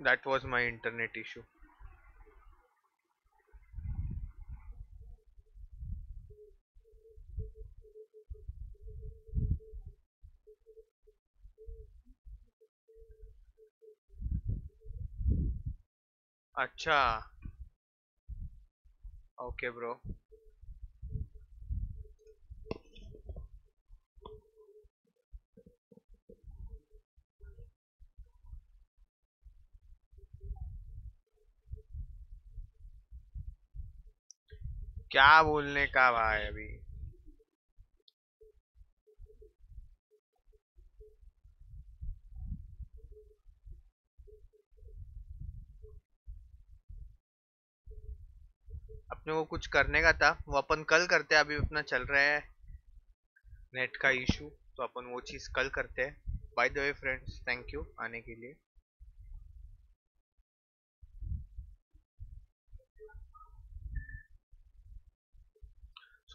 That was my internet issue. अच्छा okay bro क्या बोलने का भाई अभी? अपने को कुछ करने का था। वो अपन कल करते हैं, अभी अपना चल रहा है। नेट का इशू तो अपन वो चीज़ कल करते हैं। By the way friends thank you आने के लिए।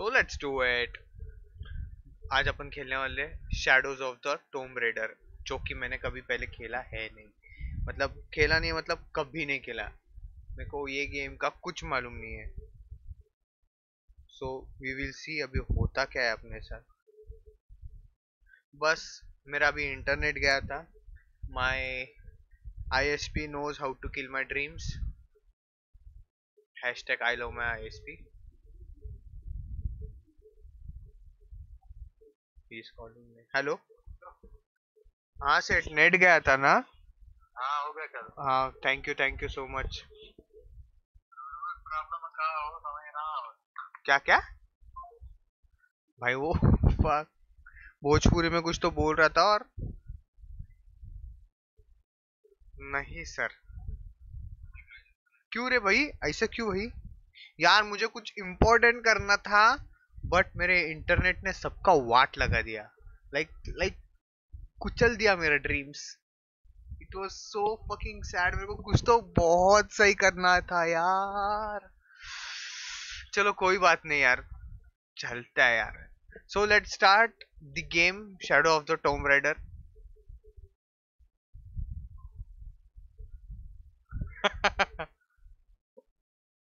सो लेट्स डू इट आज अपन खेलने वाले Shadows of the Tomb Raider जो कि मैंने कभी पहले खेला है नहीं। मतलब खेला नहीं मतलब कभी नहीं खेला। मेरे को ये गेम का कुछ मालूम नहीं है। सो वी विल सी अभी होता क्या है अपने साथ। बस, मेरा अभी इंटरनेट गया था। My I S P knows how to kill my dreams hashtag I to my I S hashtag Love my ISP hello हाँ सेठ नेट गया था ना? हाँ हो गया कल हाँ thank you thank you so much हो हो क्या क्या? भाई वो भोजपुरी में कुछ तो बोल रहा था और नहीं सर क्यों रे भाई? ऐसा क्यों भाई? यार मुझे कुछ इम्पोर्टेंट करना था। बट मेरे इंटरनेट ने सबका वाट लगा दिया। लाइक like, लाइक like, कुचल दिया मेरा dreams it was so fucking sad मेरे को कुछ तो बहुत सही करना था यार। चलो कोई बात नहीं यार। चलता है यार। So let start the game Shadow of the Tomb Raider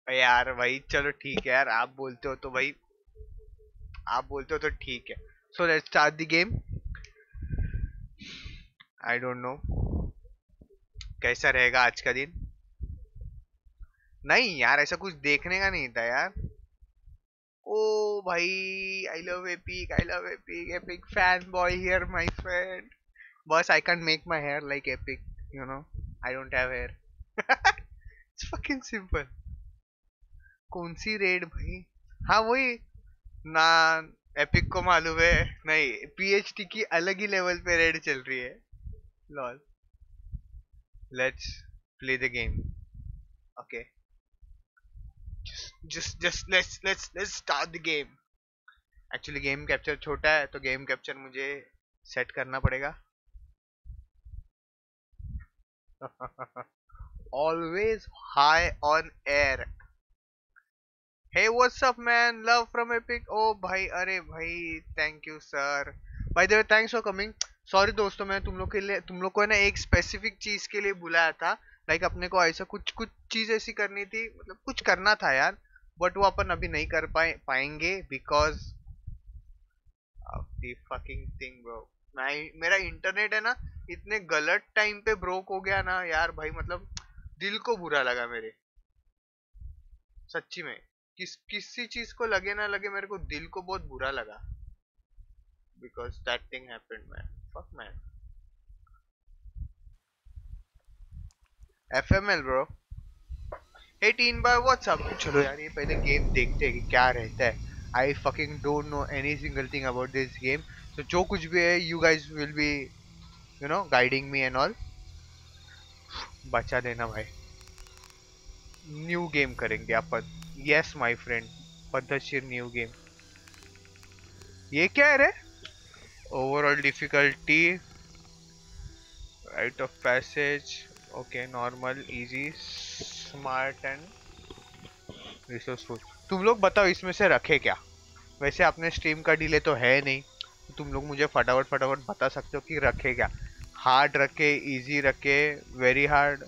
यार भाई चलो ठीक है यार। आप बोलते हो तो भाई आप बोलते हो तो ठीक है। So let start the game I don't know कैसा रहेगा आज का दिन? नहीं यार, ऐसा कुछ देखने का नहीं था यार। ओ भाई I love epic I love epic epic fan boy here my friend बस I can make my hair like epic you know I don't have hair it's fucking simple कौन सी रेड भाई? हाँ वही। ना एपिक को मालूम है, नहीं पीएचडी की अलग ही लेवल पे रेड चल रही है। Lol let's play the game okay just just let's let's let's start the game. Actually game capture छोटा है तो गेम कैप्चर मुझे सेट करना पड़ेगा। Always high on air. Hey, what's up, man? Love from epic. Oh भाई, अरे भाई you, sir. By the way, thanks for coming. Sorry दोस्तों, मैं तुम लोग के लिए, तुम लोग को है ना एक स्पेसिफिक चीज़ के लिए बुलाया था. लाइक like, अपने को ऐसा कुछ कुछ चीज़ ऐसी करनी थी. मतलब कुछ करना था यार बट वो अपन अभी नहीं कर पाए, पाएँगे बिकॉज़ फकिंग थिंग ब्रो मैं, मेरा इंटरनेट है ना, इतने गलत टाइम पे ब्रोक हो गया ना यार, भाई मतलब दिल को बुरा लगा मेरे. सच्ची में. किस, किसी चीज़ को लगे ना लगे मेरे को दिल को बहुत बुरा लगा। Because that thing happened man fuck man FML bro hey teen bye what's up चलो यार, ये पहले गेम देखते हैं कि क्या रहता है। I fucking don't know any single thing about this game तो जो कुछ भी है you guys will be you know guiding me and all बचा देना भाई। न्यू गेम करेंगे, अपन। यस माय फ्रेंड पद्धतशीर न्यू गेम ये क्या है रे? Overall difficulty rite of passage okay normal easy smart and resourceful तुम लोग बताओ, इसमें से रखे क्या? वैसे आपने स्ट्रीम का डिले तो है नहीं। तुम लोग मुझे फटाफट फटाफट बता सकते हो कि रखे क्या? हार्ड रखे इजी रखे वेरी हार्ड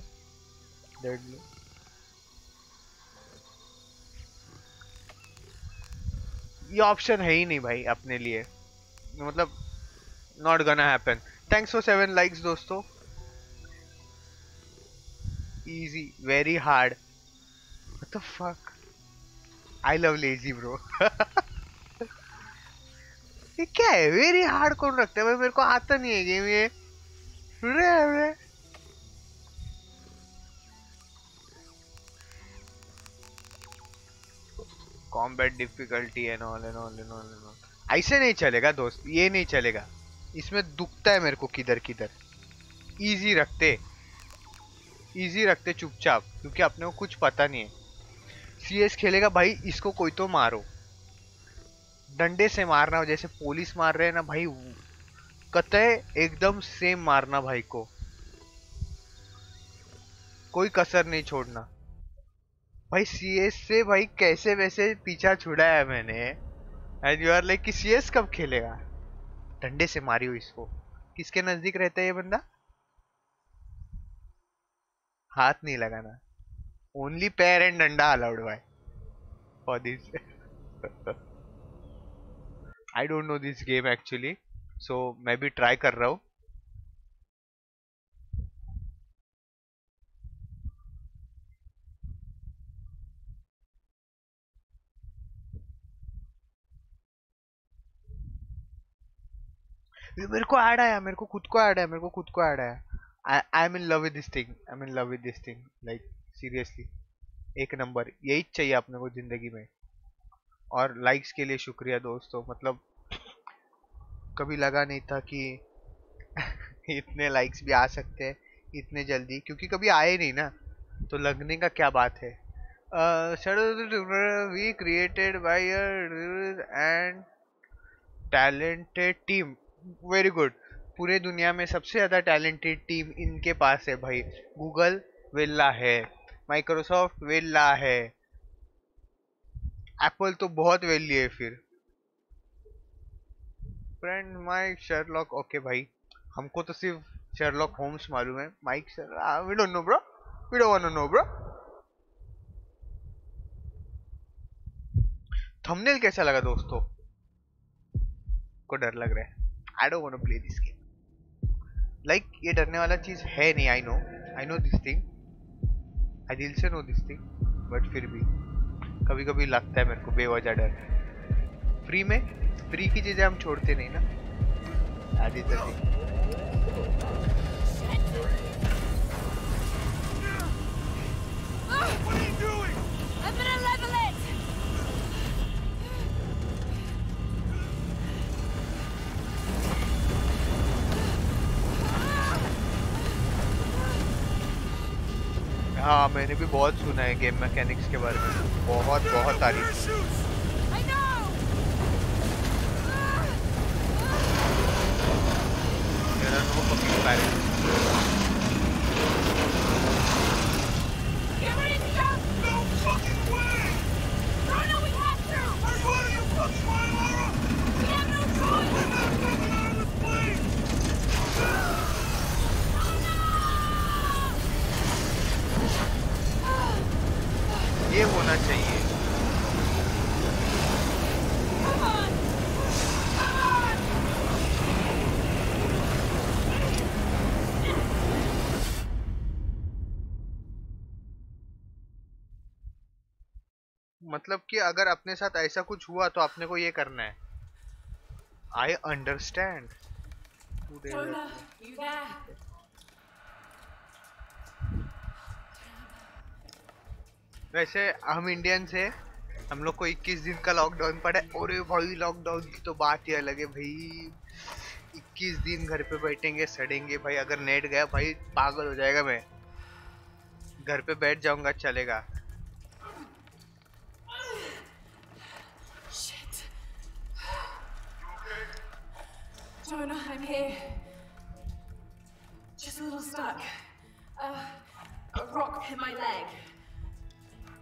ये ऑप्शन है ही नहीं भाई अपने लिए। मतलब not gonna happen thanks for seven likes दोस्तों. Easy, very hard. What the fuck? I love lazy, bro. ये क्या है? वेरी हार्ड कौन रखता है? भाई मेरे को आता नहीं है गेम ये। Combat difficulty and all and all and all and all ऐसे नहीं चलेगा दोस्त, ये नहीं चलेगा। इसमें दुखता है मेरे को किधर किधर। इजी रखते। इजी रखते चुपचाप, क्योंकि अपने को कुछ पता नहीं है। सीएस खेलेगा भाई, इसको कोई तो मारो। डंडे से मारना, जैसे पुलिस मार रहे हैं ना भाई कतए एकदम सेम मारना भाई को। कोई कसर नहीं छोड़ना। भाई सीएस से भाई कैसे वैसे पीछा छुड़ाया मैंने। एंड यू आर लाइक कि सीएस कब खेलेगा? डंडे से मारियो इसको। किसके नज़दीक रहता है ये बंदा? हाथ नहीं लगाना। ओनली पैर एंड डंडा अलाउड भाई। For this I don't know this game actually so मैं भी ट्राई कर रहा हूँ। मेरे को ऐड आया, मेरे को खुद को ऐड आया, मेरे को खुद को ऐड आया। I am in love with this thing I am in love with this thing like seriously एक नंबर, यही चाहिए अपने को ज़िंदगी में। और लाइक्स के लिए शुक्रिया दोस्तों मतलब कभी लगा नहीं था कि इतने लाइक्स भी आ सकते हैं, इतने जल्दी, क्योंकि कभी आए नहीं ना। तो लगने का क्या बात है? We created by and talented team very good पूरे दुनिया में सबसे ज़्यादा टैलेंटेड टीम इनके पास है भाई। गूगल वेल्ला है। माइक्रोसॉफ्ट वेल्ला है। एप्पल तो बहुत वेली है फिर। फ्रेंड माइक शर्लॉक ओके भाई। हमको तो सिर्फ़ शर्लॉक होम्स मालूम है। Mike we don't know bro we don't want no bro thumbnail कैसा लगा दोस्तों? को डर लग रहा है। I don't want to play this game like ये डरने वाला चीज़ है नहीं I know I know this thing I दिल से नो दिस थिंग बट फिर भी कभी कभी लगता है मेरे को बेवजह डर फ्री में? फ्री की चीज़ें हम छोड़ते नहीं ना। आदि तक What are you doing? हाँ मैंने भी बहुत सुना है गेम मैकेनिक्स के बारे में बहुत बहुत तारीफ़. ये होना चाहिए! मतलब कि अगर अपने साथ ऐसा कुछ हुआ तो अपने को ये करना है। I understand Jonah, you there? वैसे हम इंडियन से हम लोग को 21 दिन का लॉकडाउन पड़ा है। अरे भाई लॉकडाउन की तो बात ही अलग है भाई। 21 दिन घर पे बैठेंगे सड़ेंगे। भाई अगर नेट गया भाई पागल हो जाएगा मैं। घर पे बैठ जाऊँगा चलेगा। Jonah, I'm here. Just a little stuck. Uh, a rock hit my leg.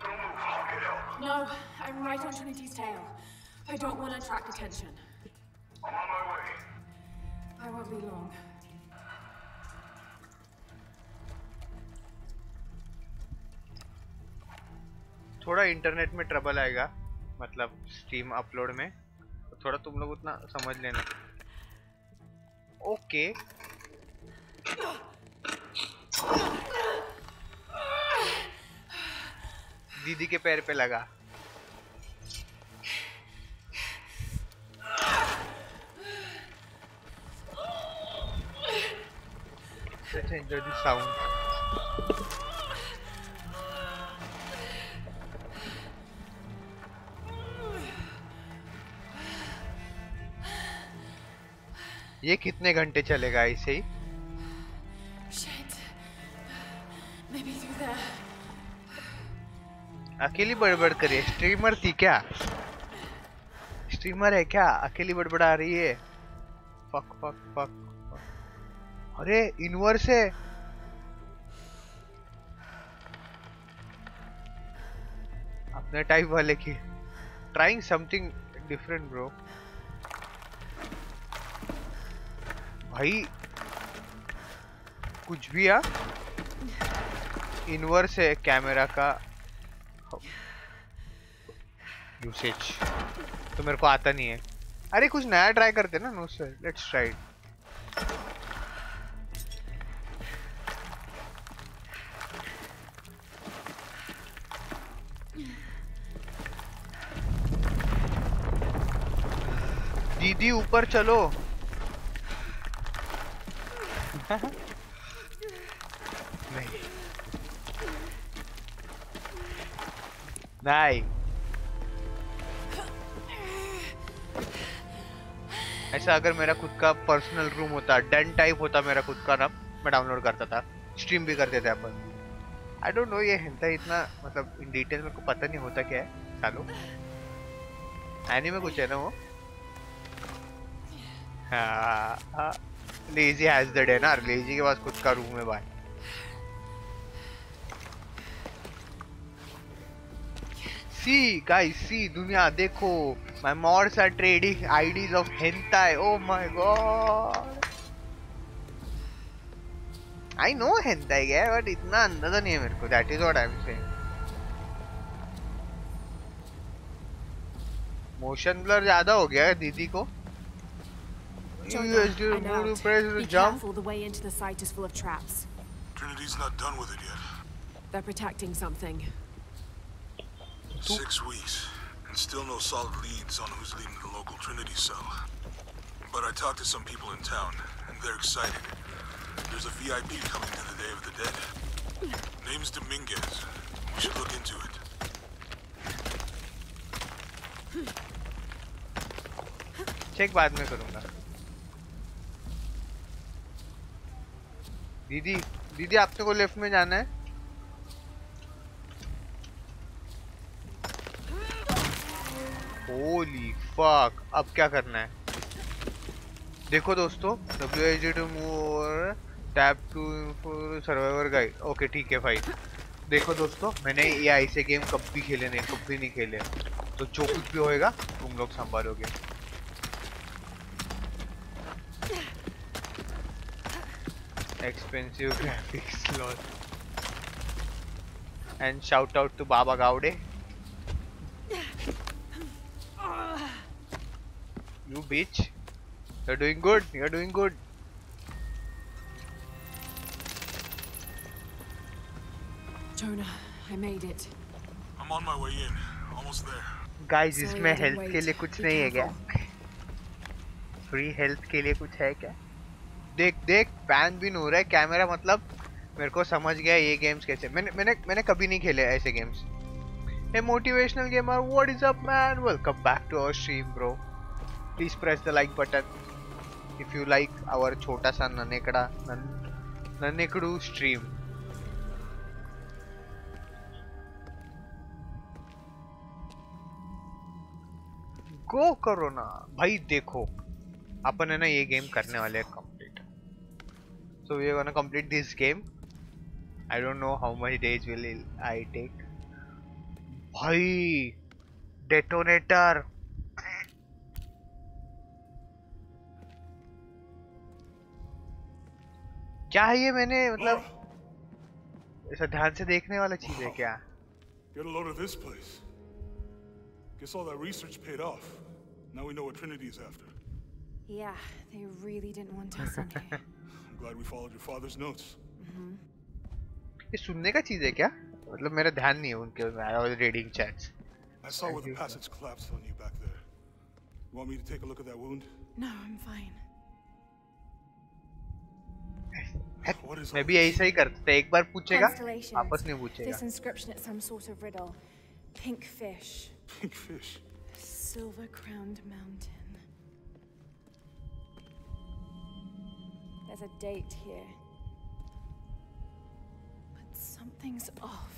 Don't move, I'll get help. No, I'm right on Trinity's tail. I don't want to attract attention. I'm on my way. I won't be long. थोड़ा internet में trouble आएगा मतलब stream upload में तो थोड़ा तुम लोग उतना समझ लेना ओके दीदी के पैर पे लगा sound. ये कितने घंटे चलेगा ऐसे ही अकेली बड़बड़ करे। स्ट्रीमर थी क्या? स्ट्रीमर है क्या? अकेली बड़बड़ा रही है। फक फक फक अरे इनवर्स है। अपने टाइप वाले की। ट्राइंग समथिंग डिफरेंट ब्रो भाई, कुछ भी आ इनवर्स है कैमरा का। यूसेज तो मेरे को आता नहीं है। अरे, कुछ नया ट्राई करते ना नो सर लेट्स ट्राई दीदी, ऊपर चलो नहीं नहीं ऐसा अगर मेरा खुद का पर्सनल रूम होता डन टाइप होता मेरा खुद का ना, मैं डाउनलोड करता था स्ट्रीम भी करते थे अपन। आई डोंट नो ये हिंता इतना मतलब इन डिटेल मेरे को पता नहीं होता क्या है, चालो। एनीमे कुछ है ना वो? हाँ lazy has the day lazy के पास खुद का रूम है भाई। सी गाइस सी दुनिया देखो my mods are trading IDs of hentai oh my god I know hentai है बट इतना अंदाज़ा नहीं है मेरे को that is what I am saying motion blur ज़्यादा हो गया है दीदी को USD move to out. press Be the jump careful, the way into the site is full of traps. Trinity's not done with it yet. They're protecting something. Six weeks, and still no solid leads on who's leading the local Trinity cell. But I talked to some people in town, and they're excited. There's a VIP coming to the Day of the Dead. Name's Dominguez. We should look into it. Check बाद में करूंगा दीदी दीदी आपने को left में जाना है होली फक अब क्या करना है? देखो दोस्तों W H to move tap to survivor guide okay ठीक है भाई देखो दोस्तों, मैंने ये ऐसे गेम कभी खेले नहीं कभी नहीं खेले। तो जो कुछ भी होएगा, तुम लोग संभालोगे। Expensive graphics, lol. And shout out to baba gaude. You bitch you're doing good you're doing good Jonah, I made it. I'm on my way in. Almost there. guys Sorry, इसमें हेल्थ के. लिए कुछ नहीं है क्या. Free health के लिए कुछ है क्या देख देख पैन भी हो रहा है कैमरा मतलब मेरे को समझ गया ये गेम्स कैसे मैंने मैंने मैंने कभी नहीं खेले ऐसे games Hey motivational gamer, what is up man? Welcome back to our stream bro. Please press the like button if you like our छोटा सा नन्हेकड़ा नन, नन्हेकड़ू stream. गो करो ना भाई देखो अपन है ना ये गेम करने वाले हैं complete so we gonna complete this game I don't know how much days will I take भाई डेटोनेटर क्या है ये मैंने मतलब ऐसा ध्यान से देखने वाला चीज़ है क्या Get a load of this place. Guess all that research paid off. Now we know what Trinity is after. Yeah, they really didn't want us in here. I'm glad we followed your father's notes. Mm -hmm. ये सुनने का चीज़ है क्या मतलब मेरा ध्यान नहीं है उनके I was reading chats I saw where the passage collapsed on you back there. You want me to take a look at that wound? No, I'm fine. What is मैं all भी this? ऐसा ही करता था एक बार पूछेगा Constellations. वापस नहीं पूछेगा This inscription is some sort of riddle. Pink fish. Pink fish. Silver crowned mountain. There's a date here. Something's off.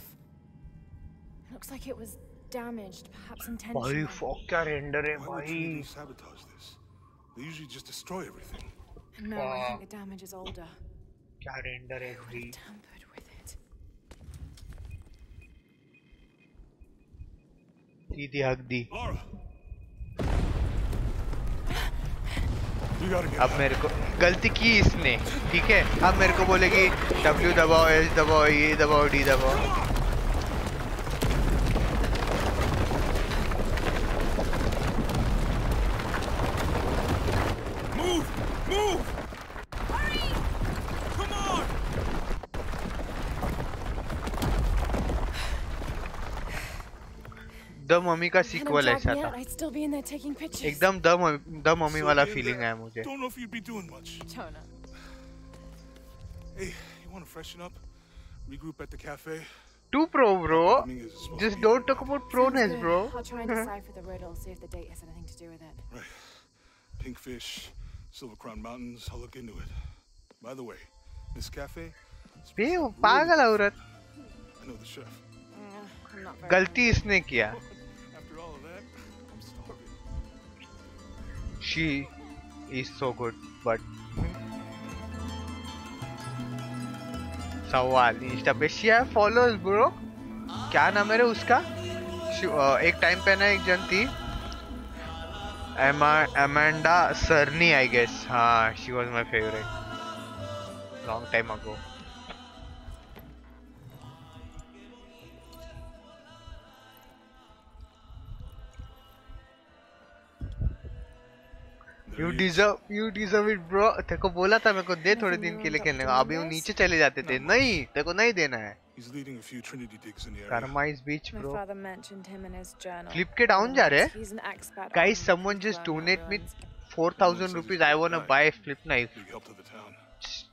It looks like it was damaged, perhaps intentionally. Why would they sabotage this? They usually just destroy everything. No, I think the damage is older. Tampered with it. Laura. अब मेरे को गलती की इसने ठीक है? अब मेरे को बोलेगी डब्ल्यू दबाओ H दबाओ ये दबाओ डी दबाओ। मम्मी का सीक्वल ऐसा था एकदम द द मम्मी वाला फीलिंग है मुझे don't know if you be doing much टोना Hey, you want to freshen up? Regroup at the cafe? Too pro, bro. Just don't talk about proness, bro. I'll try and decipher the riddle and see if the date has anything to do with it. Right. Pinkfish, Silver Crown Mountains, I'll look into it. By the way, this cafe? Be pagal aurat. I know the chef. Mm, galti इसने किया she is so good but सवाल Insta पे share followers bro क्या नाम है रे उसका? शि- अ, एक टाइम पे ना एक जन थी। एमांडा सरनी आई गेस हाँ she was my favourite long time ago you deserve you deserve it bro तेरे को बोला था मेरे को दे थोड़े दिन के लिए खेलने को अभी वो नीचे चले जाते थे नहीं तेरे को नहीं देना है He's leading a few Trinity digs in the area. कर्माइज बीच My bro father mentioned him in his journal. Flip के down जा रहे He's an expat Guys, someone just donate me ruins. 4000 rupees. I wanna buy a flip knife. Help to the town.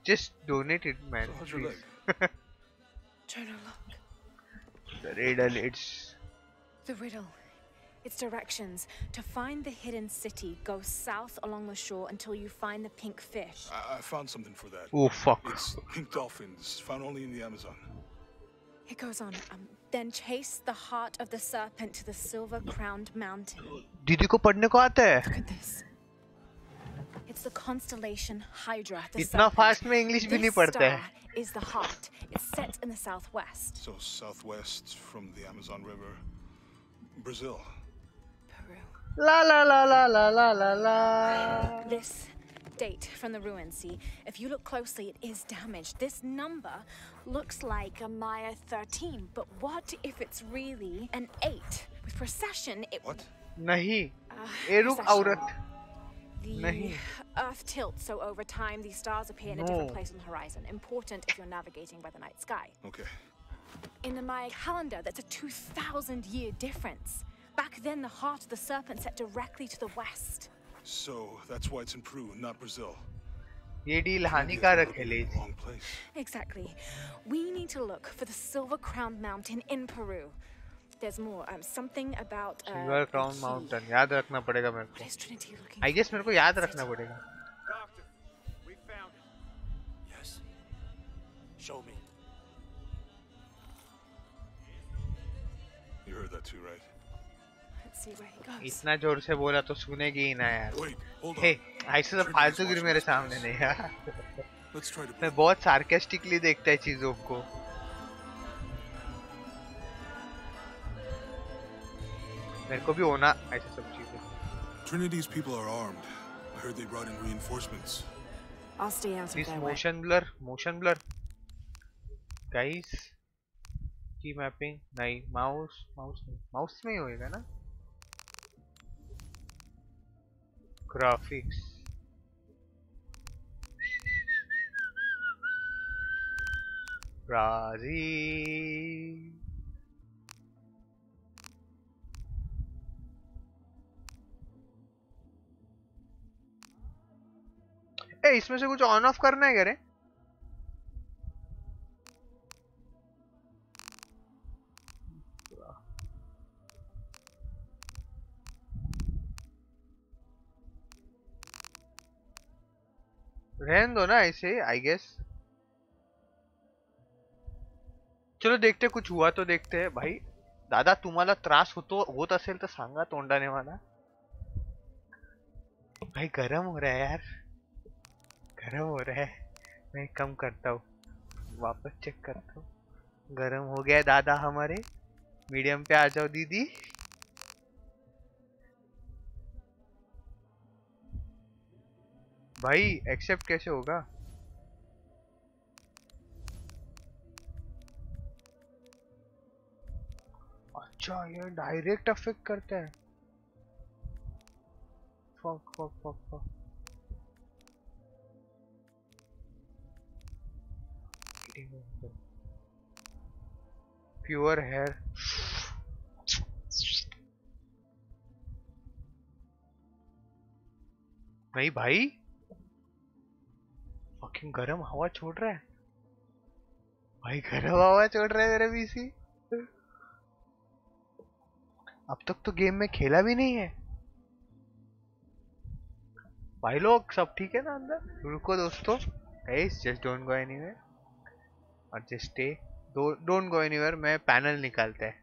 Just, donate it, man. So please. Jonah, look. The riddle, it's The riddle. Its directions. To find the hidden city, go south along the shore until you find the pink fish. I, I found something for that. oh fuck. It's pink dolphins found only in the Amazon. It goes on. Um, then chase the heart of the serpent to the silver crowned mountain. दीदी को पढ़ने को आता है Look at this. It's the constellation Hydra. The इतना serpent. Fast में English भी नहीं This पढ़ता है star is the heart. It's set in the southwest. So southwest from the Amazon River, Brazil. La la la la la la la la. This date from the ruins, see? If you look closely, it is damaged. This number looks like a Maya 13, but what if it's really an 8? With precession, it... What? Nahi. Ah, Eruk aurat. The Earth tilts, so over time the stars appear in no. a different place on the horizon. Important if you're navigating by the night sky. Okay. In the Maya calendar, that's a 2,000 year difference. Back then, the heart of the serpent set directly to the west. So that's why it's in Peru, not Brazil. ये deal Maybe I'm हानिकारक है looking in Lay's the wrong place. Exactly. We need to look for the silver crowned mountain in Peru. There's more. Um, something about. Uh, silver a crown key. Mountain याद रखना पड़ेगा मेरे What को is Trinity looking I guess मेरे को याद रखना पड़ेगा Doctor, we found it. Yes. Show me. You heard that too, right? इतना ज़ोर से बोला तो सुनेगी ही ना यार. हे ऐसे तो फालतूगिरी मेरे सामने नहीं यार. मैं बहुत सार्केस्टिकली देखता है चीज़ों को मेरे को भी होना ऐसे सब चीज़ें Trinity's people are armed. I heard they brought in reinforcements. I'll stay out of their way. motion blur, motion blur. Guys, की मैपिंग नहीं माउस माउस नहीं माउस में ही होएगा ना ग्राफिक्स राज़ी ए इसमें से कुछ ऑन ऑफ़ करना है क्या रे? रहन दो ना ऐसे आई गेस चलो देखते कुछ हुआ तो देखते हैं। भाई, दादा तुम्हाला त्रास होतो होत असेल तर सांगा तोंडाने मला। भाई, गरम हो रहा है यार। गरम हो रहा है। मैं कम करता हूँ, वापस चेक करता हूँ। गरम हो गया दादा हमारे। मीडियम पे आ जाओ दीदी। भाई एक्सेप्ट कैसे होगा? अच्छा ये डायरेक्ट अफेक्ट करता है। Fuck fuck fuck fuck pure hair नहीं भाई। फकिंग गर्म हवा छोड़ रहा है? भाई, गर्म हवा छोड़ रहा है मेरा पीसी। अब तक तो गेम में खेला भी नहीं है। भाई लोग, सब ठीक है ना अंदर? रुको दोस्तों। Guys just don't go anywhere और just stay don't go anywhere मैं पैनल निकालता है।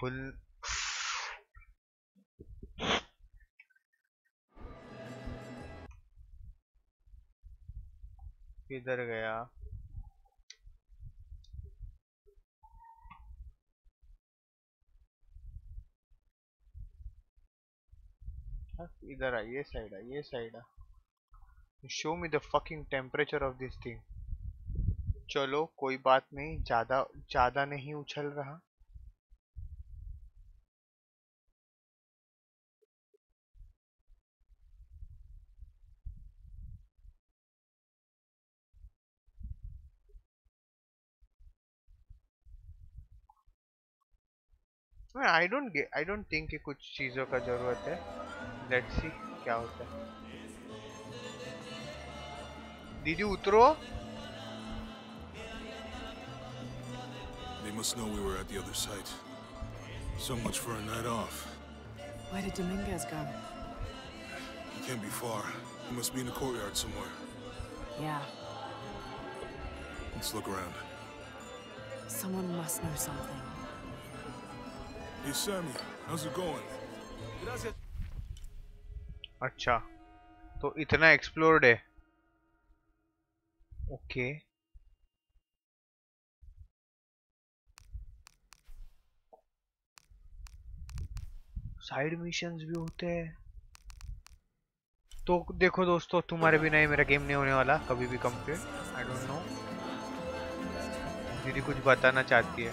खुल किधर गया? इधर आ, ये साइड आ, ये side uh. Show me the fucking temperature of this thing चलो, कोई बात नहीं, ज़्यादा ज़्यादा नहीं उछल रहा। I don't I don't think कि कुछ चीजों का जरूरत है लेट्स सी क्या होता है दीदी उतरो They must know we were at the other site. So much for a night off. Where did Dominguez go? He can't be far. He must be in the courtyard somewhere. Yeah, Let's look around. someone must know something. Hey, Sammy, how's it going? Gracias. अच्छा तो इतना explored है okay side missions भी होते हैं तो देखो दोस्तों तुम्हारे बिना ही मेरा गेम नहीं होने वाला कभी भी कंप्लीट आई डोंट नो दीदी कुछ बताना चाहती है.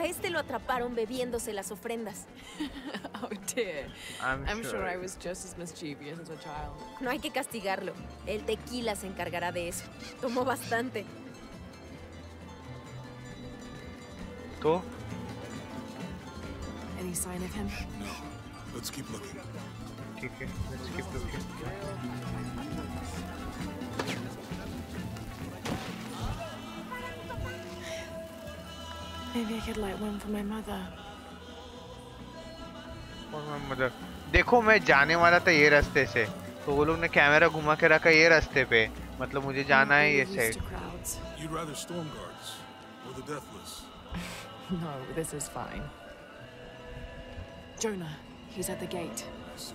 A este lo atraparon bebiéndose las ofrendas. oh dear. I'm, I'm sure. sure. I was just as mischievous as a child. No hay que castigarlo. El tequila se encargará de eso. Tomó bastante. ¿Tú? Any sign of him? No. Let's keep looking. Okay, okay. Let's keep looking. Maybe I could light one for my mother. और मैं मतलब देखो मैं जाने वाला था ये रास्ते से तो वो लोग ने कैमरा घुमा के रखा ये रास्ते पे मतलब मुझे जाना है ये side. You'd rather storm guards or the deathless? No, this is fine. Jonah, he's at the gate. I.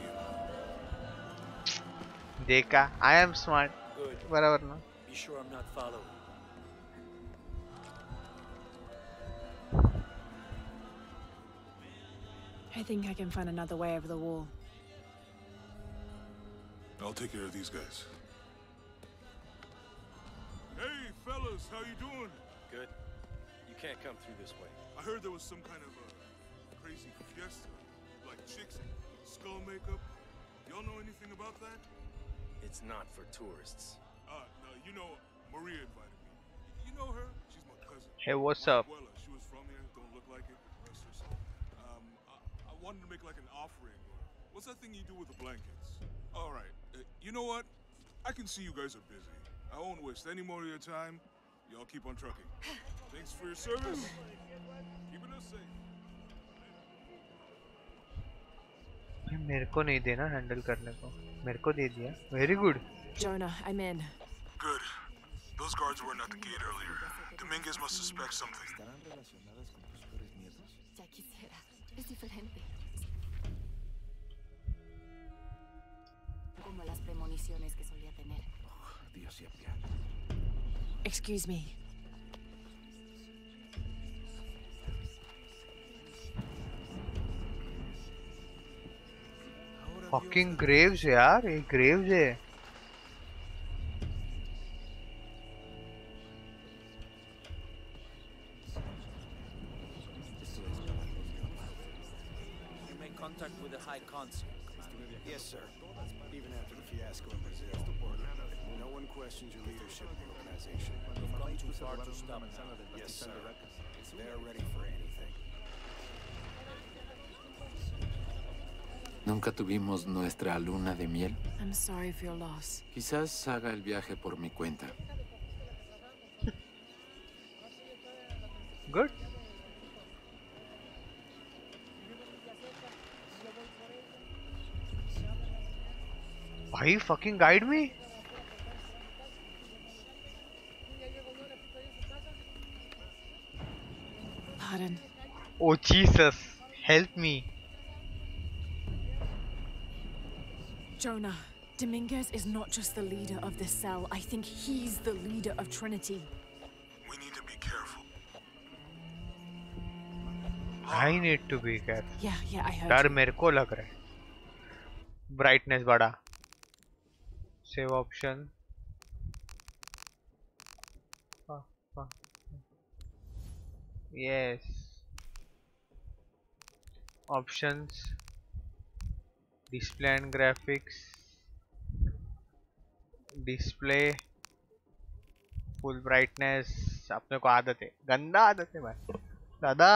देखा आई एम स्मार्ट Good. बराबर ना Be sure I'm not followed. I think I can find another way over the wall. I'll take care of these guys. Hey, fellas, how you doing? Good. You can't come through this way. I heard there was some kind of a crazy fiesta, like chicks in skull makeup. Y'all know anything about that? It's not for tourists. Uh, no, you know, Maria invited me. You know her? She's my cousin. Hey, what's up? Abuela, look like it. Rest her soul. Um, I, I wanted to make like an offering. Or, what's that thing you do with the blankets? All right. Uh, you know what? I can see you guys are busy. I won't waste any more of your time. Y'all keep on trucking. Thanks for your service. Keeping us safe. भाई मेरे को नहीं देना handle करने को मेरे को दे दिया very good Jonah, I'm in. Good. Those guards weren't at the gate earlier. Dominguez must suspect something. Ya quisiera. Es diferente. Como las premoniciones que solía tener. Excuse me. Fucking graves यार ये Graves है Nunca tuvimos nuestra luna de miel. I'm sorry for your loss. Quizás haga el viaje por mi cuenta. Good. Why fucking guide me? Pardon. Oh Jesus, help me. Jonah, Dominguez is not just the leader of this cell. I think he's the leader of Trinity. We need to be careful. I need to be careful Yeah, yeah, I heard. डर you. मेरे को लग रहा है brightness बढ़ा save option yes options Display and graphics display full brightness अपने को आदत है गंदा आदत है भाई दादा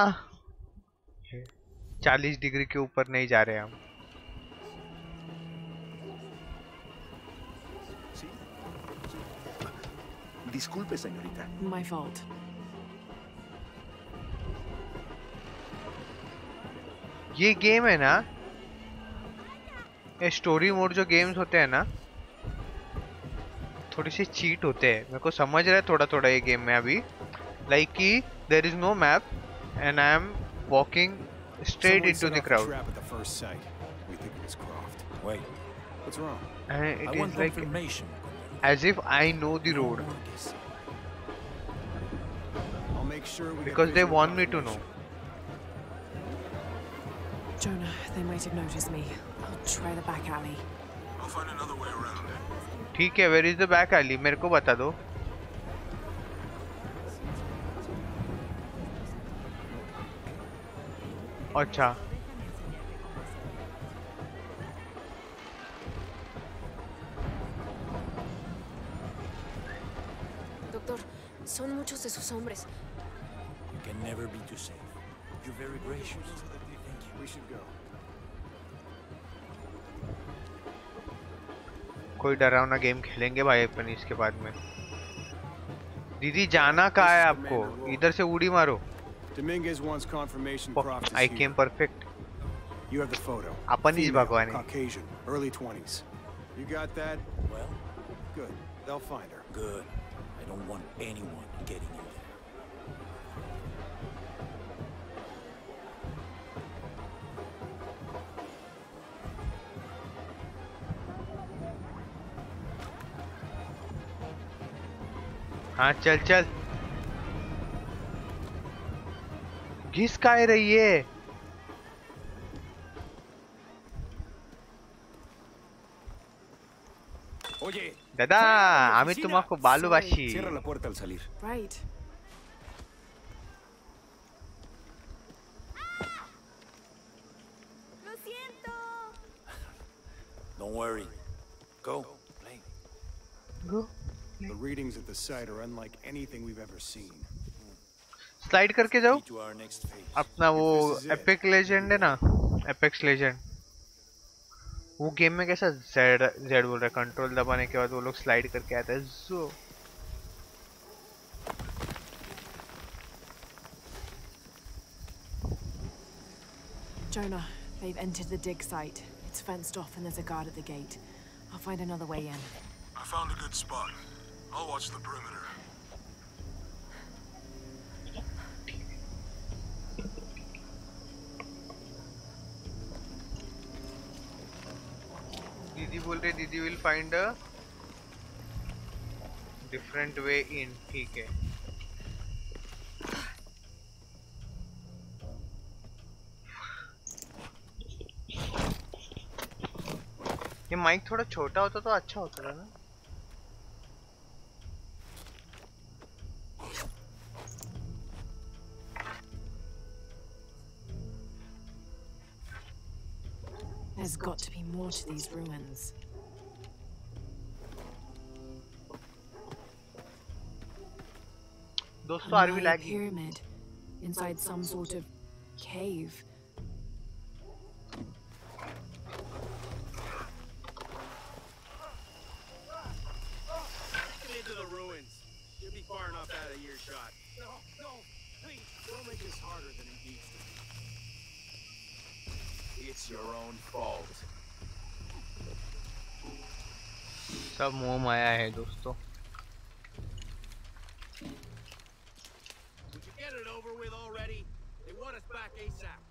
चालीस डिग्री के ऊपर नहीं जा रहे हम Disculpe, señorita. My fault. ये गेम है ना ये स्टोरी मोड जो गेम्स होते हैं ना थोड़ी सी चीट होते हैं मेरे को समझ रहा है थोड़ा थोड़ा ये गेम में अभी लाइक कि there is no map and I am walking straight into set the crowd it I. As if I know the road sure because they want me to know. Jonah, they might have noticed me. I'll try the back alley. I'll find another way around. ठीक है where is the back alley मेरे को बता दो अच्छा Doctor, son muchos de sus hombres. You can never be too safe. You're very gracious. Thank you. We should go. कोई डरावना game खेलेंगे भाई अपन इसके बाद में दीदी जाना कहा है आपको इधर से उड़ी मारो I came perfect. You have the photo. अपन ही भगवान Caucasian, early 20s. You got that? Well, Good. They'll find her. good. I don't want anyone getting in हाँ चल चल घिस काय रही है Oye, দাদা fuera de mi আমি oficina. তোমাকে ভালোবাসি Cierra la puerta al salir. Right. ¡Lo siento! Don't worry. Go. Play. The readings at the site are unlike anything we've ever seen. Slide करके जाओ Key to our next phase. अपना वो This is it. Epic legend है ना apex legend वो game में कैसा Z Z बोल रहा है कंट्रोल दबाने के बाद वो लोग स्लाइड करके आते हैं जो Jonah, they've entered the dig site. It's fenced off and there's a guard at the gate. I'll find another way in. I found a good spot. I'll watch the perimeter. दीदी बोल रही, दीदी will find a different way in ठीक है। ये mic थोड़ा छोटा होता तो अच्छा होता था ना? There's got to be more to these ruins. Dosto. Pyramid inside some sort of cave. Get into the ruins. You'll be far enough out of earshot. It's your own fault. सब मोह माया है दोस्तों Would you get it over with already? They want us back ASAP.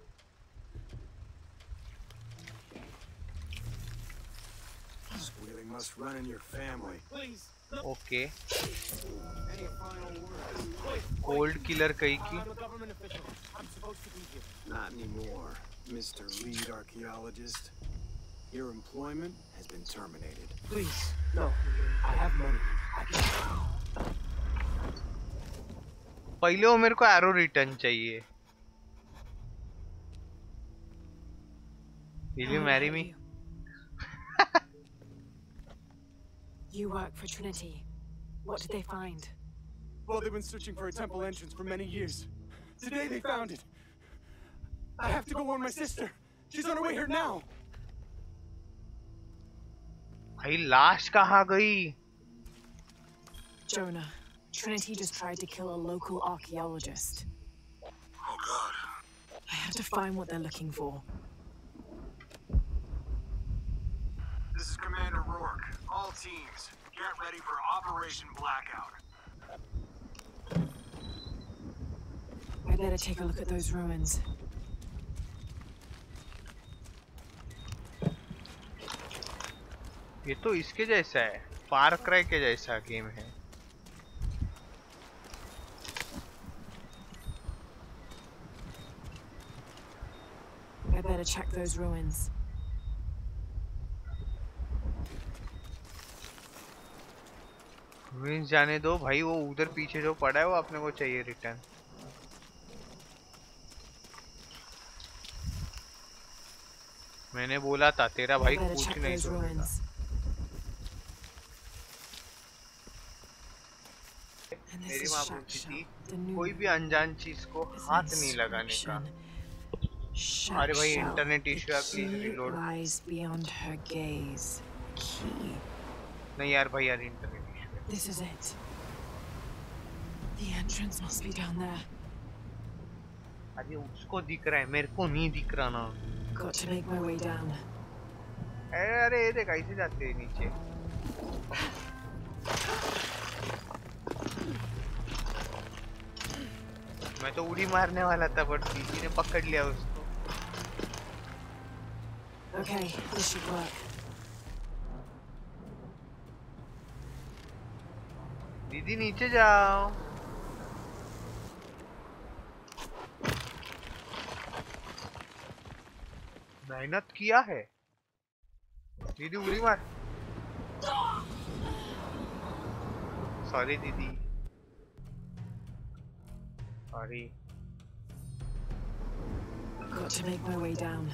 Squealing must run in your family. Please. Okay Any final words? Cold killer कही की I'm a government official. I'm supposed to be here. Not anymore, Mr. Lead Archaeologist. Your employment has been terminated. Please, no. I have money. I can. पहले वो मेरे को arrow return चाहिए Will you How marry about me? You? You work for Trinity. What did they find? Well, they've been searching for a temple entrance for many years. Today they found it. I have to go warn my sister. She's on her way here now. भाई लाश कहाँ गई Jonah, Trinity just tried to kill a local archaeologist. Oh god. I have to find what they're looking for. This is Commander Rourke. All teams, get ready for Operation Blackout. I better take a look at those ruins. ये तो इसके जैसा है। फार cry के जैसा game है। I better check those ruins. जाने दो भाई वो उधर पीछे जो पड़ा है वो अपने को चाहिए रिटर्न मैंने बोला था तेरा भाई कुछ नहीं छोड़ेगा ruins. And this मेरी माँ बोलती थी कोई भी अनजान चीज़ को हाथ नहीं लगाने का। अरे भाई इंटरनेट इश्यू है प्लीज़ रीलोड नहीं यार भाई यार इंटरनेट अरे उसको दिख रहा है मेरे को नहीं दिख रहा ना। गॉट टू मेक अरे ये देख ऐसे जाते नीचे। मैं तो उड़ी मारने वाला था बट दीदी ने पकड़ लिया उसको। Okay, this should work. दीदी नीचे जाओ। मेहनत किया है। दीदी उड़ी मार। सॉरी दीदी। Sorry Got to make my way down.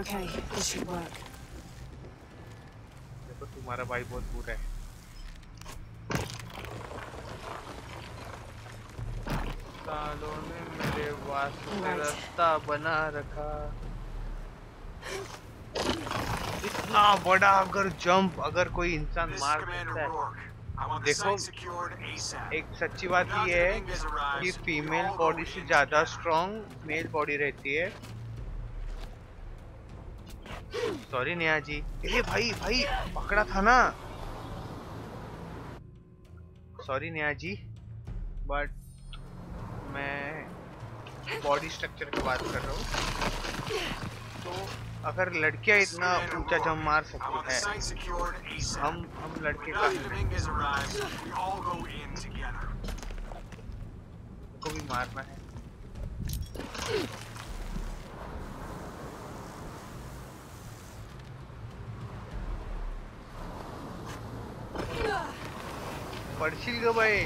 Okay, this should work. देखो तुम्हारा भाई बहुत बुरा है सालों ने मेरे वास्ते रास्ता बना रखा। इतना बड़ा अगर जंप अगर कोई इंसान मार सकता है देखो. एक सच्ची बात ये है कि फीमेल बॉडी से ज़्यादा स्ट्रॉन्ग मेल बॉडी रहती है। सॉरी नेहा जी। ए भाई भाई पकड़ा था ना। सॉरी नेहा जी बट मैं बॉडी स्ट्रक्चर की बात कर रहा हूँ। तो अगर लड़किया इतना ऊँचा जम मार सकती हैं हम हम लड़के को भी मारना है। पढ़ भाई।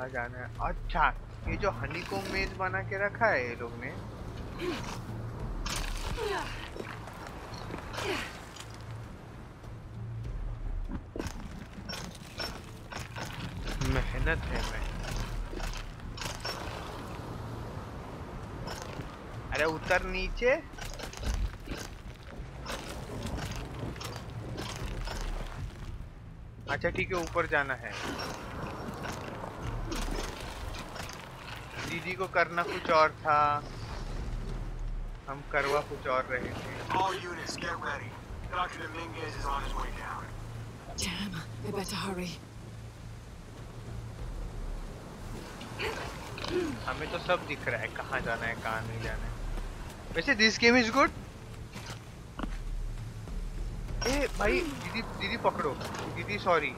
कहाँ जाना है? अच्छा ये जो हनी को मेज बना के रखा है ये लोग ने। मेहनत है, मैं। अरे उतर नीचे। अच्छा ठीक है, ऊपर जाना है। दीदी को करना कुछ और था हम करवा कुछ और रहे थे All units, get ready. Dr. Dominguez is on his way down. Damn, I better hurry. हमें तो सब दिख रहा है कहाँ जाना है कहाँ नहीं जाना है वैसे दिस गेम इज़ गुड ए भाई दीदी दीदी पकड़ो दीदी सॉरी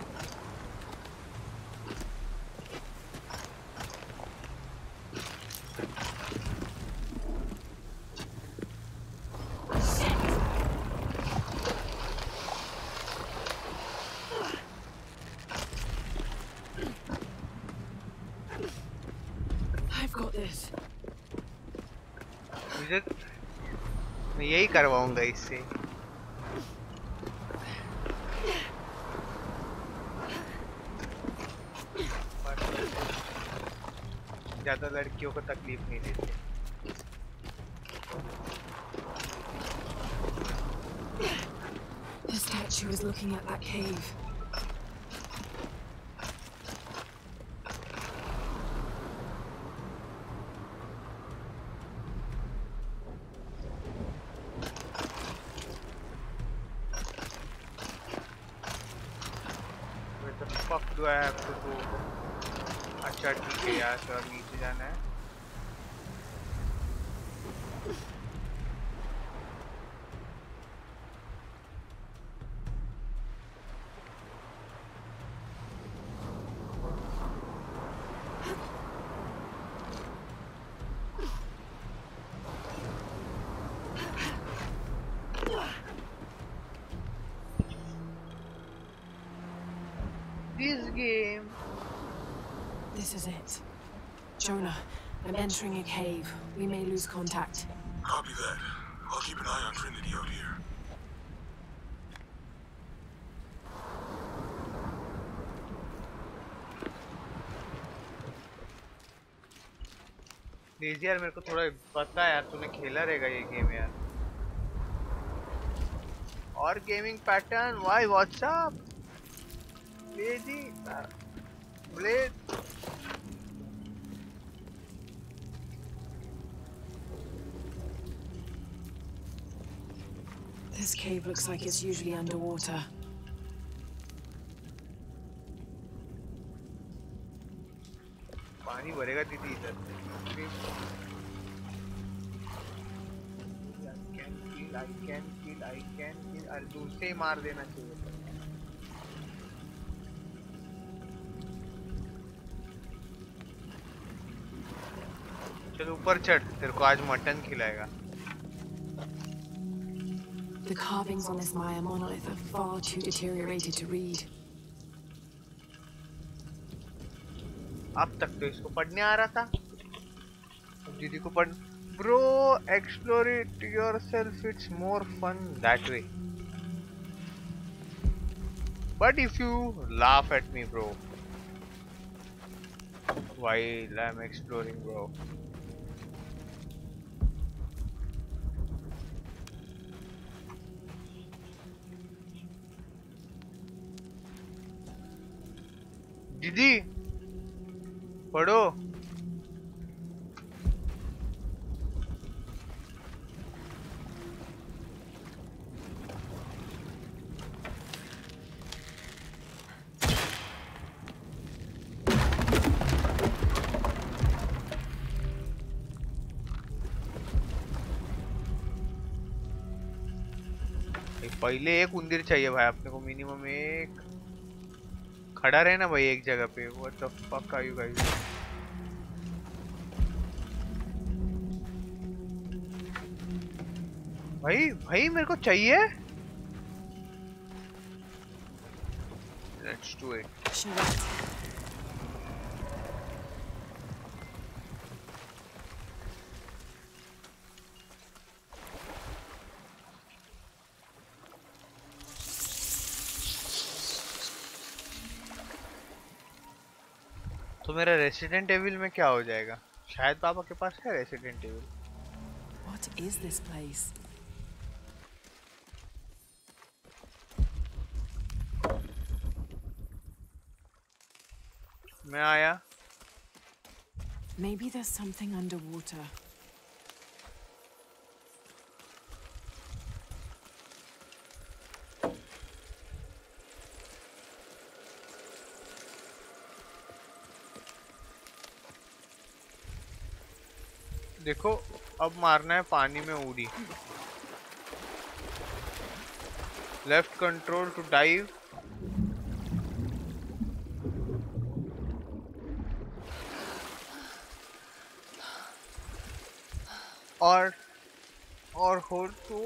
I've got this. मुझे मैं यही इससे ज़्यादा लड़कियों को तकलीफ़ नहीं देते The statue is looking at that cave. Where the fuck do I have to do? अच्छा ठीक है यार से cave. We may lose contact. Copy that. I'll keep an eye on Trinity out here. Daisy यार मेरे को थोड़ा पता यार तूने खेला रहेगा ये गेम यार और gaming pattern why what's up Daisy blade cave looks like it's usually underwater. पानी भरेगा दीदी इधर आई ही मार देना चाहिए चल ऊपर चढ़, तेरे को आज मटन खिलाएगा The carvings on this Maya monolith are far too deteriorated to read. अब तक तो इसको पढ़ने आ रहा था अब दीदी को पढ़ bro explore it yourself it's more fun that way but if you laugh at me bro while i'm exploring bro पहले एक उंदीर चाहिए भाई, अपने को मिनिमम एक। खड़ा रहे ना भाई एक जगह पे what the fuck are you guys भाई भाई मेरे को चाहिए? लेट्स डू इट तो मेरा रेसिडेंट एविल में क्या हो जाएगा शायद पापा के पास है Resident Evil What is this place? मैं आया Maybe there's something underwater. देखो, अब मारना है पानी में उड़ी। लेफ़्ट कंट्रोल टू डाइव और और हो तो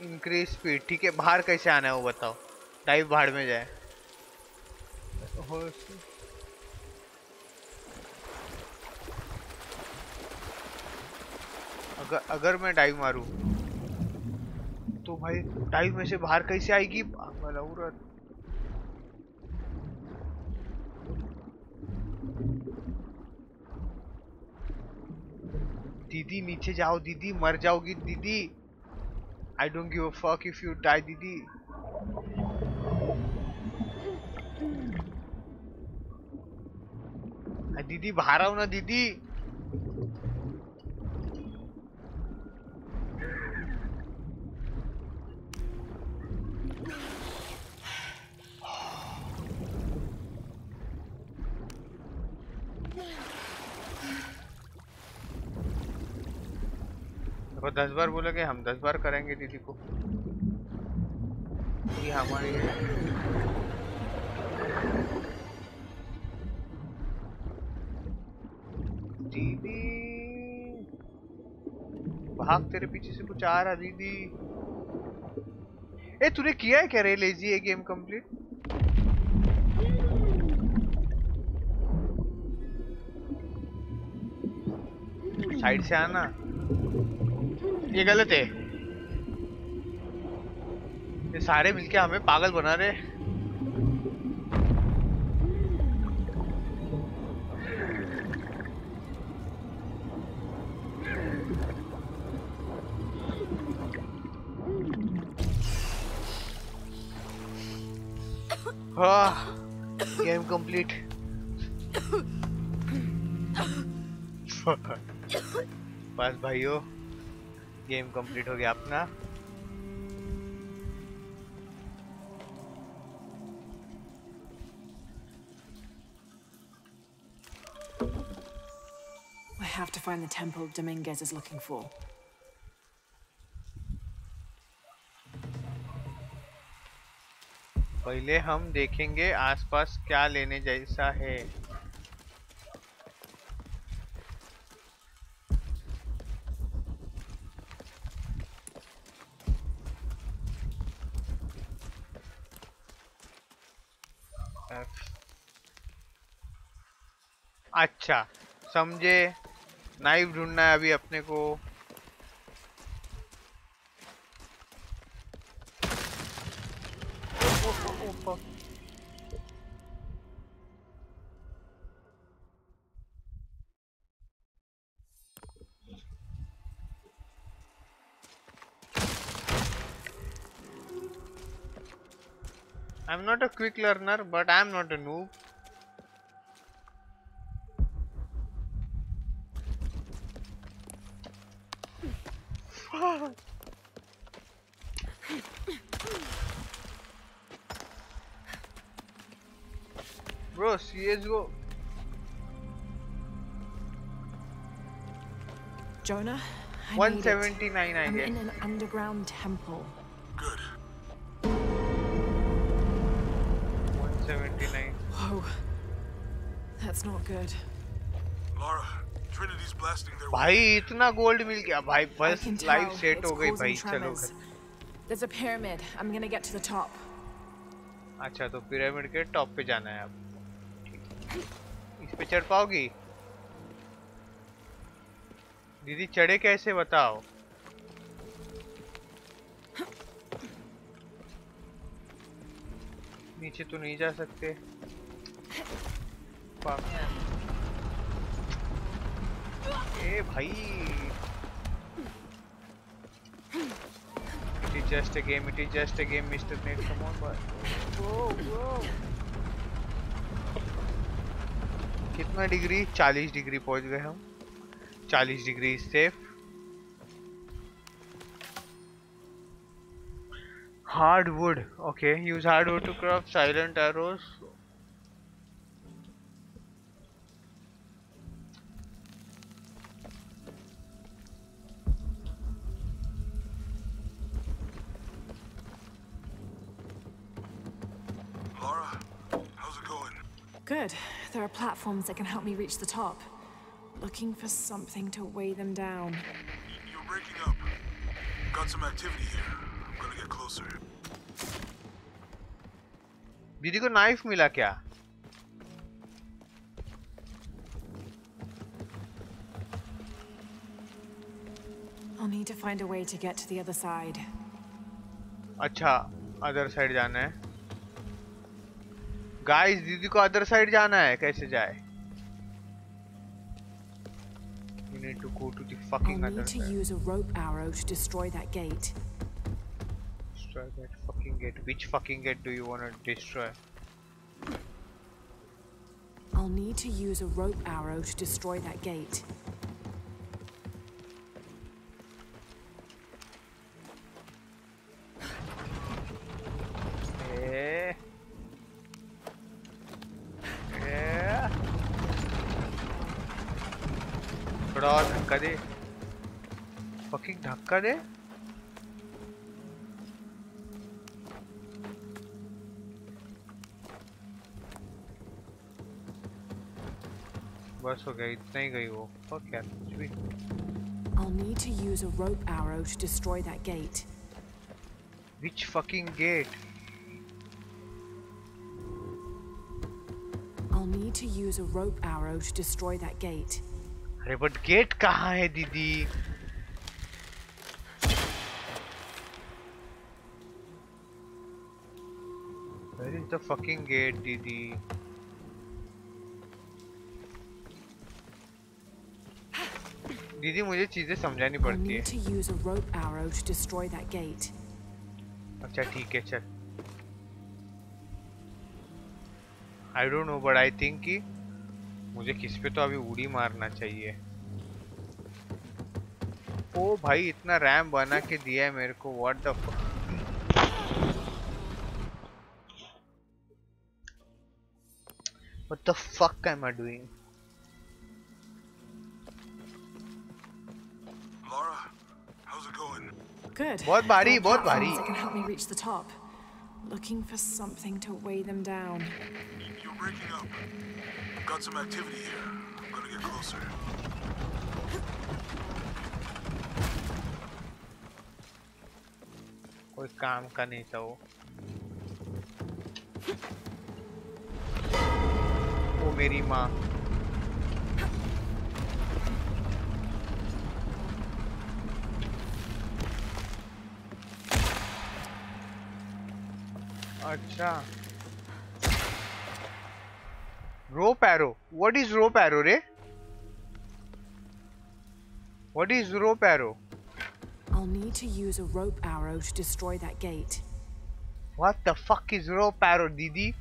इंक्रीज स्पीड ठीक है, बाहर कैसे आना है वो बताओ। डाइव बाहर में जाए। हो अगर मैं डाइव मारूं तो भाई डाइव में से बाहर कैसे आएगी? दीदी, नीचे जाओ, दीदी, मर जाओगी, दीदी। I don't give a fuck if you die दीदी। दीदी, बाहर आओ ना, दीदी देखो बार बोलोगे, हम दस बार करेंगे दीदी को। ये हमारी दीदी, भाग तेरे पीछे से कुछ आ रहा दीदी। ए, तूने किया है क्या रे लेजी ये गेम कंप्लीट साइड से आना। ये गलत है। ये सारे मिलके हमें पागल बना रहे गेम कंप्लीट हाँ, बस भाइयों। गेम कंप्लीट हो गया अपना। लुकिंग फॉर पहले हम देखेंगे आसपास क्या लेने जैसा है। अच्छा समझे नाइफ ढूंढना है अभी अपने को I'm not a quick learner, but I'm not a noob. भेजो जोना 179 भाई इतना गोल्ड मिल गया। भाई बस लाइफ सेट हो गई भाई चलो अच्छा तो पिरामिड के टॉप पे जाना है अब। इस पे चढ़ पाओगी? दीदी, चढ़े कैसे बताओ? नीचे तो नहीं जा सकते। ए भाई। Game game mister net come on boy कितना डिग्री? 40 डिग्री पहुँच गए हम। 40 degree safe hardwood okay use hard hardwood to craft silent arrows Good. There are platforms that can help me reach the top. Looking for something to weigh them down. You're breaking up. Got some activity here. I'm gonna get closer. दीदी को knife मिला क्या I'll need to find a way to get to the other side. अच्छा other side जाना है guys दीदी को other side जाना है कैसे जाए You need to go to the I'll fucking other need to side. use a rope arrow to destroy that gate. Destroy that fucking gate. Which fucking gate do you want to destroy? I'll need to use a rope arrow to destroy that gate. Fucking धक्का दे बस हो गया इतना ही गई वो fuck यार कुछ भी I'll need to use a rope arrow to destroy that gate. Which fucking gate? I'll need to use a rope arrow to destroy that gate. अरे बट गेट कहाँ है दीदी Is the fucking gate, दीदी दीदी मुझे चीज़ें समझानी पड़ती है। need to use a rope arrow to destroy that gate. अच्छा ठीक है चल। I don't know but I think कि मुझे किस पे तो अभी उड़ी मारना चाहिए। ओ भाई इतना रैम बना के दिया है मेरे को। What the What the fuck am I doing? Laura, how's it going? Good. बहुत भारी, There are बहुत भारी. platforms that can help me reach the top. Looking for something to weigh them down. You're breaking up. Got some activity here. I'm gonna get closer. कोई काम का नहीं था वो ओ मेरी माँ अच्छा rope arrow what is rope arrow रे what is rope arrow I'll need to use a rope arrow to destroy that gate. What the fuck is rope arrow, दीदी?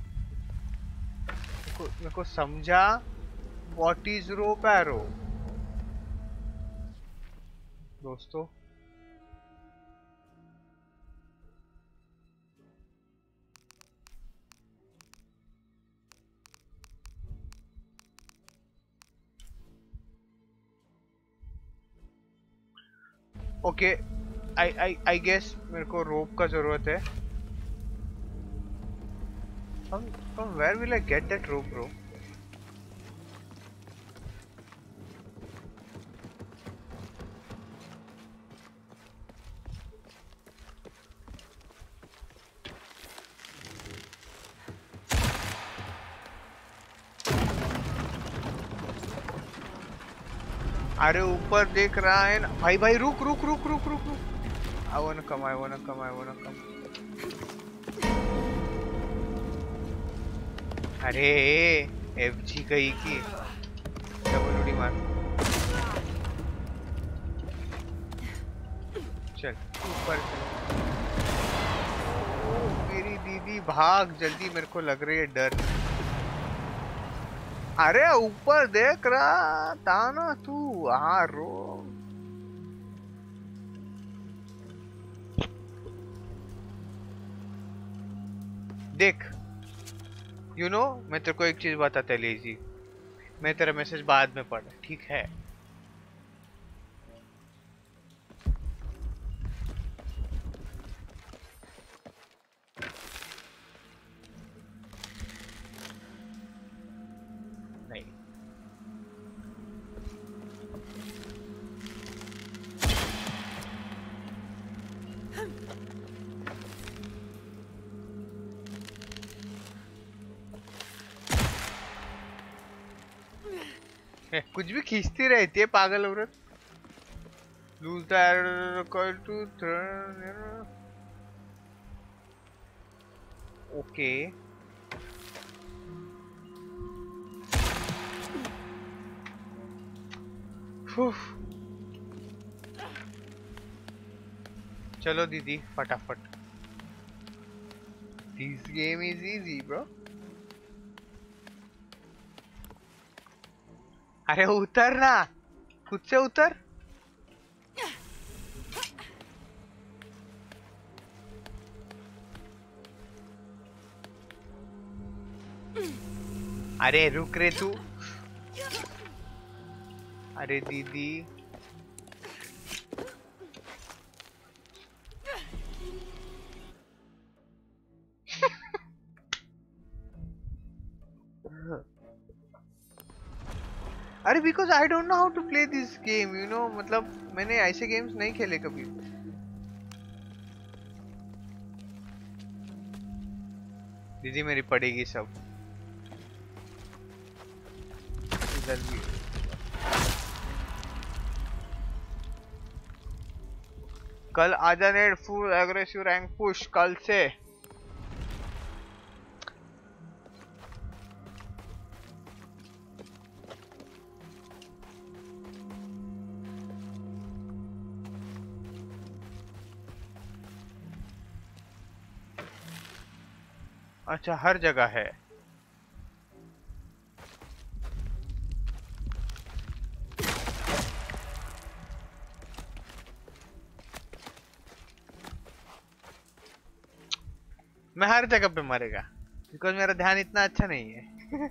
मेरे को समझा? What is rope arrow? दोस्तों। Okay I I I guess मेरे को रोप का ज़रूरत है। from from where will I get that rope, bro? अरे ऊपर देख रहा है ना। भाई भाई, रुक रुक रुक रुक रुक रुक। I want come I want come I want come अरे एफ़ जी कही की डबल उड़ी मार। चल, ऊपर मेरी दीदी भाग, जल्दी मेरे को लग रही है डर। अरे, ऊपर देख रहा था ना तू हाँ रो। देख यू you नो know, मैं तेरे को एक चीज़ बताता लेजी मैं तेरा मैसेज बाद में पढ़ा ठीक है? रहती है पागल औरत? ओके चलो दीदी, फटाफट। This game is easy bro अरे उतर ना। खुद से उतर? अरे रुक रे तू. अरे दीदी. Because I don't know how to play this game you know मतलब मैंने ऐसे गेम्स नहीं खेले कभी। दीदी मेरी पड़ेगी सब। इधर भी कल आजा net full aggressive rank push कल से। अच्छा हर जगह है। मैं हर जगह पे मरेगा बिकॉज़ मेरा ध्यान इतना अच्छा नहीं है।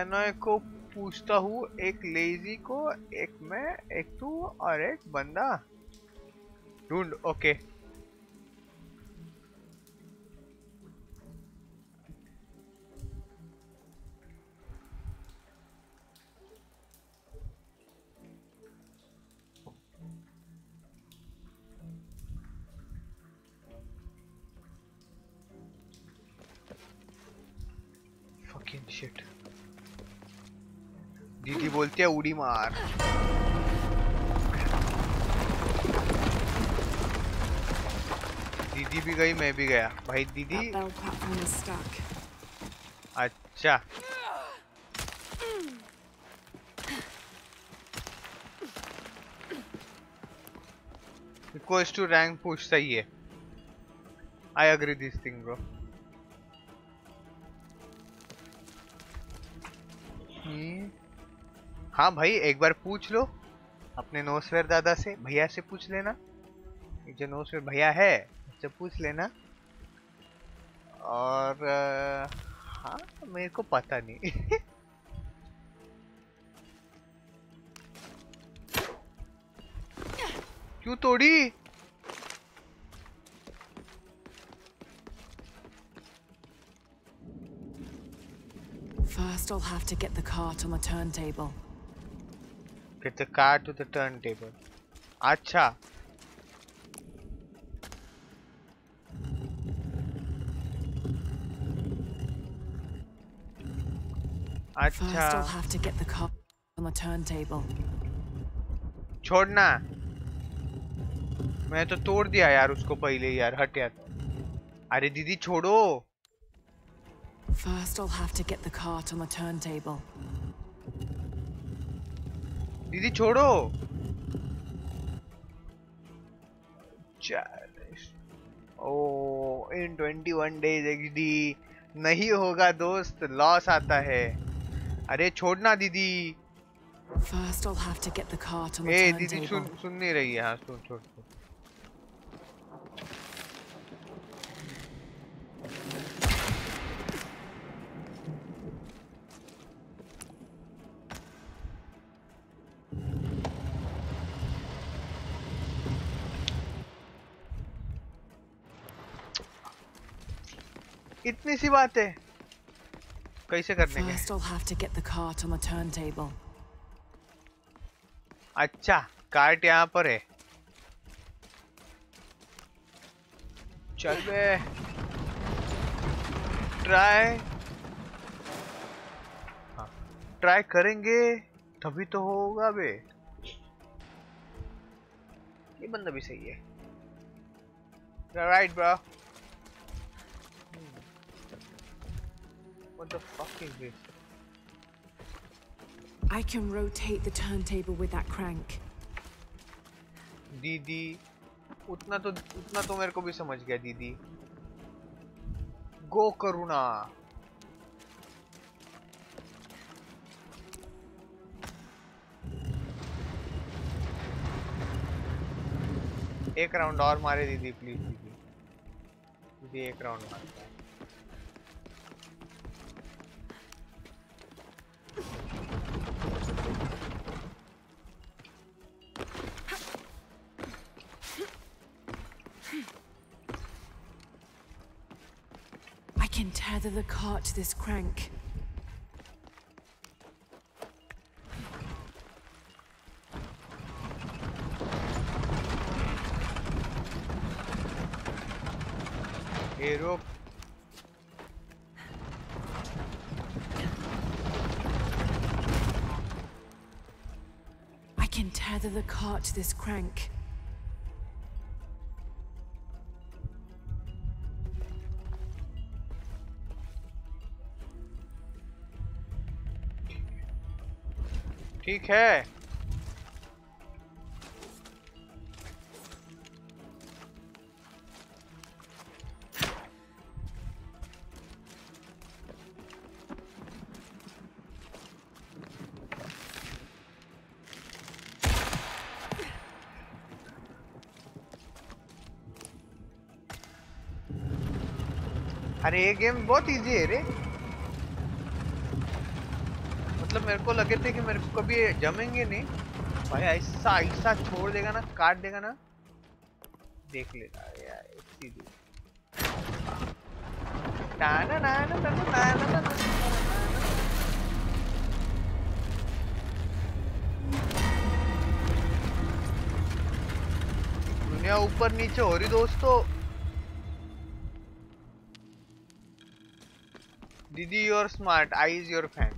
एनोय को पूछता हूँ, एक लेजी को, एक मैं, एक तू और एक बंदा। ढूंढ ओके okay. दे उड़ी मार। दीदी भी गई मैं भी गया। भाई दीदी? अच्छा। रिक्वेस्ट टू रैंक पूछता ही है। I agree this thing bro हाँ भाई एक बार पूछ लो। अपने नोसवेर दादा से भैया से पूछ लेना। जो नोसवेर भैया है उससे पूछ लेना। और अ, हाँ मेरे को पता नहीं। क्यों तोड़ी? First, I'll have to get the cart on the turntable. Get the car to the turntable. अच्छा First, I'll अच्छा have to get the cart on the turntable. छोड़ना मैं तो तोड़ दिया यार उसको पहले यार हट यार अरे दीदी छोड़ो First, I'll have to get the cart on the turntable. दीदी छोड़ो। ओ in twenty one days XD नहीं होगा दोस्त लॉस आता है। अरे छोड़ना दीदी। ए दीदी सुन सुन नहीं रही है। हाँ सुन छोड़। सी बात है। कैसे करने के? First, I'll have to get the cart on the turntable. अच्छा कार्ट यहाँ पर है। चल बे। ट्राई हाँ ट्राई करेंगे तभी तो होगा बे। ये बंदा भी सही है। Right bro What the fuck is this? I can rotate the turntable with that crank. दीदी उतना तो उतना तो मेरे को भी समझ गया दीदी गो करुणा एक राउंड और मारे दीदी प्लीज़ दीदी दीदी एक राउंड मार I can tether the cart to this crank. A the cart to this crank. ठीक है अरे ये गेम बहुत इजी है रे मतलब मेरे को लगे थे कि मेरे को कभी जमेंगे नहीं भाई ऐसा ऐसा छोड़ देगा ना काट देगा ना देख लेना यार ना ना ना ना ना ना ना दुनिया ऊपर नीचे हो रही दोस्तों दीदी your smart I is your fan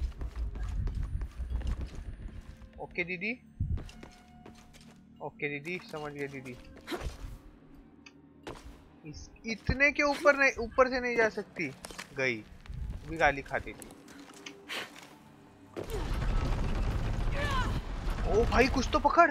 okay दीदी ओके दीदी समझ गए दीदी इस, इतने के ऊपर नहीं, ऊपर से नहीं जा सकती। गई। भी गाली खाती थी ओ भाई, कुछ तो पकड़।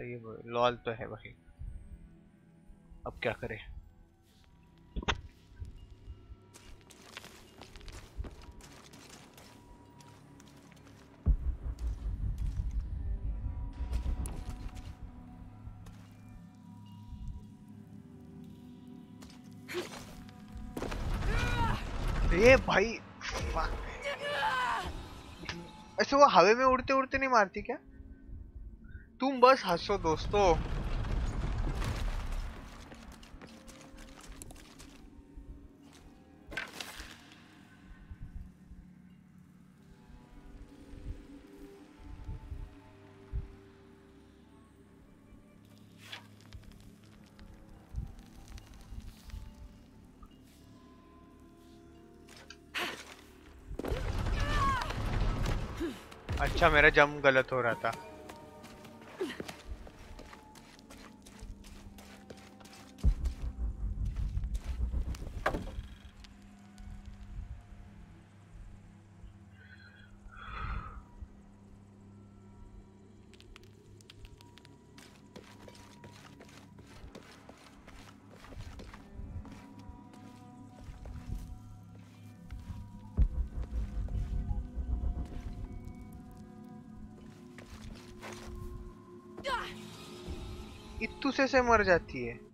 सही है लॉल तो है भाई अब क्या करें? ये भाई ऐसे वो हवे में उड़ते उड़ते नहीं मारती क्या? तुम बस हंसो दोस्तों। अच्छा मेरा जम गलत हो रहा था। इत्तू से से मर जाती है।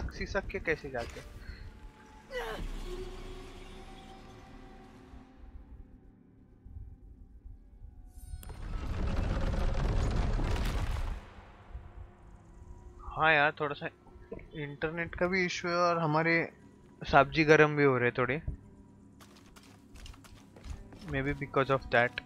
सिसक सिसक के कैसे जाते? हाँ यार, थोड़ा सा इंटरनेट का भी इशू है और हमारे सब्ज़ी गर्म भी हो रहे थोड़े। Maybe because of that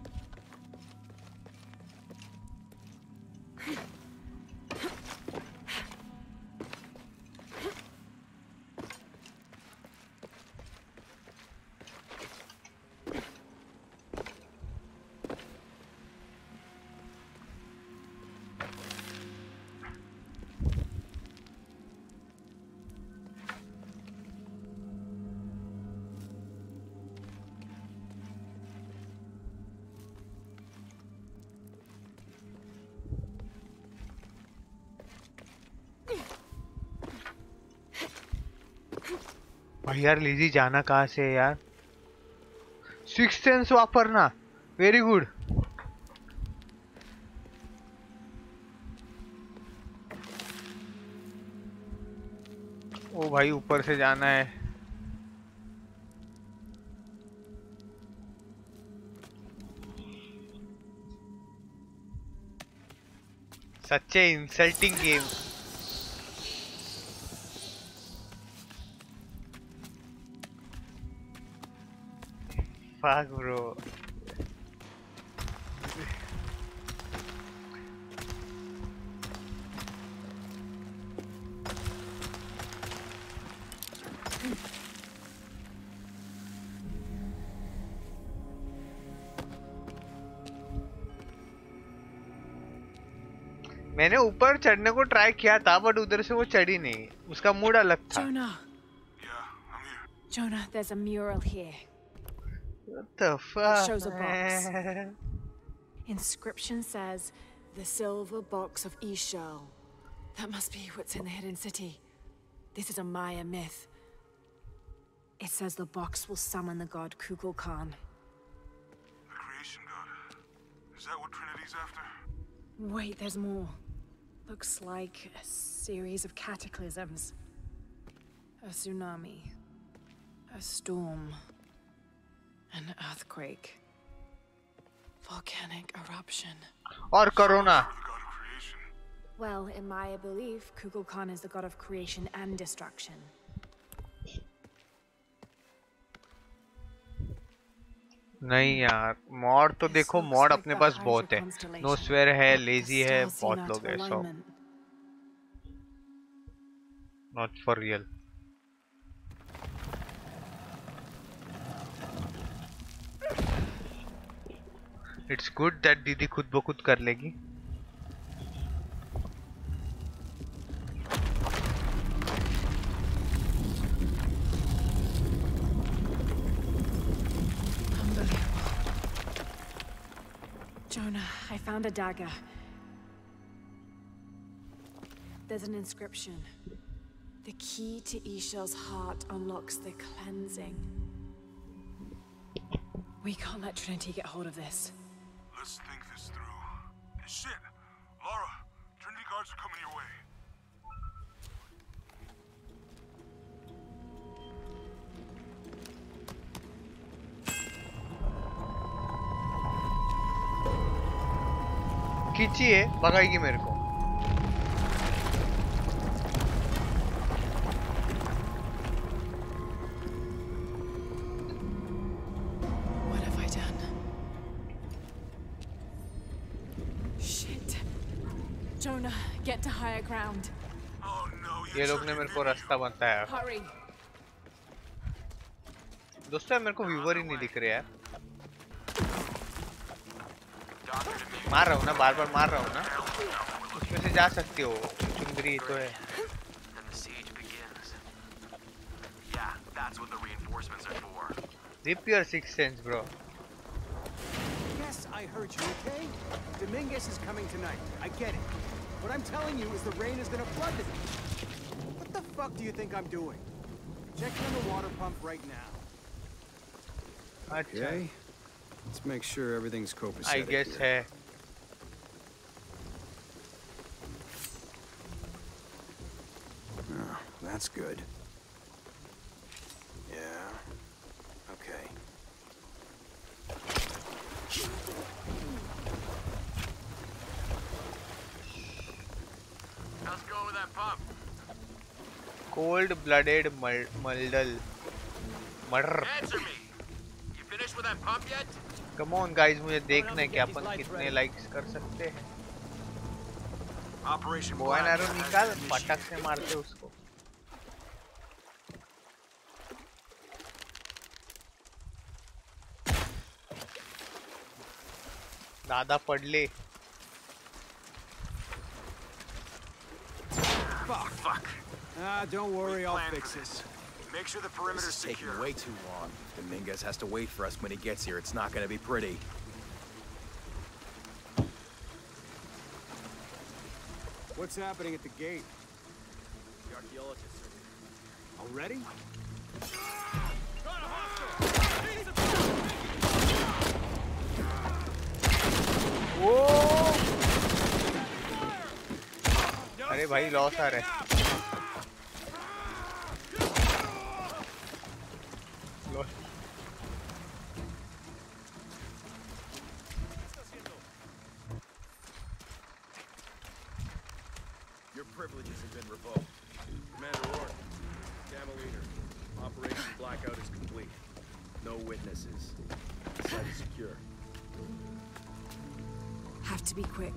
यार, लिजी जाना कहाँ से यार? सिक्स सेंस वापरना। वेरी गुड ओ भाई, ऊपर से जाना है। सच्चे इंसल्टिंग गेम fuck, bro? मैंने ऊपर चढ़ने को ट्राई किया था बट उधर से वो चढ़ी नहीं उसका मूड अलग था Jonah. Yeah, I'm here. Jonah, there's a mural here. What the fuck, shows a box. Inscription says, the silver box of Ishal. That must be what's in the hidden city. This is a Maya myth. It says the box will summon the god Kukulkan. The creation god. Is that what Trinity's after? Wait, there's more. Looks like a series of cataclysms. A tsunami. A storm. An earthquake. Volcanic eruption. और corona The god of creation. Well, in Maya belief, Kukulkan is the god of creation and destruction. नहीं यार mod तो देखो looks mod like अपने the pass Hydra बहुत है constellation. नोस्फेयर है A lazy है star seen बहुत out लोग of है सो alignment. Not for real it's good that दीदी खुद ब खुद कर लेगी Unbelievable. Jonah, I found a dagger. There's an inscription. The key to Ishel's heart unlocks the cleansing. We can't let Trinity get hold of this. Let's think this through. Shit! Laura, Trinity guards are coming your way. खींचिए भगाएगी मेरे को ground. Oh no, ये लोग ने मेरे को रास्ता बताया दोस्तों मेरे को व्यूवर ही नहीं दिख रहे यार मार रहा हूँ ना बार बार मार रहा हूँ ना उसमें से जा सकते हो चुंदरी तो है. Rip your sixth sense, bro. Yes, I heard you, okay? Dominguez is coming tonight. I get it. What I'm telling you is the rain is gonna flood this. What the fuck do you think I'm doing? Checking on the water pump right now. Okay. Let's make sure everything's copacetic I guess here. Uh, oh, that's good. Pump? cold-blooded mul- muldal murder Answer me. You finished with that pump yet? come on guys मुझे देखना है कि अपन कितने likes कर सकते हैं Operation Black arrow has निकाल पटक से मारते उसको दादा पडले Fuck. Fuck. Ah, don't worry, I'll fix for this. Make sure the This perimeter's is taking secure. way too long. Dominguez has to wait for us when he gets here. It's not gonna be pretty. What's happening at the gate? The archaeologists are Already? अरे भाई loss आ रहा है Loss. Your privileges have been revoked. Commander Orr, Gamma Leader, Operation Blackout is complete. No witnesses. The site is secure. Have to be quick.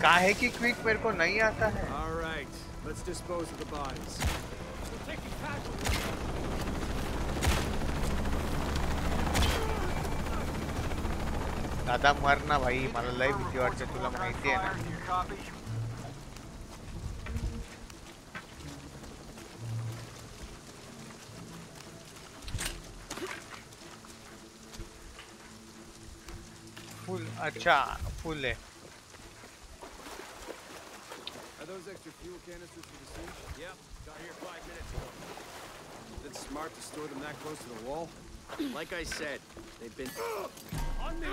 काहे की quick मेरे को नहीं आता है All right. Let's dispose of the bodies. दादा मर ना भाई मला लय भीती वाटते तुला माहिती आहे ना फुल अच्छा फुल है those extra fuel canisters for the siege? Yep, got here five minutes ago. Is it smart to store them that close to the wall? like I said, they've been... On me!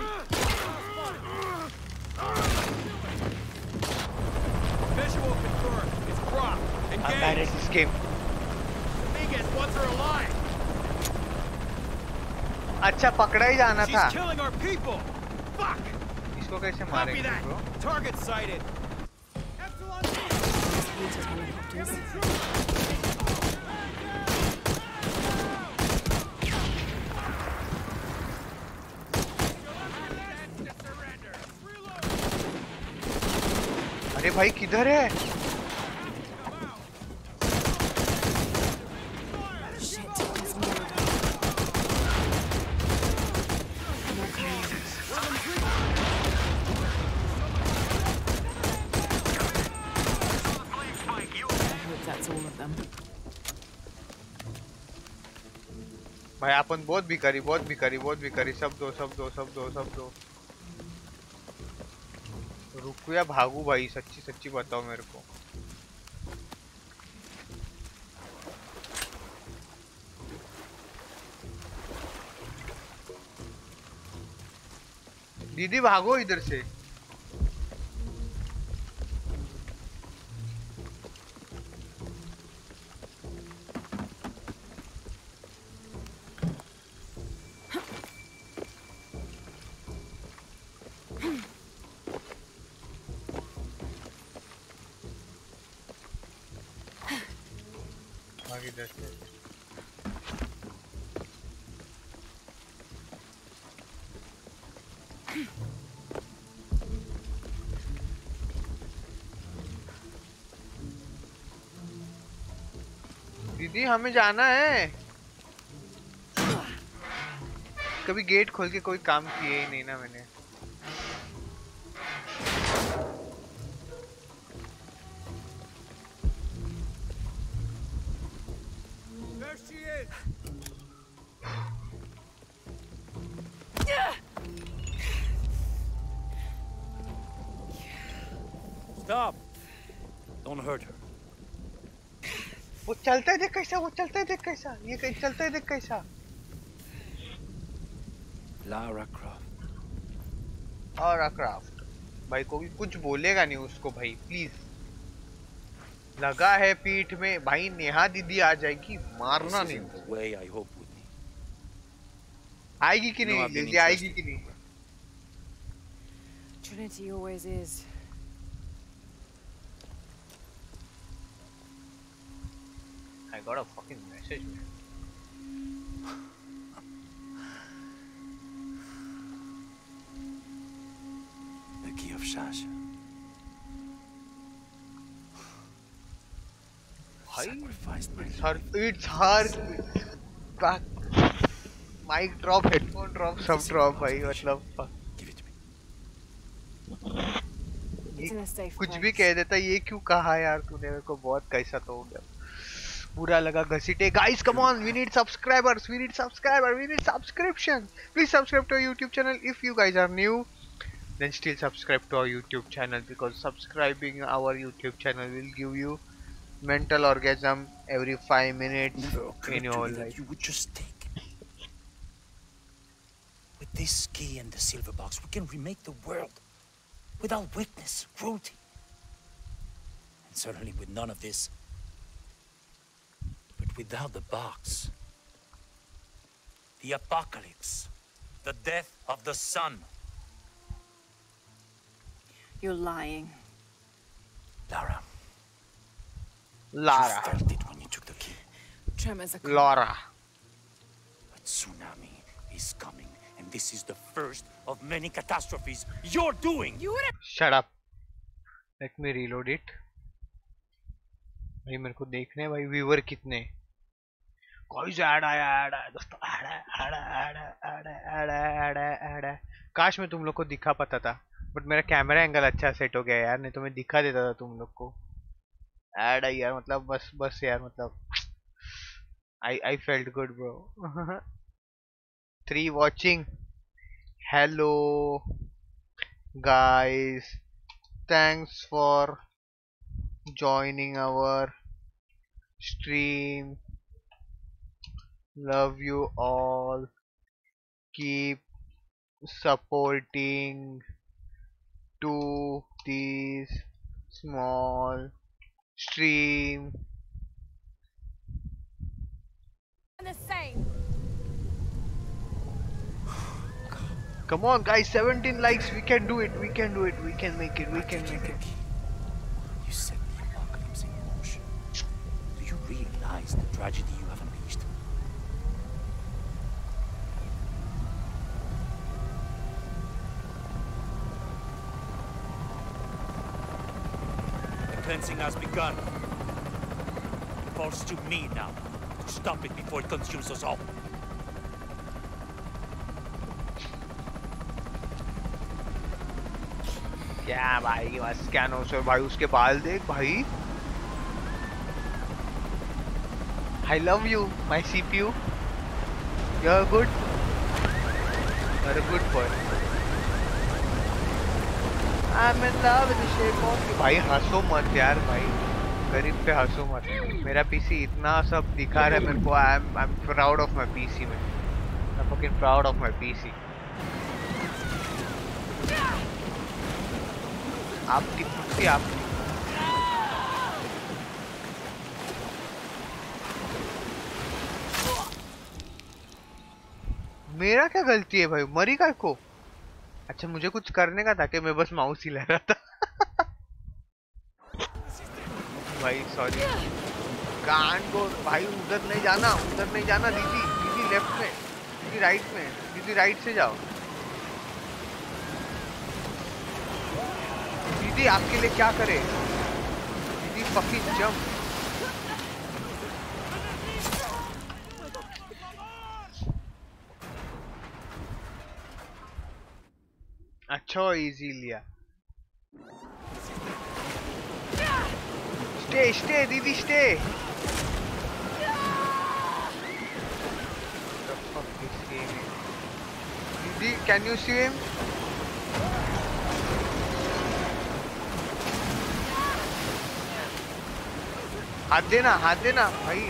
Visual confirmed. It's Brock. I'm bad Engage! at this game Dominguez wants her alive! अच्छा पकड़ा ही जाना था She's killing our people! Fuck! इसको कैसे Copy मारेंगे that! Bro Target sighted! अरे भाई किधर है Shit, there's more of them. More coming. I hope that's all of them. भाई अपन बहुत भिखारी बहुत भिखारी बहुत भिखारी। सब दो सब दो सब दो सब दो। रुको या भागू भाई, सच्ची सच्ची बताओ मेरे को। दीदी, भागो इधर से। दीदी, हमें जाना है। कभी गेट खोल के कोई काम किए ही नहीं ना मैंने। She is! Stop! Don't hurt her. वो चलता है देख कैसा वो चलता है देख कैसा ये कहीं चलता है देख कैसा Lara Croft. और क्राफ्ट भाई को भी कुछ बोलेगा नहीं उसको भाई प्लीज़ लगा है पीठ में भाई नेहा दीदी आ जाएगी मारना नहीं would be. आएगी कि नहीं दीदी आएगी कि नहीं Trinity always is. I got a fucking message man The key of Shasha. कुछ भी कह देता ये क्यों कहा यार तूने मेरे को? बहुत कैसा तो हो गया। बुरा लगा घसीटे। Guys come on we need subscribers we need subscriber we need subscription please subscribe to YouTube channel if you guys are new then still subscribe to our YouTube channel because subscribing our YouTube channel will give you mental orgasm every five minutes Never in your to whole me that life you would just take it. With this key and the silver box, we can remake the world without weakness, cruelty, and certainly with none of this. But without the box, the apocalypse, the death of the sun. You're lying. Lara, coming. Laura A tsunami is coming, and this is the first of many catastrophes you're doing. You would have. shut up let me reload it भाई मेरे को देखने भाई viewer कितने कोई से add आया ad आया दोस्तों ऐड है ऐड है ऐड है ऐड ऐड ऐड ऐड काश मैं तुम लोग को दिखा पाता था बट मेरा कैमरा एंगल अच्छा सेट हो गया यार नहीं तो मैं दिखा देता था तुम लोग को ऐड है यार मतलब बस बस यार मतलब I I felt good bro three watching hello guys thanks for joining our stream love you all keep supporting to this small stream the same. Come on, guys, 17 likes. We can do it. We can do it. We can make it. We can make it. You set the apocalypse in motion. Do you realize the tragedy you have unleashed? The cleansing has begun. It falls to me now to stop it before it consumes us all. क्या भाई बस क्या no sir भाई उसके बाल देख भाई I love you my C P U you are good अरे good boy I am in love with the shape of भाई, हंसो मत यार भाई। गरीब पे हंसो मत। मेरा पीसी इतना सब दिखा रहा है मेरे को। I am I am proud of my PC में I am fucking proud of my PC आपकी कुर्सी आप मेरा क्या गलती है भाई? मरी का को? अच्छा मुझे कुछ करने का था कि मैं बस माउस ही ले रहा था। भाई सॉरी कान को, भाई, उधर नहीं जाना, उधर नहीं जाना, दीदी दीदी लेफ़्ट में, दीदी राइट में, दीदी राइट से जाओ। दीदी, आपके लिए क्या करे? दीदी फकिंग जंप अच्छा इजी लिया। स्टे स्टे दीदी स्टे दीदी कैन यू सी हिम हाथ देना हाथ देना, भाई।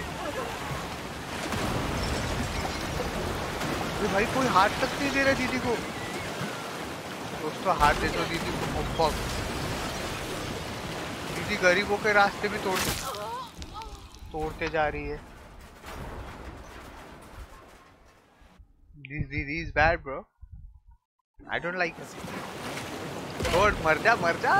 भाई, कोई हाथ तक नहीं दे रहा दीदी को। दोस्तों हाथ दे दो दीदी को दीदी गरीबों के रास्ते भी तोड़ तोड़ते जा रही है। This didi is bad, bro. I don't like it. छोड़ मर जा मर जा।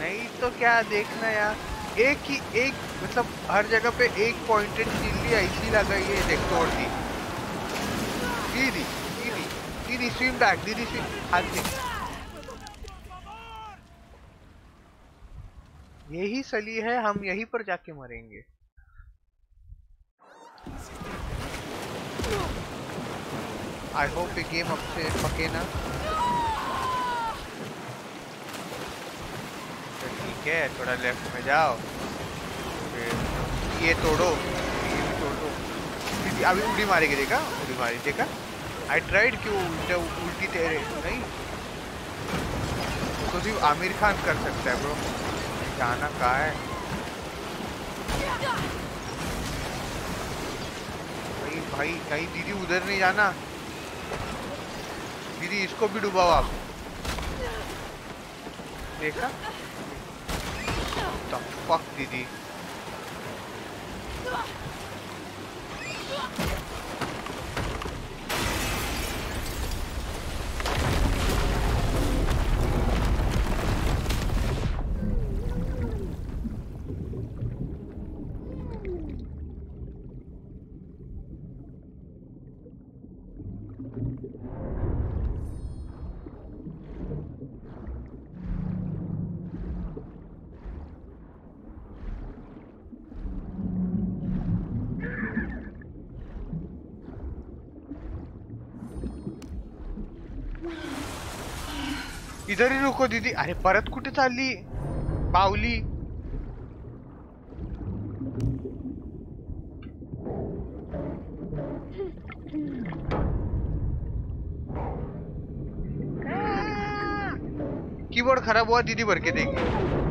नहीं तो क्या देखना यार। एक ही एक मतलब हर जगह पे एक पॉइंटेड चिल्ली ऐसी लगाई है देख तोड़ दी दीदी दीदी दीदी स्विम बैक दीदी स्विम हाथ यही सली है, हम यहीं पर जाके मरेंगे। आई होप ये गेम अब से पके ना। ठीक है, थोड़ा लेफ़्ट में जाओ। ये तोड़ो, ये भी तोड़ अभी उड़ी मारेगी देखा? उड़ी मारी, देखा? आई ट्राइड क्यों उल्टे तेरे नहीं। तो सिर्फ़ आमिर खान कर सकता है ब्रो जाना कहा है? भाई भाई, कहीं दीदी उधर नहीं जाना। दीदी, इसको भी डुबाओ आप। देखा? The fuck, दीदी? इधर ही रुको दीदी. अरे परत कुठे चालली? बावली. कीबोर्ड खराब हुआ दीदी भर के देगी.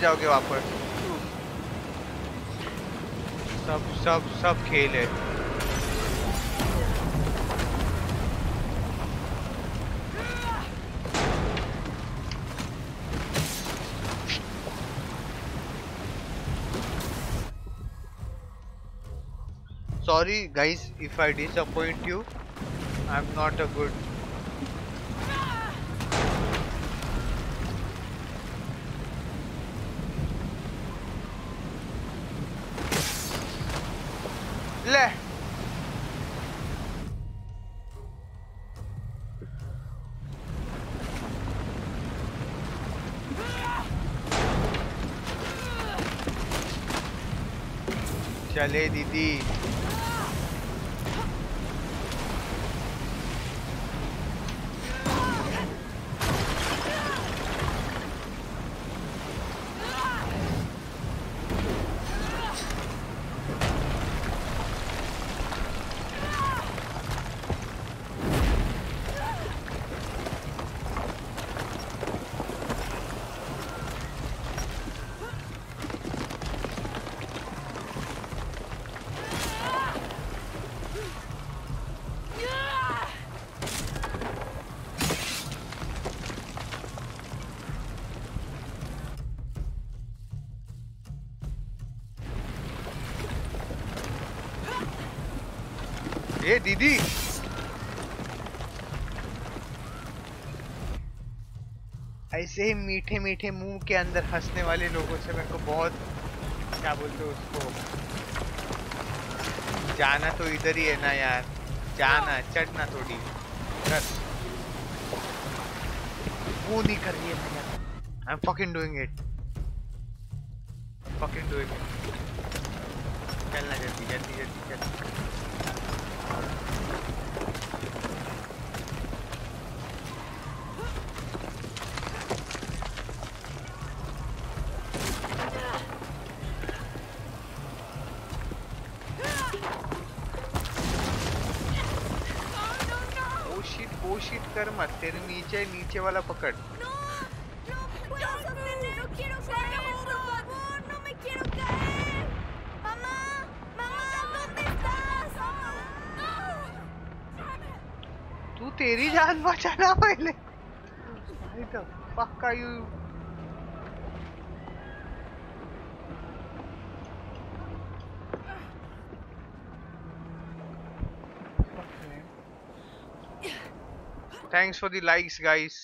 जाओगे वापस सब सब सब खेल है sorry guys if I disappoint you I'm not a good चले दीदी दीदी। ऐसे ही मीठे मीठे मुँह के अंदर हंसने वाले लोगों से मेरे को बहुत, क्या बोलते उसको? जाना तो इधर ही है ना यार। जाना, चढ़ना थोड़ी। वो नहीं कर रही है ओ शिट ओ शिट कर मत तेरे नीचे नीचे वाला पकड़। तू तेरी जान बचाना पहले। तो पक्का you Thanks for the likes, guys.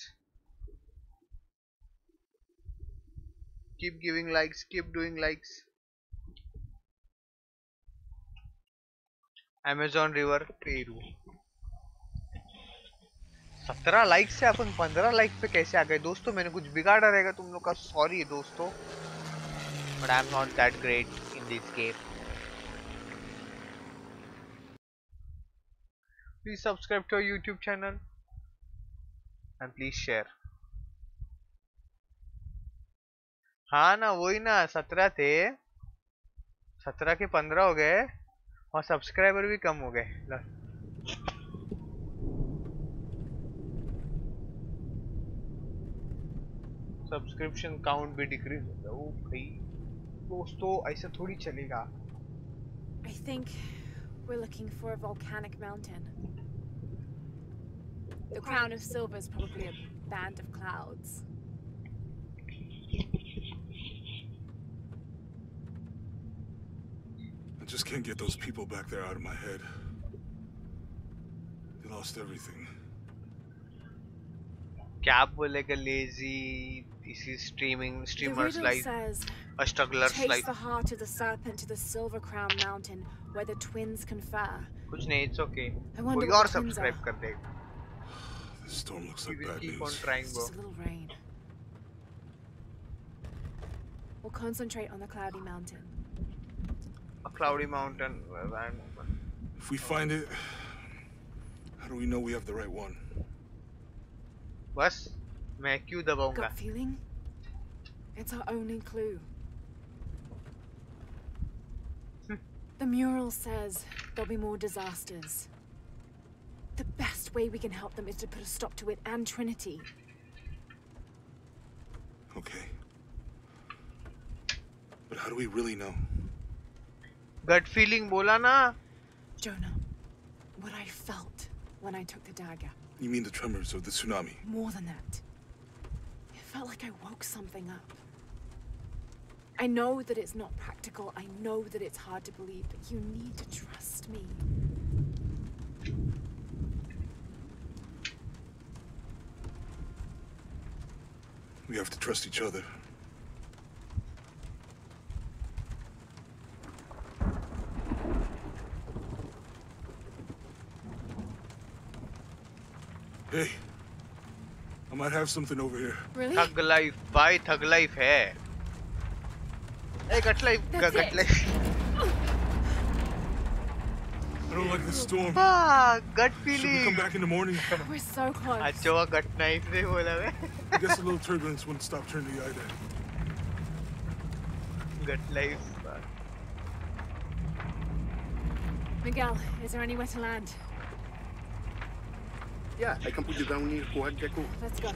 Keep giving likes, keep doing likes. Amazon River, Peru. सत्रह लाइक से अपन पंद्रह लाइक पे कैसे आ गए दोस्तों मैंने कुछ बिगाड़ा रहेगा तुम लोग का सॉरी दोस्तों but I am not that great in this game please subscribe to YouTube channel and please share हाँ ना, वही ना, सत्रह थे। सत्रह के पंद्रह हो गए और सब्सक्राइबर भी कम हो गए। सब्सक्रिप्शन काउंट भी डिक्रीज हो गया। ओ भाई, दोस्तों, ऐसा थोड़ी चलेगा। I think we're looking for a volcanic mountain. The crown of silver is probably a band of clouds. I just can't get those people back there out of my head. They lost everything. क्या बोलेगा lazy this is streaming The streamer's riddle life says, a struggler's Chase life the heart of the serpent to the Silver Crown Mountain, where the twins confer. कुछ नहीं it's okay I wonder कोई what और the twins subscribe are. कर देगा This storm looks we like will bad keep on news. trying It's bro just a little rain. We'll concentrate on the cloudy mountain. a cloudy mountain and If we find it, how do we know we have the right one? बस मैं क्यों दबाऊंगा Gut feeling? It's our only clue. The mural says there'll be more disasters. The best way we can help them is to put a stop to it and Trinity. Okay. But how do we really know? Gut feeling bola na? Jonah, what I felt when I took the dagger. You mean the tremors of the tsunami? More than that. It felt like I woke something up. I know that it's not practical. I know that it's hard to believe, but you need to trust me. We have to trust each other. Hey, I might have something over here. Really? Thug life, bye. Thug life hey. Hey, gut life, gut life. I don't like this storm. हाँ gut Should we come feeling back in the morning? We're so close. अच्छा हुआ गट knife से बोला मैं I guess a little turbulence wouldn't stop Trinity either. Gut life Miguel, is there anywhere to land? Yeah, I can put you down near Kuat Jaku. Let's go.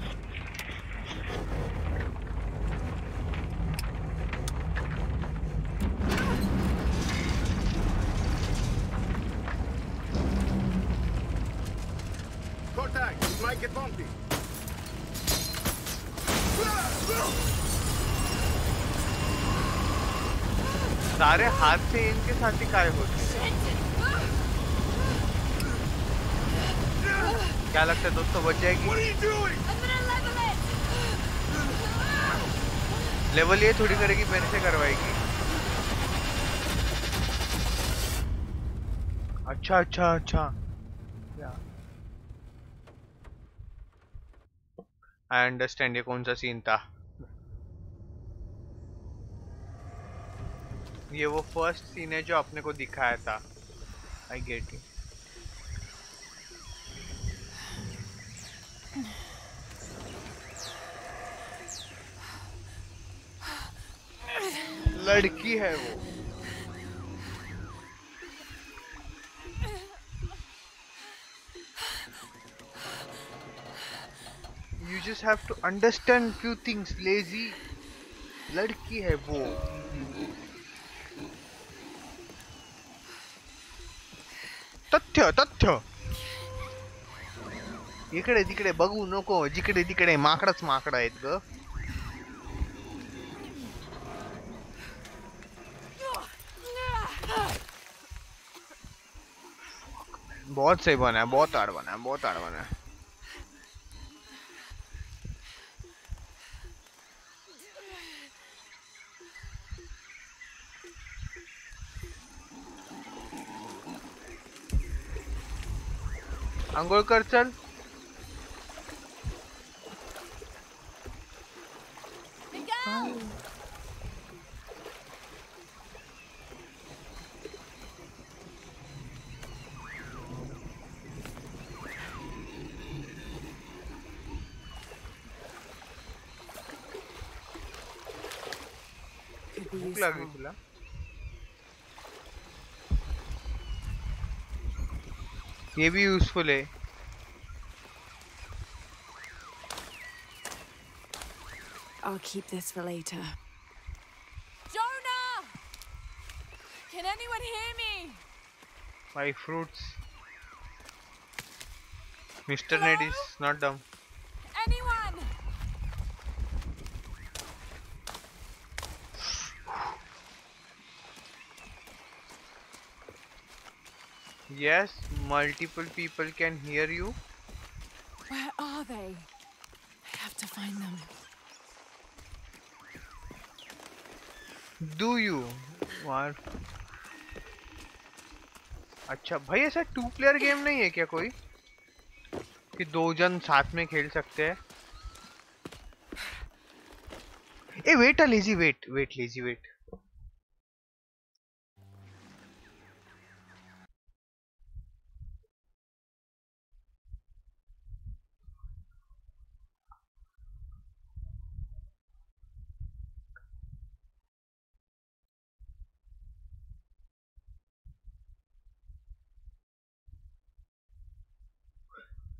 सारे हाथ से इनके साथ ही काय होते हैं। क्या लगता है दोस्तों बच जाएगी? लेवल ये थोड़ी करेगी मेरे से करवाएगी। अच्छा अच्छा अच्छा। आई अंडरस्टैंड ये कौन सा सीन था। ये वो फ़र्स्ट सीन है जो आपने को दिखाया था। आई गेट इट लड़की है वो। You just have to understand few things, lazy. लड़की है वो। तथ्य तथ्य। इकडे तिकडे बघू नको जिकडे तिकडे माकडच माकड आहेत ग. बहुत सही बना है बहुत आड़ बना है बहुत आड़ बना है। आंघोळ कर चल लागली useful. तुला ये भी यूजफुल है I'll keep this for later. Jonah! Can anyone hear me? भाई fruits Mr. Ned is not dumb. Anyone? Yes, multiple people can hear you. Where are they? I have to find them. Do you? What? अच्छा भाई ऐसा to player game नहीं है क्या कोई कि दो जन साथ में खेल सकते हैं ए wait a Lizzie wait wait Lizzie wait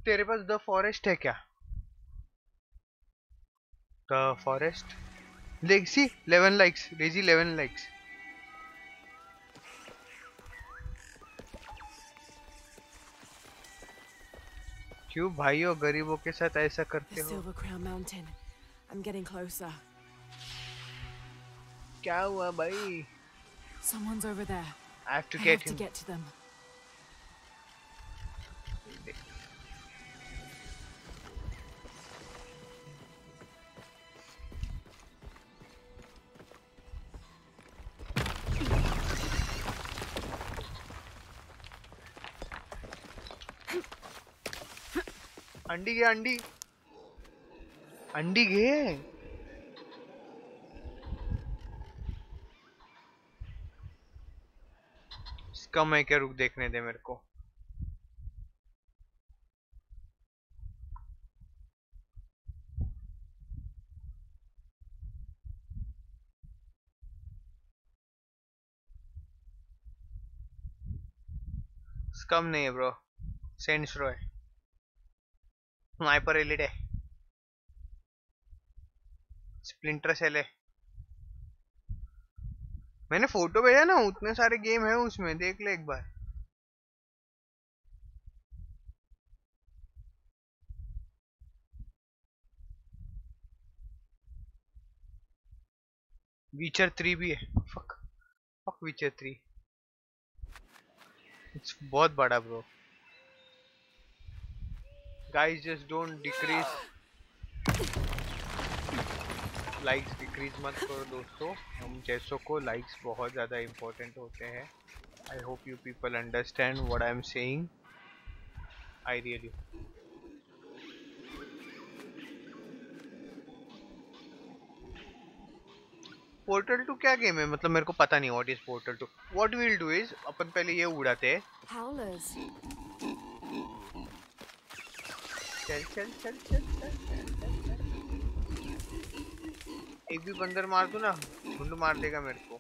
तेरे पास द फॉरेस्ट है क्या? The forest? देख see likes Daisy eleven likes क्यों भाई और गरीबों के साथ ऐसा करते हो? क्या हुआ भाई? Someone's अंडी गया अंडी? अंडी गए इसका मैं क्या रुक देखने दे मेरे को? स्कम नहीं है ब्रो सेंसरो है स्नाइपर एलिड है। स्प्लिंटर सेल है। मैंने फ़ोटो भेजा ना, उतने सारे गेम है उसमें, देख ले एक बार। वीचर थ्री भी है। Fuck fuck Witcher three it's बहुत बड़ा bro guys, just don't decrease. Likes decrease मत करो दोस्तों। हम जैसों को लाइक्स बहुत ज़्यादा इम्पोर्टेंट होते हैं। I hope you people understand what I am saying I really Portal two क्या गेम है? मतलब मेरे को पता नहीं what is Portal two what will do is अपन पहले ये उड़ाते हैं. चल चल चल चल एक भी बंदर मार दू ना घुंड मार देगा मेरे को।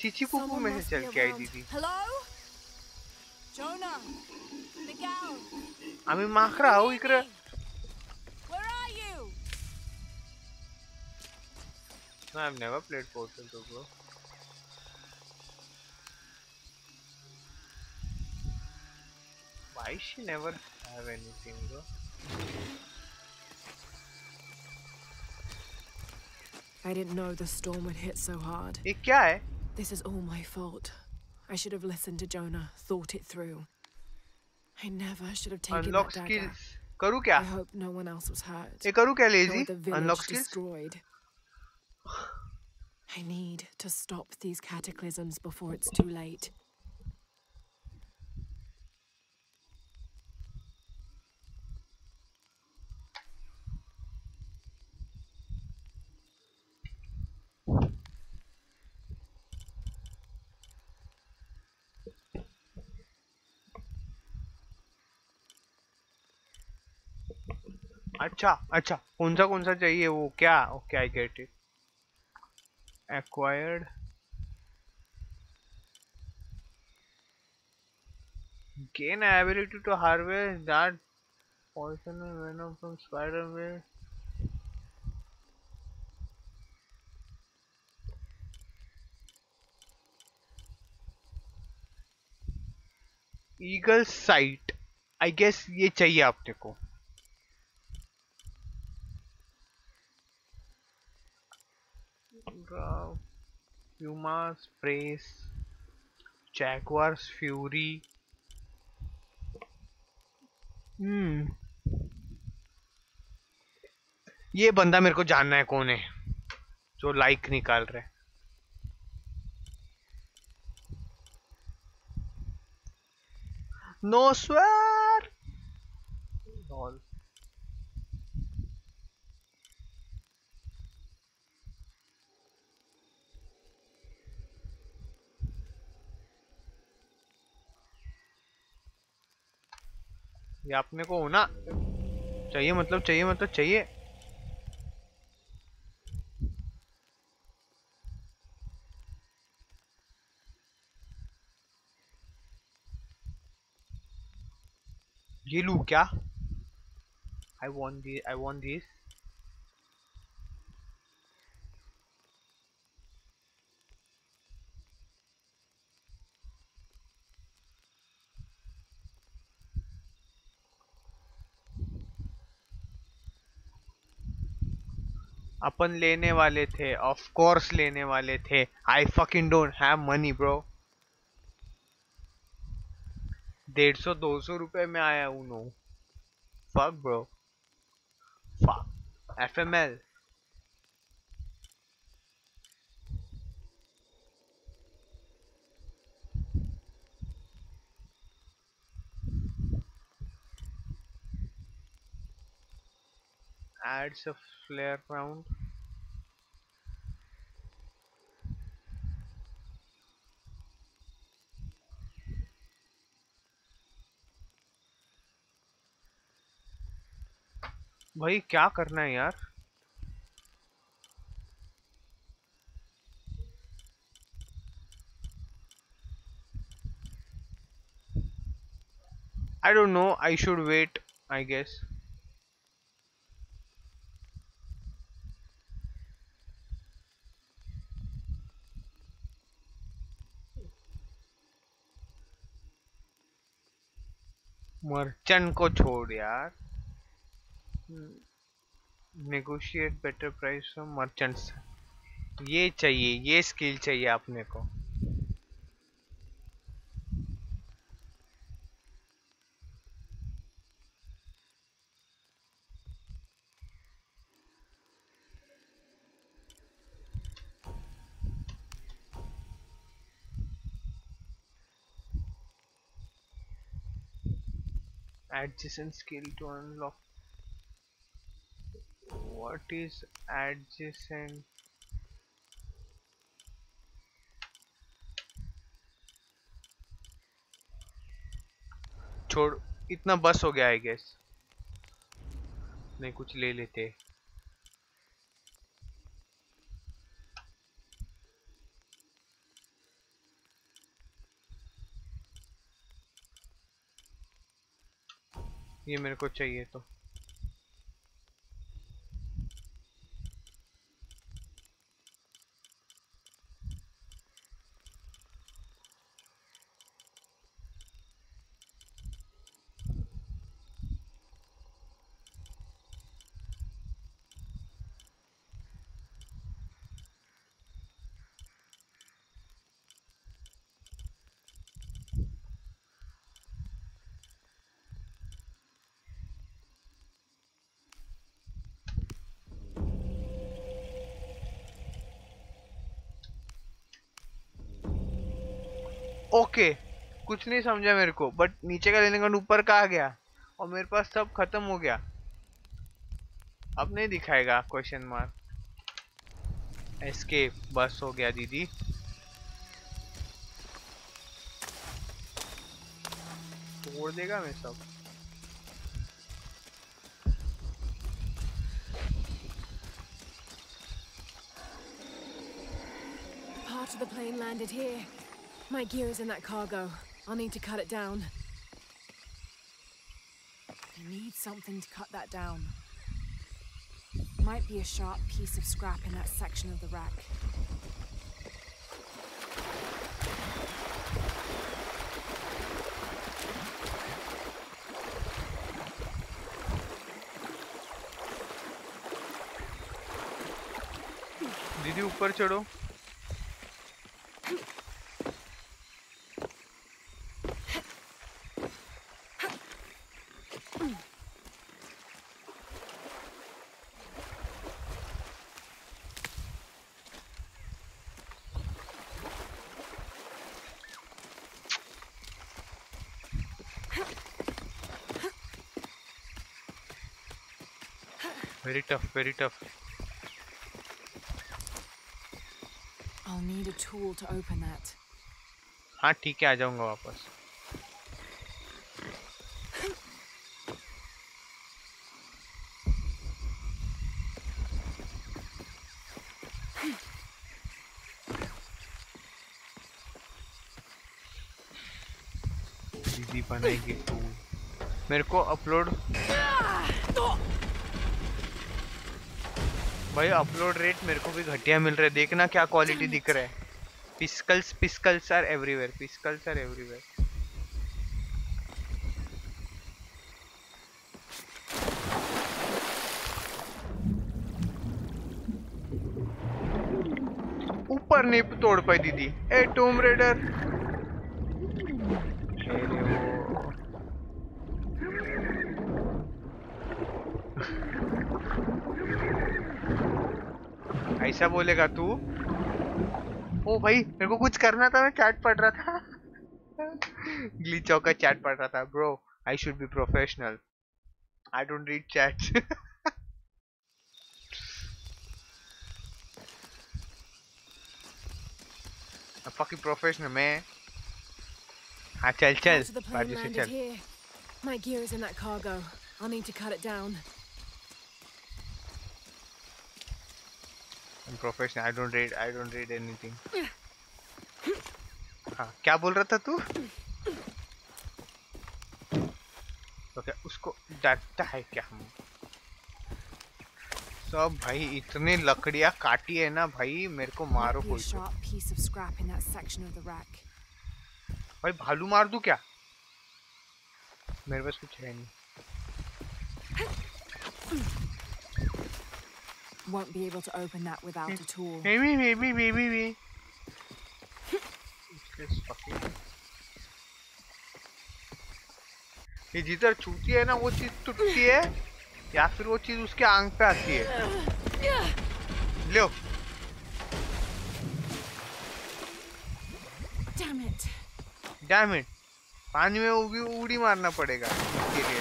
चीची पुपू में से चल के आई दीदी हेलो जोना द गाउन आम्ही माखरा आहो इकरा। No, I've never played Portal 2, bro. Why she never have anything, bro? I didn't know the storm would hit so hard. ये क्या है? This is all my fault. I should have listened to Jonah, thought it through. I never should have taken Unlock that dagger. skills. करूँ क्या? I hope no one else was hurt. ये करूँ क्या Nor lazy? the village Unlock skills? destroyed. I need to stop these cataclysms before it's too late. अच्छा अच्छा कौन सा कौन सा चाहिए वो क्या okay I get it acquired gain ability to harvest that Poison venom from Spider-Man. Eagle sight I guess ये चाहिए आपने को Uh, Puma's Phrase, Jaguar's Fury. Hmm. ये बंदा मेरे को जानना है कौन है जो लाइक निकाल रहे नो स्वर नॉल ये अपने को होना। चाहिए मतलब चाहिए मतलब चाहिए। ये लू क्या? I want the I want this अपन लेने वाले थे ऑफ़ कोर्स लेने वाले थे। I fucking don't have money bro डेढ़ सौ, दो सौ रुपए में आया हूँ no fuck bro fuck F M L adds a flare found भाई, क्या करना है यार? I don't know I should wait I guess merchant को छोड़ यार। Negotiate better price from merchants ये चाहिए, ये स्किल चाहिए अपने को। Adjacent skill to unlock what is adjacent छोड़ इतना बस हो गया आई गेस नहीं कुछ ले लेते ये मेरे को चाहिए तो ओके कुछ नहीं समझा मेरे को बट नीचे का लेने का ऊपर का आ गया? और मेरे पास सब खत्म हो गया। अब नहीं दिखाएगा क्वेश्चन मार्क एस्केप बस हो गया दीदी। तोड़ देगा मैं सब। Part of the plane landed here. My gear is in that cargo. I'll need to cut it down. need something to cut that down. Might be a sharp piece of scrap in that section of the rack. दीदी ऊपर चढ़ो Very tough, very tough. I'll need a tool to open that. हाँ ठीक है आ जाऊँगा वापस दीदी बनाएगी तू मेरे को अपलोड भाई अपलोड रेट मेरे को भी घटिया मिल रहा है। देखना क्या क्वालिटी दिख रहा है। Pixels pixels are everywhere pixels are everywhere ऊपर नहीं तोड़ पाई दीदी। ए टूम रेडर ऐसा बोलेगा तू? ओ भाई मेरे को कुछ करना था मैं चैट पढ़ रहा था। ग्ली का चैट पढ़ रहा था bro I should be professional I don't read chat fucky professional मैं हाँ चल चल बाजू से चल। My gear is in that cargo. I'll need to cut it down. Professional. I don't read. I don't read anything. हाँ क्या बोल रहा था तू? तो क्या उसको डरता है क्या हम? सब भाई इतने लकड़ियाँ काटी है ना भाई मेरे को मारो कोई तो। भाई भालू मार दूँ क्या? मेरे पास कुछ है नहीं. Won't be able to open that without a tool. Maybe, maybe, maybe, maybe. ये जिधर छूती है ना वो चीज़ टूटती है या फिर वो चीज़ उसके आंग पे आती है लो! डैम इट पानी में वो भी उड़ी मारना पड़ेगा उसके लिए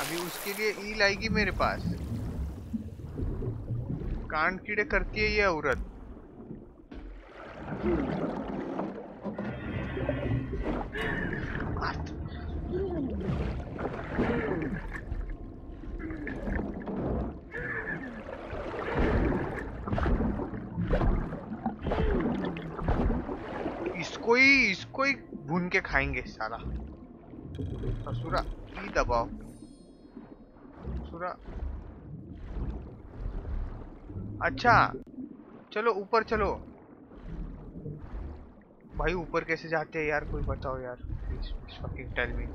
अभी उसके लिए ईल आएगी मेरे पास कांड कीड़े करती है ये औरत. इसको ही इसको ही भून के खाएँगे सारा ससुरा ई दबाओ. ससुरा अच्छा चलो ऊपर चलो। भाई, ऊपर कैसे जाते हैं यार? कोई बताओ यार फकिंग टेल मी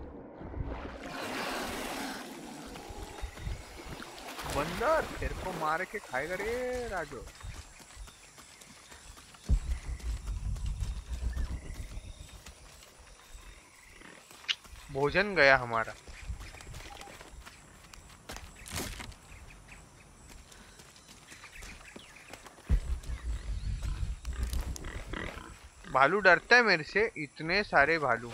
बंदर तेरे को मार के खाएगा रे राजू। भोजन गया हमारा। भालू डरता है मेरे से, इतने सारे भालू।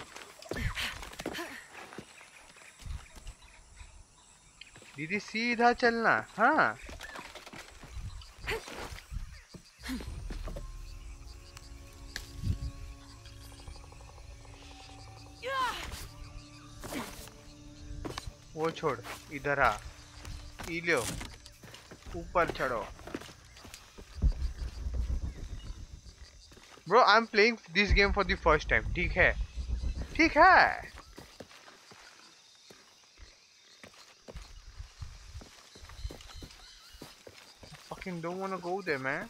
दीदी सीधा चलना हाँ। वो छोड़, इधर आ। ऊपर चढ़ो। Bro I am playing this game for the first time ठीक है? ठीक है? Fucking don't wanna go there, man.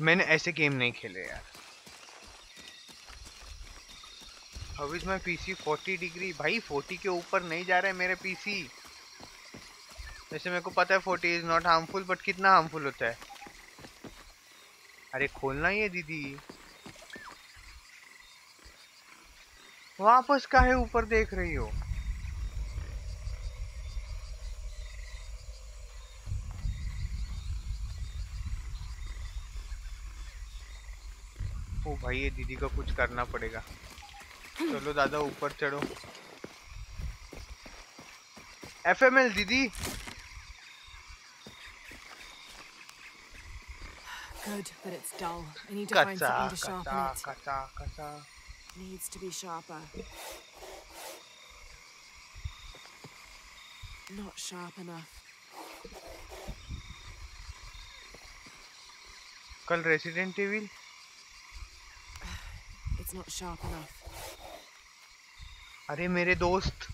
मैंने ऐसे गेम नहीं खेले यार। अब इज़ माई पीसी 40 डिग्री भाई 40 के ऊपर नहीं जा रहे है मेरे पीसी वैसे मेरे को पता है 40 इज़ नॉट हार्मफुल बट कितना हार्मफुल होता है। अरे खोलना ही है दीदी। वापस काहे ऊपर देख रही हो? ओ भाई, ये दीदी का कुछ करना पड़ेगा। चलो दादा, ऊपर चढ़ो। एफएमएल दीदी? Good, but it's dull. I need to find something to sharpen कच्चा it. कच्चा कच्चा Needs to be sharper. Not sharp enough. कल Resident Evil It's not sharp enough. अरे मेरे दोस्त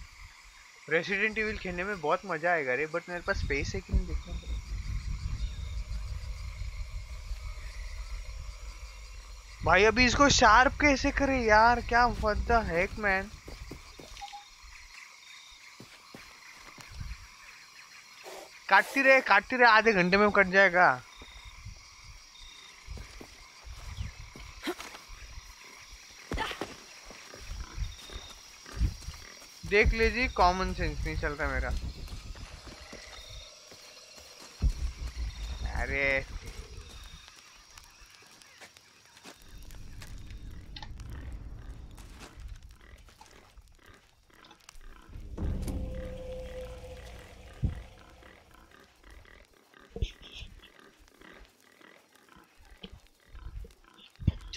रेसिडेंट एविल खेलने में बहुत मज़ा आएगा रे बट मेरे पास स्पेस है कि नहीं देखना पड़ेगा। भाई, अभी इसको शार्प कैसे करे यार? क्या व्हाट द हेक मैन काटती रहे काटती रहे, आधे घंटे में कट जाएगा। देख लीजिए कॉमन सेंस नहीं चलता मेरा। अरे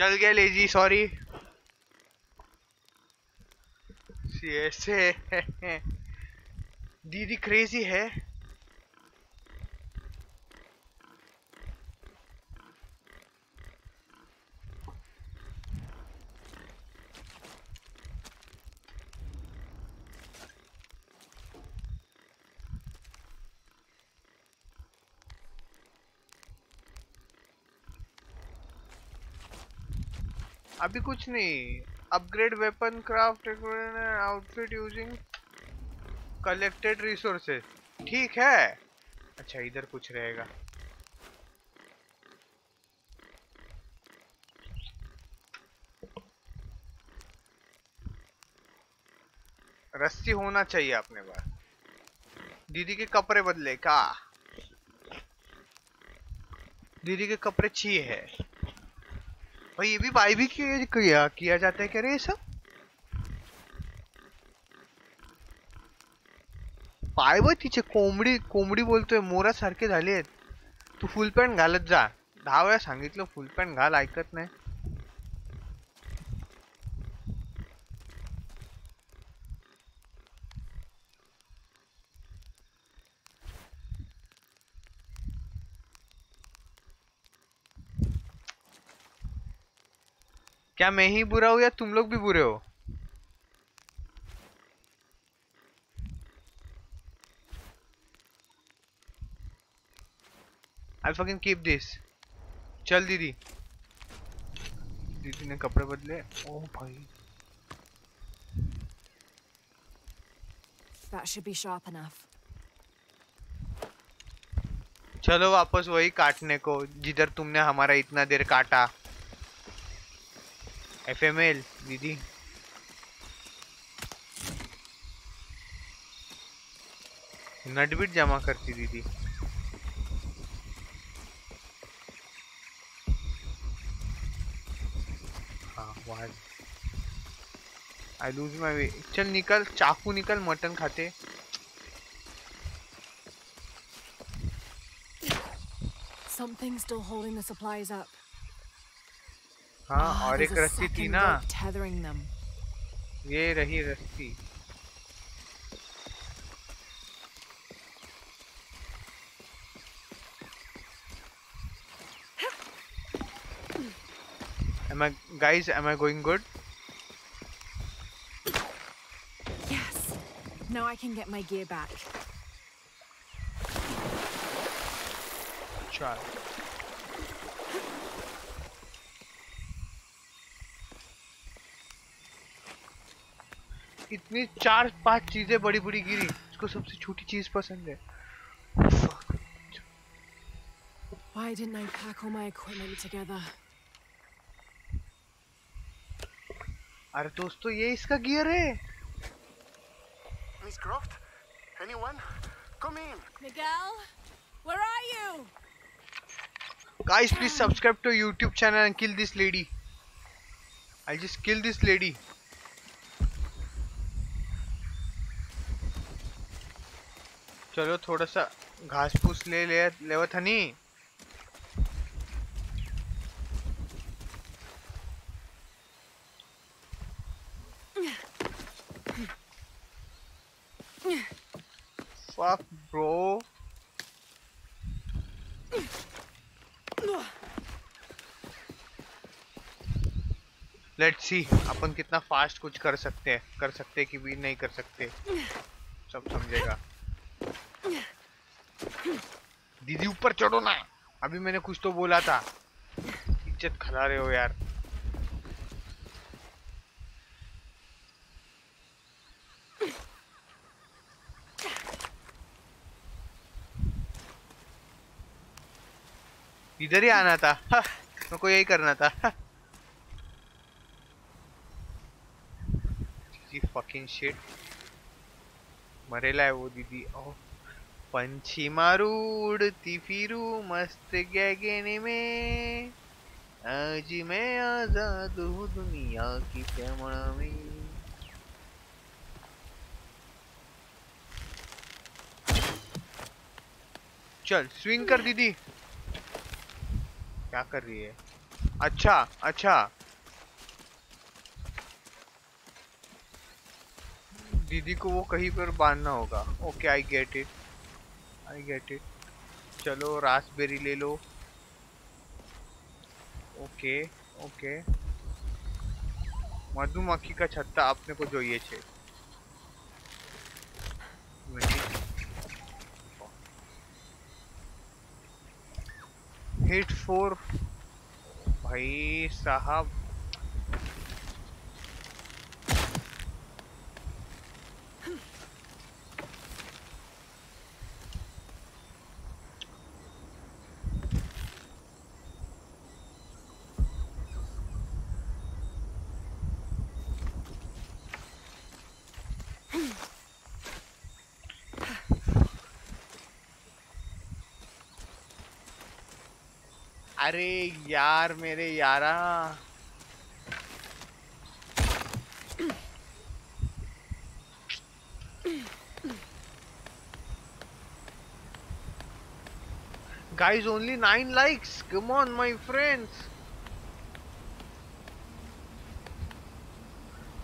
चल गया लेजी सॉरी ऐसे। दीदी क्रेजी है। अभी कुछ नहीं। Upgrade weapon craft outfit using collected resources ठीक है। अच्छा इधर कुछ रहेगा। रस्सी होना चाहिए अपने पास दीदी के कपड़े बदले, का? दीदी के कपड़े छी है भाई ये भी भाई भी किया किया, जाता है क्या रे ये सब? पाय व तिचे कोंबडी कोंबडी बोलतोय मोरा सारखे आहेत तू फुल पॅन्ट घालत जा. दहा वेळा सांगितलं फुल पॅन्ट घाल ऐकत नाही. क्या मैं ही बुरा हूँ या तुम लोग भी बुरे हो? I'll fucking keep this. चल दीदी। दीदी ने कपड़े बदले। ओ भाई। That should be sharp enough. चलो वापस वही काटने को जिधर तुमने हमारा इतना देर काटा। एफएमएल दीदी नटबिट जमा करती दीदी। हाँ आई लूज माई वे चल, निकल, चाकू निकल, मटन खाते। Something's still holding the supplies up. हाँ Ah, और there's एक a रस्सी थी second ना rope tethering them. ये रही रस्सी Am I guys am I going good? Yes. Now I can get my gear back. चार इतनी चार पाँच चीज़ें बड़ी बड़ी गिरी इसको सबसे छोटी चीज़ पसंद है Why didn't I pack all my equipment together? अरे दोस्तों ये इसका गियर है Miss Croft? Anyone? Come in. Miguel, where are you? guys please subscribe to youtube channel and kill this lady i'll just kill this lady चलो थोड़ा सा घास फूस ले ले honey. Fuck, bro let's see अपन कितना फास्ट कुछ कर सकते हैं, कर सकते कि भी नहीं कर सकते। सब समझेगा। दीदी ऊपर चढ़ो ना। अभी मैंने कुछ तो बोला था। इज़्ज़त खा रहे हो यार। इधर ही आना था। हा, मेरे को यही करना था। फकिंग शिट मरेला है वो दीदी। ओह। पंछी मारू उड़ती फिरू मस्त गगन में। आज मैं आज़ाद हूँ दुनिया की क्षमा में। चल स्विंग कर दीदी। क्या कर रही है? अच्छा अच्छा। दीदी को वो कहीं पर बांधना होगा। Okay I get it I get it चलो रास्पबेरी ले लो ओके ओके મધુમક્ખી કા છત્તા આપને को જોઈએ છે हिट फोर भाई साहब यार मेरे यारा। Guys only nine likes come on my friends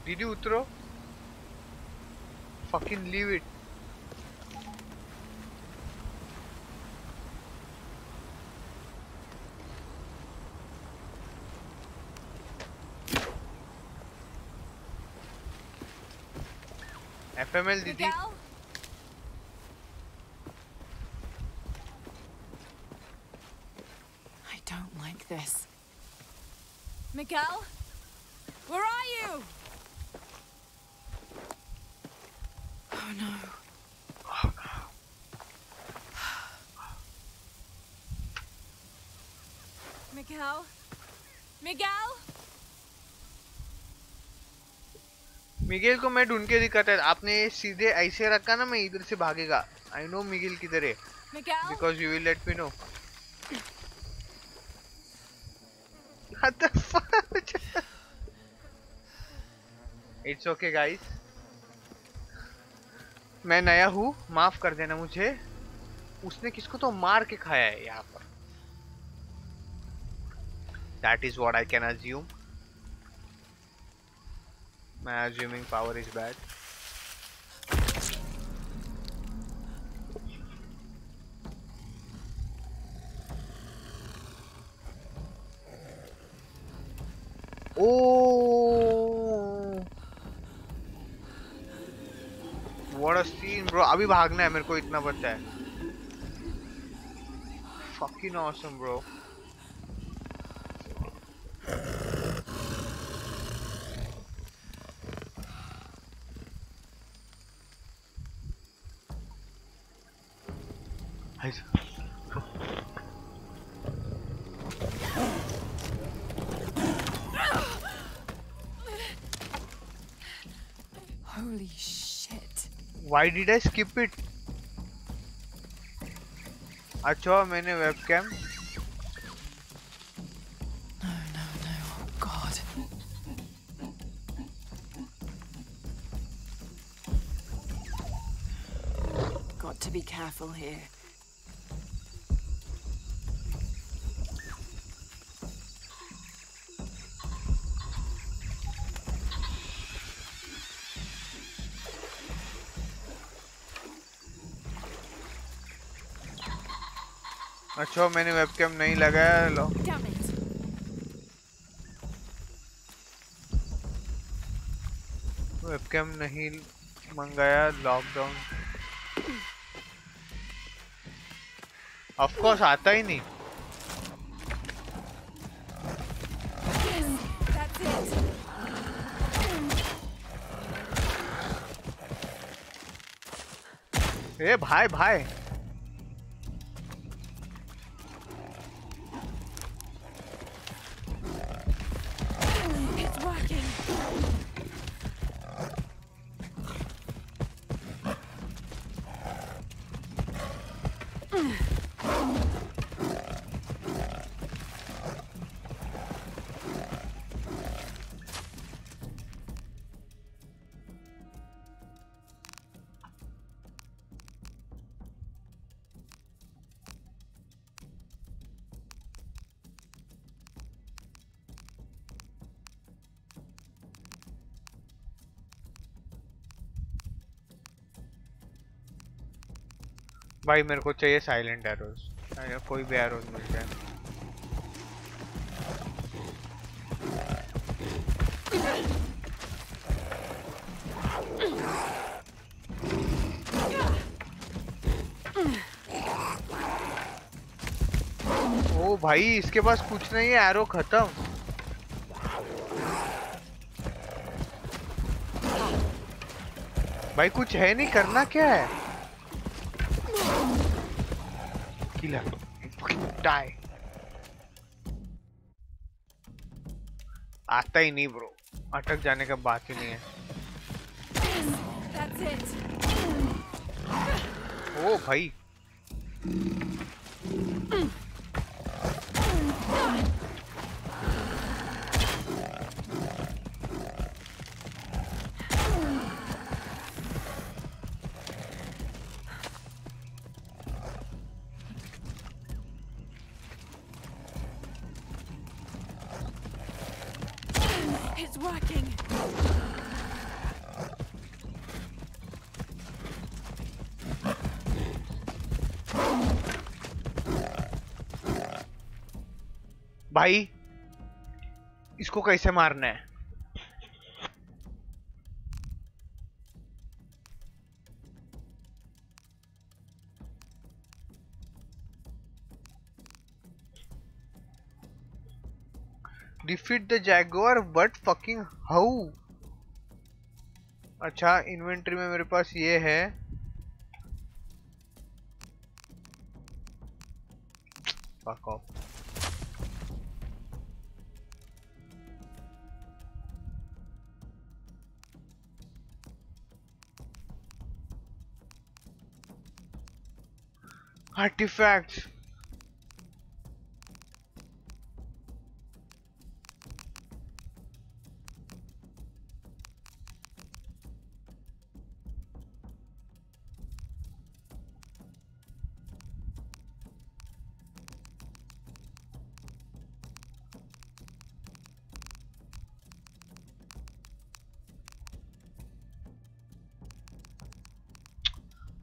दीदी उतरो फकिंग लीव इट FML दीदी Miguel? I don't like this. Miguel? Miguel को मैं ढूंढ के दिखाता है। आपने सीधे ऐसे रखा ना मैं इधर से भागेगा। आई नो मिगेल किधर है। Because you will let me know? It's okay guys. मैं नया हूँ माफ़ कर देना मुझे। उसने किसको तो मार के खाया है यहाँ पर। That is what I can assume. My assuming power is bad. Oh! What a scene, bro. अभी भागना है मेरे को इतना पता है fucking awesome, bro. Why did I skip it? अच्छा मैंने webcam No, no, no. Oh, God. Got to be careful here. अच्छा मैंने वेबकैम नहीं लगाया लो. वेबकैम नहीं मंगाया लॉकडाउन ऑफ़ कोर्स आता ही नहीं। ए भाई भाई। भाई मेरे को चाहिए साइलेंट एरोज कोई भी एरोज मिल जाए। ओ भाई, इसके पास कुछ नहीं है एरो खत्म। भाई, कुछ है नहीं, करना क्या है? Killer die. आता ही नहीं ब्रो अटक जाने का बात ही नहीं है ओ भाई इसको कैसे मारना है? Defeat the jaguar but fucking how अच्छा इन्वेंट्री में मेरे पास ये है। Artifacts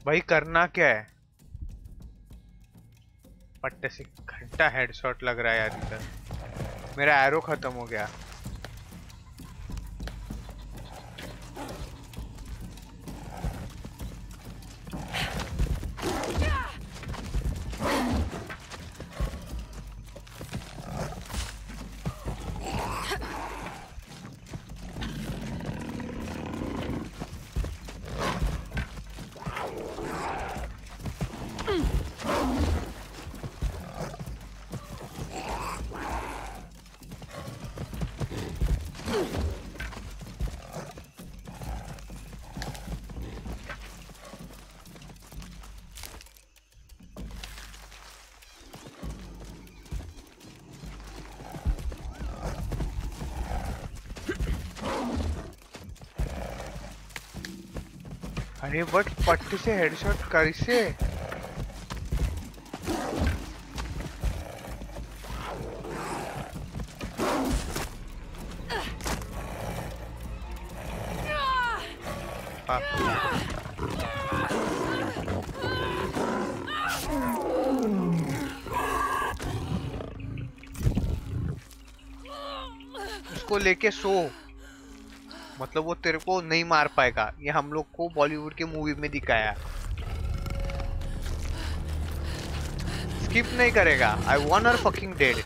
भाई करना क्या है पट्टे से घंटा हेडशॉट लग रहा है यार इधर। मेरा एरो खत्म हो गया। अरे बट पट्टी से हेडशॉट कैसे उसको लेके सो। मतलब वो तेरे को नहीं मार पाएगा। ये हम लोग को बॉलीवुड के मूवी में दिखाया स्किप नहीं करेगा। I want are fucking dead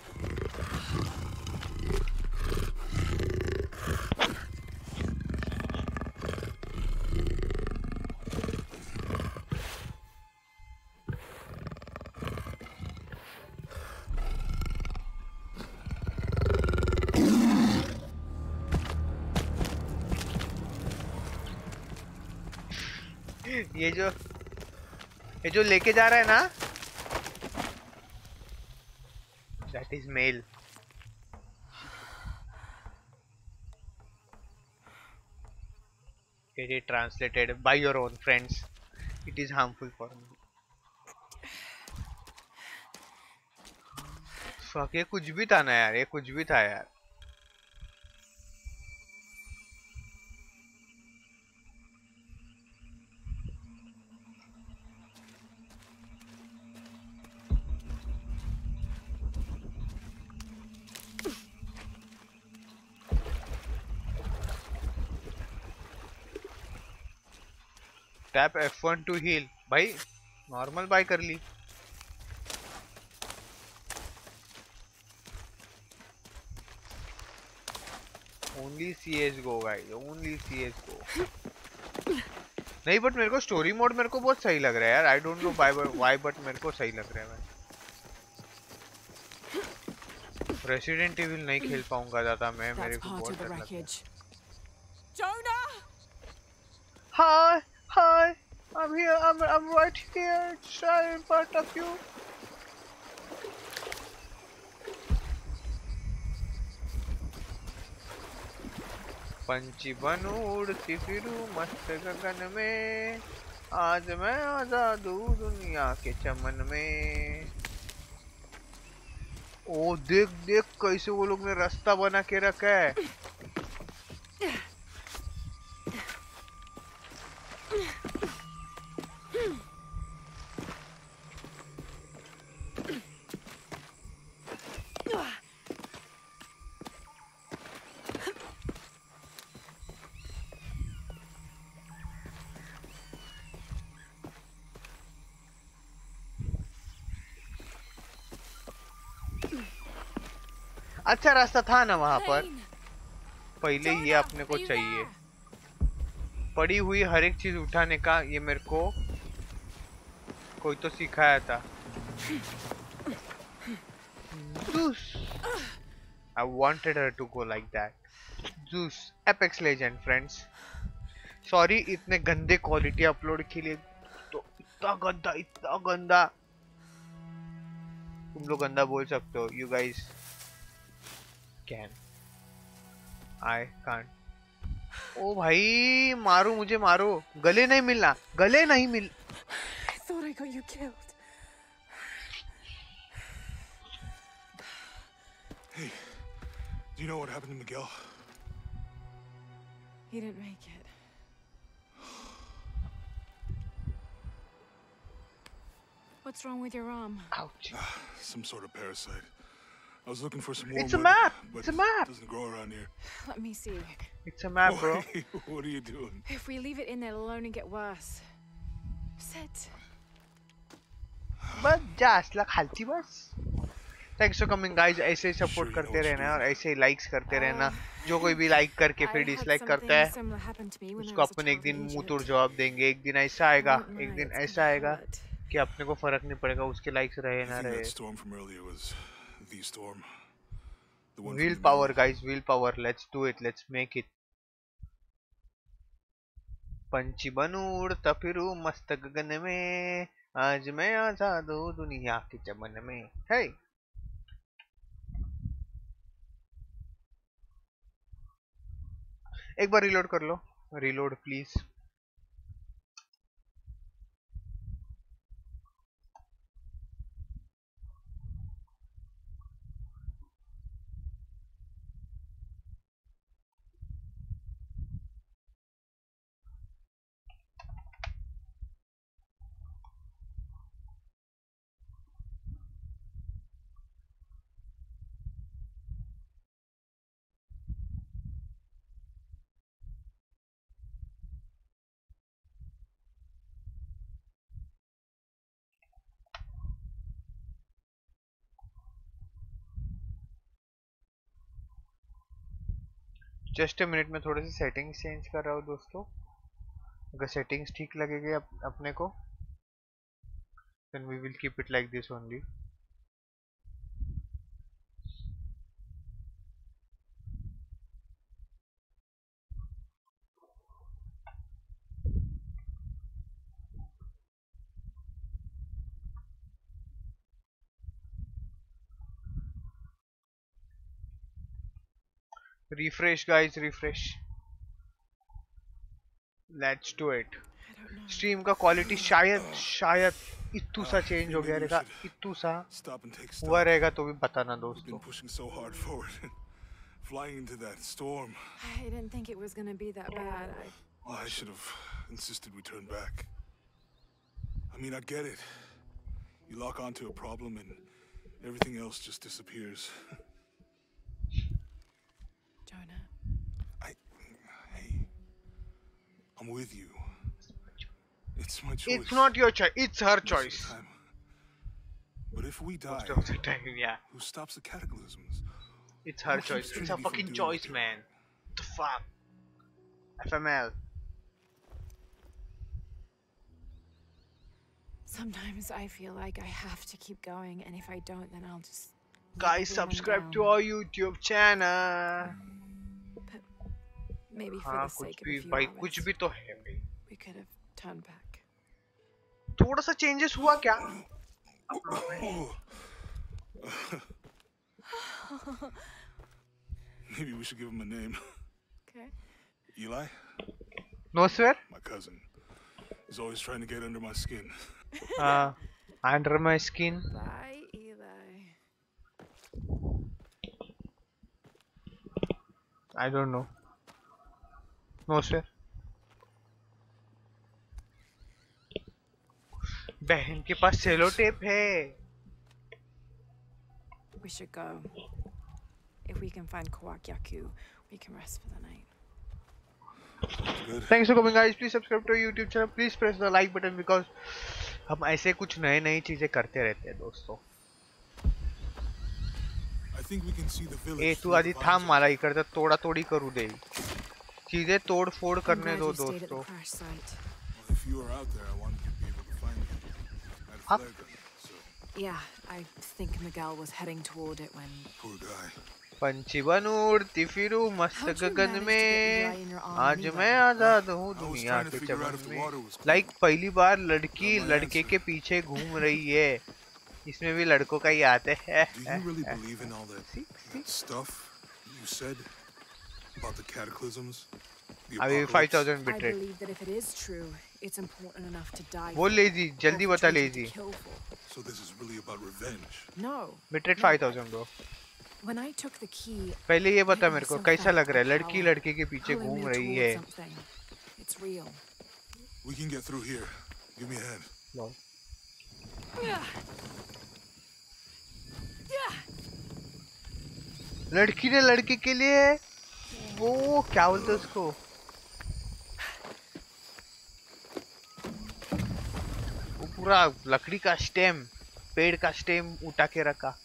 जो लेके जा रहा है ना that is male Get it translated by your own friends. It is harmful for me. Fuck ये कुछ भी था ना यार ये कुछ भी था यार टैप F1 टू हील भाई नॉर्मल बाय कर ली। Only C S GO guys only C S GO नहीं बट मेरे को स्टोरी मोड मेरे को बहुत सही लग रहा है यार। I don't know why why but मेरे को सही लग रहा है भाई। रेसिडेंट इविल नहीं खेल पाऊँगा ज़्यादा मैं। मेरे को बहुत डर लगता है। Jonah! Hi. I'm here. I'm I'm right here. Try in front of you. पंछी बनू उड़ती फिरू मस्त गगन में आज मैं आज़ाद हूँ दुनिया के चमन में ओ, देख देख, कैसे वो लोग ने रास्ता बना के रखा है अच्छा रास्ता था ना वहाँ पर। पहले ये अपने को चाहिए। पड़ी हुई हर एक चीज़ उठाने का ये मेरे को कोई तो सिखाया था। I wanted her to go like that. Zeus, Apex Legend, friends. Sorry इतने गंदे क्वालिटी अपलोड के लिए तो इतना गंदा इतना गंदा। तुम लोग गंदा बोल सकते हो you guys can I can't ओ भाई मारो मुझे मारो गले नहीं मिलना गले नहीं मिल I I got you killed. Hey, do you know what happened to Miguel? He didn't make it. What's wrong with your arm? Ouch. Some sort of parasite. I was looking for some more It's a map! but It's a map! It doesn't grow around here. Let me see. It's a map, bro. What are you doing? If we leave it in there, it'll only get worse. Sit. बस जा असला खालती बस thanks for coming guys ऐसे ही support करते रहना और ऐसे ही लाइक्स करते रहना जो कोई भी लाइक करके फिर डिसलाइक करता है उसको अपन एक दिन मुँह. तोड़ जवाब देंगे एक दिन ऐसा आएगा एक दिन ऐसा आएगा कि अपने को फ़र्क नहीं पड़ेगा उसके लाइक्स रहे ना रहे storm from earlier was the storm the one will power guys will power let's do it let's make it पंछी बनू उड़ता फिरू मस्त गगन में आज मैं आज़ाद हूँ दुनिया के चमन में है एक बार रिलोड कर लो reload please just a minute में थोड़े से सेटिंग्स चेंज कर रहा हूँ दोस्तों। अगर सेटिंग्स ठीक लगेगी अप, अपने को then we will keep it like this only refresh guys refresh let's do it stream का क्वालिटी शायद शायद इतू सा चेंज हो गया रहेगा इतू सा हुआ रहेगा तो भी बताना दोस्तों flying into that storm. I didn't think it was gonna be that bad. I... Well, I should have insisted we turn back. I mean, I get it. You lock onto a problem and everything else just disappears. Jonah. I... Hey. I'm with you. It's my choice. It's not your choice. It's her choice. But if we die, Most of the time, yeah. who stops the cataclysms? It's her Who choice. It's her fucking choice, it? man. What the fuck? FML. Sometimes I feel like I have to keep going, and if I don't, then I'll just. Guys, subscribe to our YouTube channel. Um, Maybe for हाँ the कुछ sake of भी a few भाई hours, कुछ भी तो है भाई we could have turned back. थोड़ा सा चेंजेस हुआ क्या Maybe we should give him a name. Okay. Eli? No swear My cousin. He's always trying to get under my skin. हाँ under my skin Bye, Eli. I don't know No swear बहन के पास sellotape है We should go. If we can find Kawakyaku, we can rest for the night. Thanks for coming guys please subscribe to YouTube channel please press the like button because हम ऐसे कुछ नए नई चीज़ें करते रहते हैं दोस्तों I think we can see the village. ए तू आधी the थांब. मला इकडचं तोडा तोडी करू दे चीज़ें तोड़ फोड़ करने दो दोस्तों। पंची उड़ती फिर मस्त में। आज मैं आज़ाद हूँ दुनिया के चमन में। लाइक पहली बार लड़की लड़के के पीछे घूम रही है। इसमें भी लड़कों का ही आते हैं। about the cataclysms? अभी apocalypse? 5000 bit rate believe that if it is true, it's important enough to die. बोल लेजी जल्दी बता lazy. So this is really about revenge. No. Bit rate 5000 bro When I took the key, पहले ये बता I मेरे को कैसा लग रहा है लड़की लड़के के पीछे घूम रही है. It's real. We can get through here. Give me a hand. no लड़की ने लड़के के लिए वो क्या बोलते हैं उसको वो पूरा लकड़ी का स्टेम पेड़ का स्टेम उठा के रखा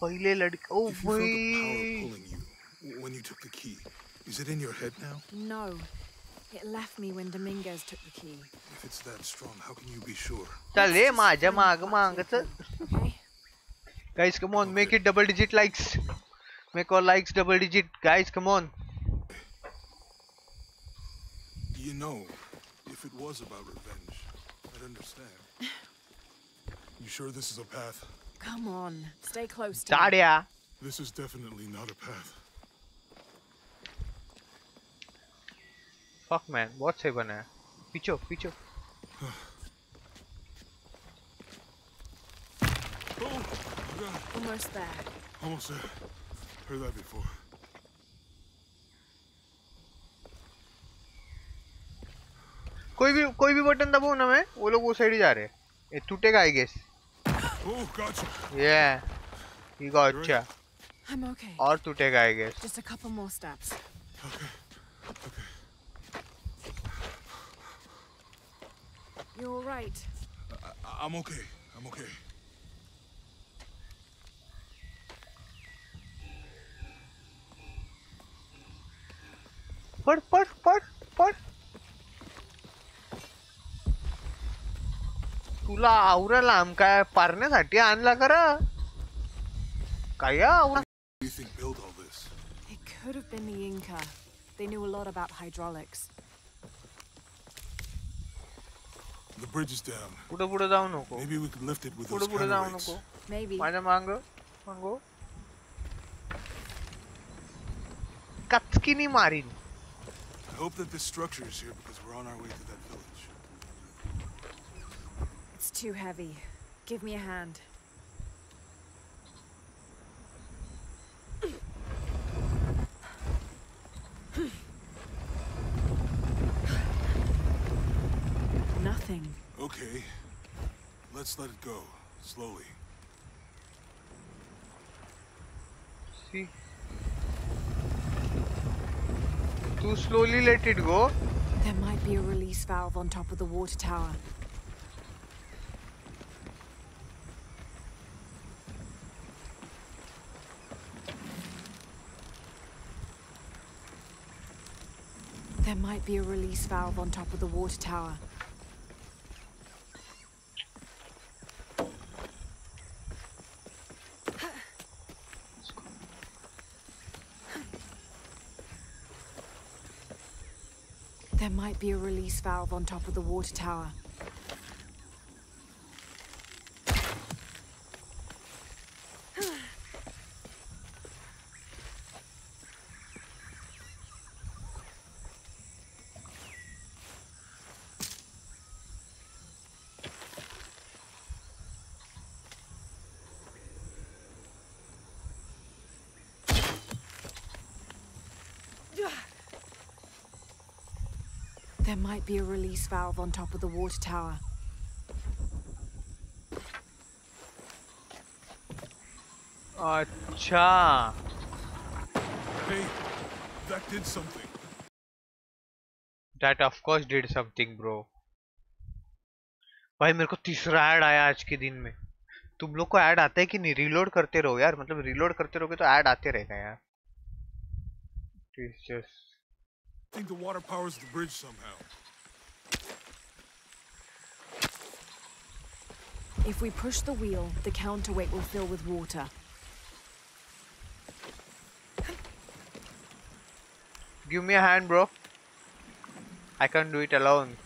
पहले लड़के ओ भाई when you took the key, is it in your head now? No. It left me when Dominguez took the key. If it's that strong, how can you be sure? ये माझ्या माग माग चल guys come on make it double digit likes make all likes double digit guys come on You know, if it was about revenge, I'd understand. you sure this is a path? Come on, stay close to Daria. Me. This is definitely not a path. Fuck man, what's happening? Picho, picho. oh, Almost there. Almost there. Heard that before. कोई भी कोई भी button दबो ना मैं वो लोग वो साइड ही जा रहे ये टूटेगा आई गेस ये ही गॉट अच्छा आई एम ओके और टूटेगा I guess just a couple more steps okay okay you all right I am okay I am okay पढ़ पढ़ पढ़। पढ़ तुला आवरला आमकाय पारण्यासाठी आणला करा काय आवरा Who do you think built all this? It could have been the Inca. They knew a lot about hydraulics. The bridge is down. पुढे पुढे जाऊ नको Maybe we could lift it with पुढे those पुढे जाऊ counterweights. नको Maybe. माझ्या मांग मांगो कचकिनी मारीन I hope that this structure is here because we're on our way to that village. It's too heavy. Give me a hand. Nothing. Okay. Let's let it go. Slowly. See. Too slowly let it go. There might be a release valve on top of the water tower. There might be a release valve on top of the water tower. There might be a release valve on top of the water tower. There might be a release valve on top of the water tower. अच्छा Hey, that did something. That of course did something bro भाई मेरे को तीसरा add आया आज के दिन में तुम लोग को ऐड आता है कि नहीं रीलोड करते रहो यार मतलब रीलोड करते रहोगे तो ऐड आते रहेगा यार think the water powers the bridge somehow. If we push the wheel, the counterweight will fill with water. Give me a hand, bro. I can't do it alone.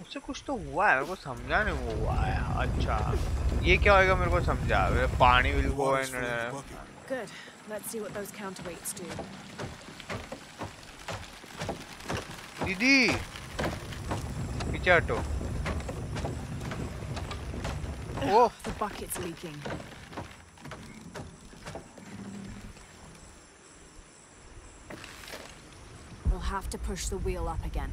उससे कुछ तो हुआ है मेरे को समझा नहीं वो हुआ है अच्छा ये क्या होएगा मेरे को समझा पानी will go and Good. Let's see what those counterweights do. Didi, નીચે Oh, the bucket's leaking We'll have to push the wheel up again.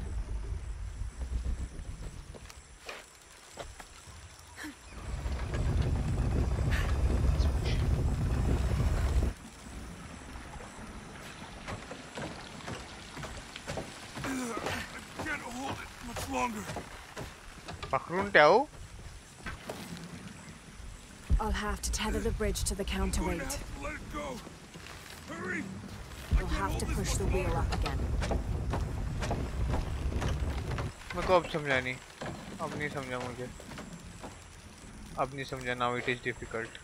पकड़ूं क्या हो I'll have to tether the bridge to the Going to counterweight. have to let it go. Hurry! We'll have to push the wheel up again. मैं को अब समझा नहीं अब नहीं समझा मुझे अब नहीं समझा नाउ इट इज डिफिकल्ट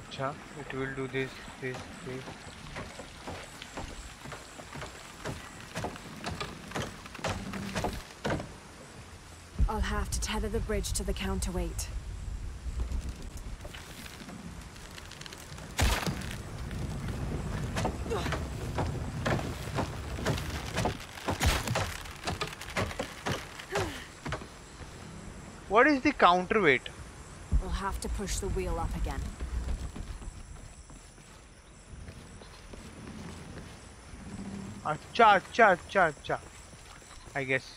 अच्छा it will do this this this tether the bridge to the counterweight. What is the counterweight? We'll have to push the wheel up again. Acha, acha, acha, acha. I guess.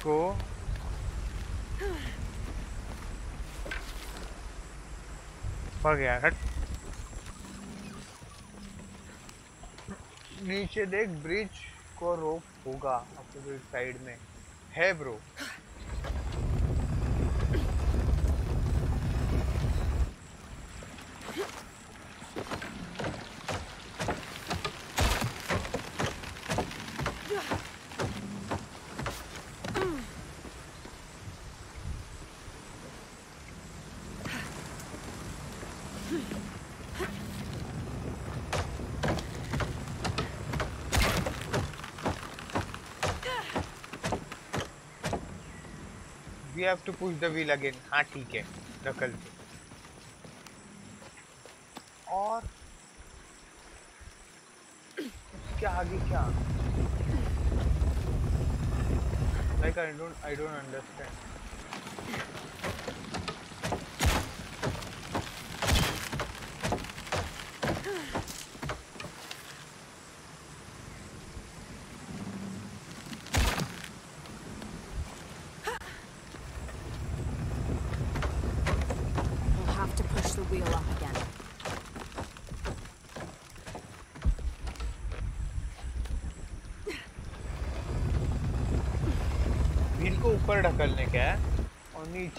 इसको पड़ गया हट नीचे देख, bridge को रोक होगा opposite side में। है bro. Have to push the wheel again हाँ ठीक है. नकल से और क्या आगे क्या? Like I don't I don't understand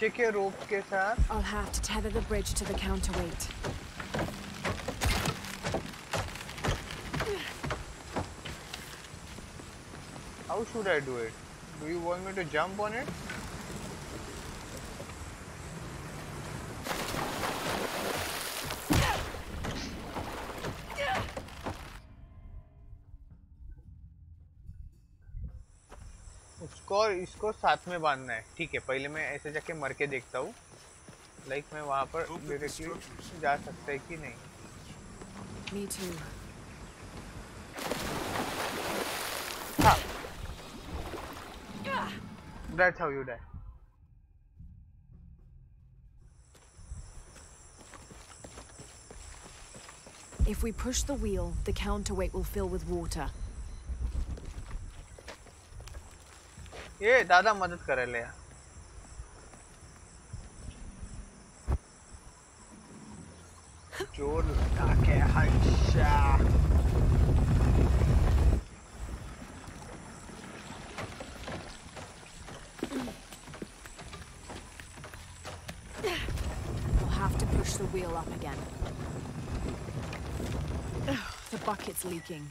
नीचे के रोप के साथ I'll have to tether the bridge to the counterweight. how should I do it do you want me to jump on it इसको साथ में बांधना है ठीक है पहले मैं ऐसे जाके मर के देखता हूँ लाइक मैं वहाँ पर डायरेक्टली जा सकता है कि नहीं हाँ that's how you die If we push the wheel, the counterweight will fill with water. ये दादा मदद करे ले जोर लगा के हंसा We'll have to push the wheel up again. Ugh, the bucket's leaking.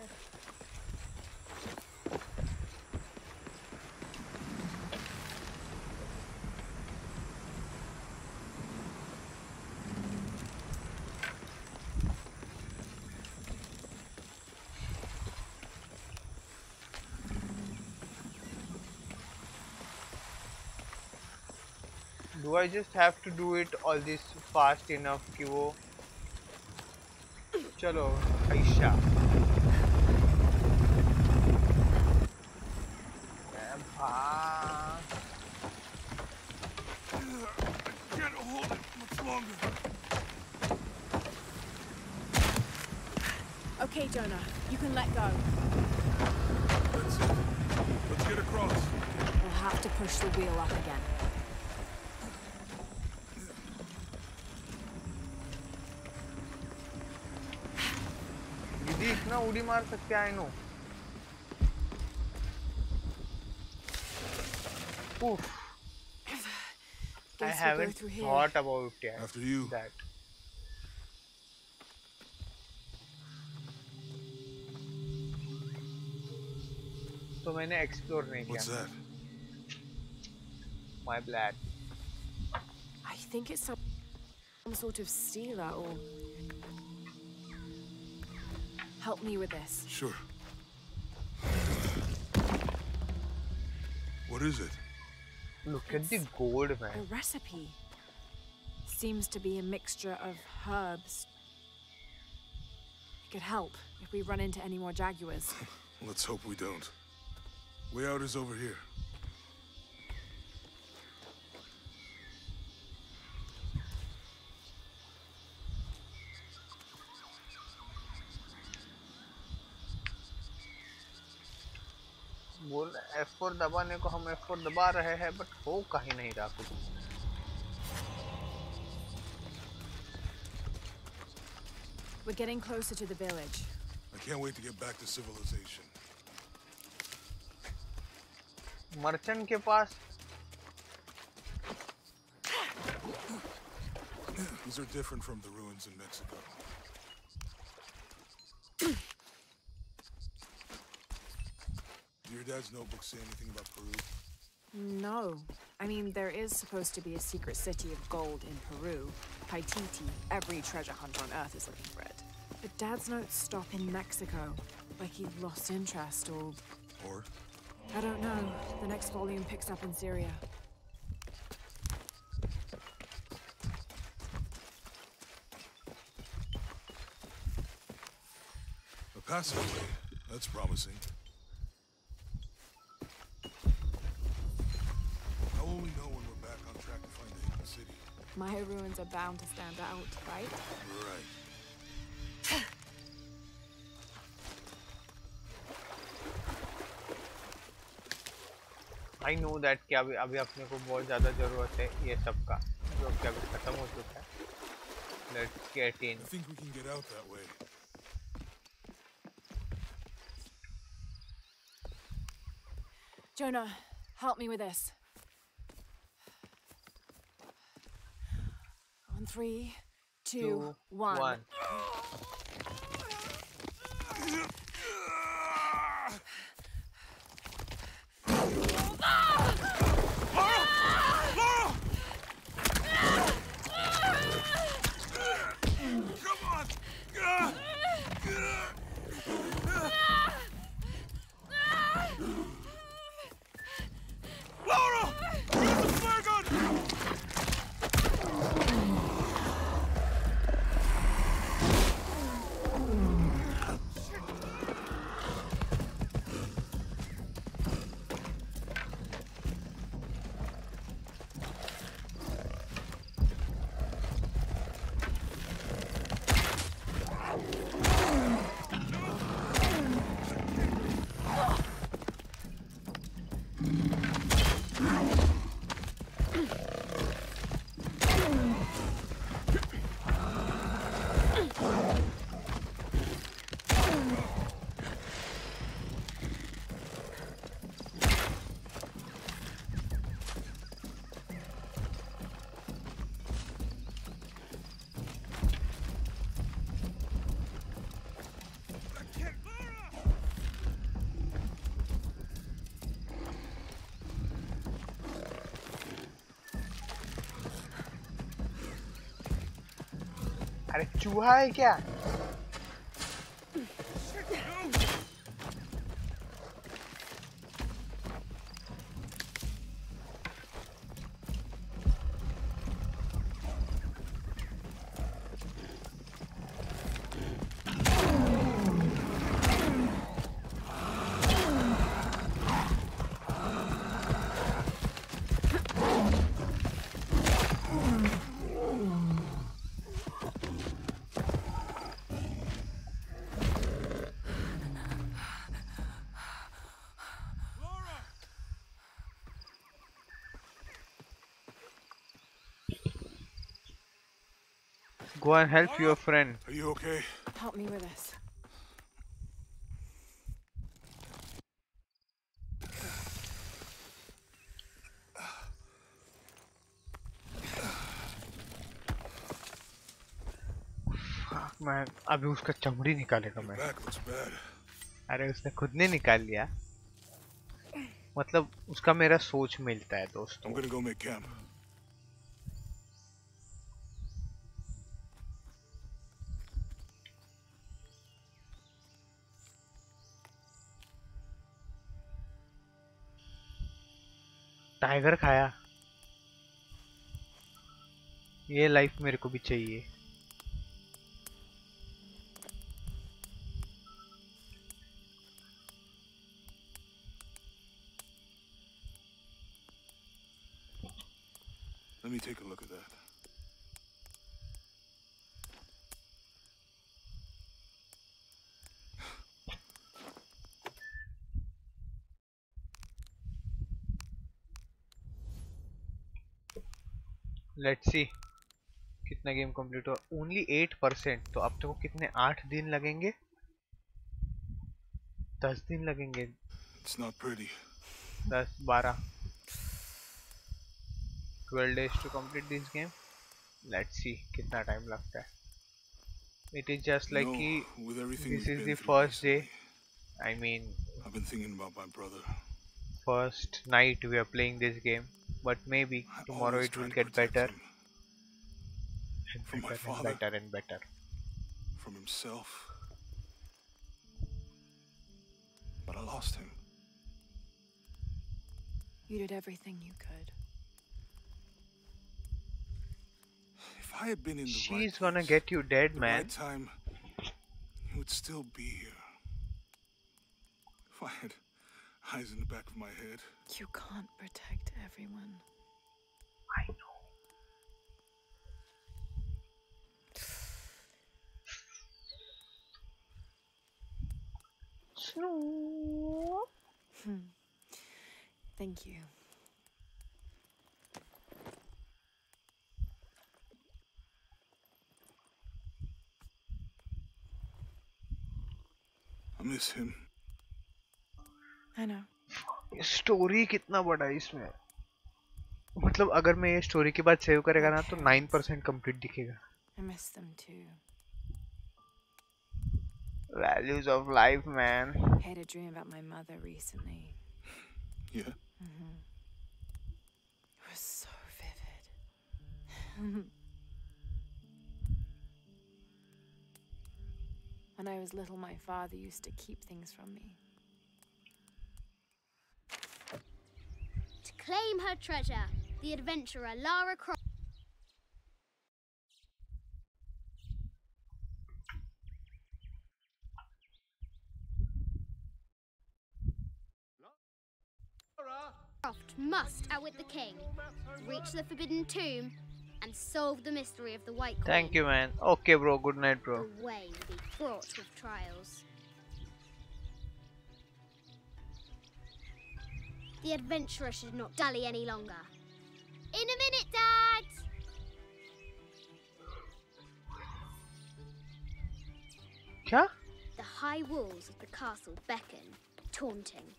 I just have to do it all this fast enough कि वो चलो ऐशा मार सकते हैं I know Oof. I Guess we'll go haven't through here. thought about yet After you. that. तो मैंने explore नहीं What's किया that? My bad. I think it's some, some sort of stela or. Help me with this. Sure. What is it? Look at the gold, A man. recipe. Seems to be a mixture of herbs. It could help if we run into any more jaguars. Let's hope we don't. Way out is over here. बोल F4 दबाने को हम F4 दबा रहे हैं but हो कहीं नहीं रहा कुछ We're getting closer to the village. I can't wait to get back to civilization. Merchant के पास These are different from the ruins in Mexico. Your dad's notebook say anything about Peru? No. I mean, there is supposed to be a secret city of gold in Peru. Paititi. Every treasure hunter on Earth is looking for it. But Dad's notes stop in Mexico. Like he lost interest or... Or? I don't know. The next volume picks up in Syria. A passageway. That's promising. How will we know when we're back on track to find the hidden city? Maya ruins are bound to stand out, right? Right. I know that कि अभी अभी अपने को बहुत ज़्यादा ज़रूरत है ये सब का जो कि अभी ख़त्म हो चुका है let's get in I think we can get out that way. Jonah, help me with this. three, two, Two, one. one. अरे चूहा है क्या? Go and help your friend. Are you okay? Help me with this. मैं अभी उसका चमड़ी निकालेगा मैं. अरे उसने खुद ने निकाल लिया मतलब उसका मेरा सोच मिलता है दोस्तों चाहिए। कितना कंप्लीट हुआ ओनली एट परसेंट तो अब तक कितने आठ दिन लगेंगे दस दिन लगेंगे. दस बारह twelve days to complete this game let's see कितना टाइम लगता है is just like No, कि is been the first day I mean I've been thinking about my brother. first night we are playing this game but maybe tomorrow it will get better him and From my better and father. better and better from himself. But I lost him. You did everything you could. If I had been in the right she's gonna place, get you dead the man right time, he would still be here. If I had eyes in the back of my head, You can't protect everyone. I know Hmm. Thank you. I miss him. I know. Story कितना बड़ा है इसमें मतलब अगर मैं ये story के बाद सेव करेगा ना तो नाइन परसेंट कंप्लीट दिखेगा I miss them too. Values of life, man. I had a dream about my mother recently. Yeah? Mm -hmm. It was so vivid. when I was little, my father used to keep things from me. To claim her treasure, the adventurer Lara Croft Croft must outwit the king, reach the forbidden tomb, and solve the mystery of the White Queen. Thank you, man. Okay, bro. Good night, bro. The way will be fraught with trials. The adventurer should not dally any longer. In a minute, Dad! Huh? The high walls of the castle beckon, taunting.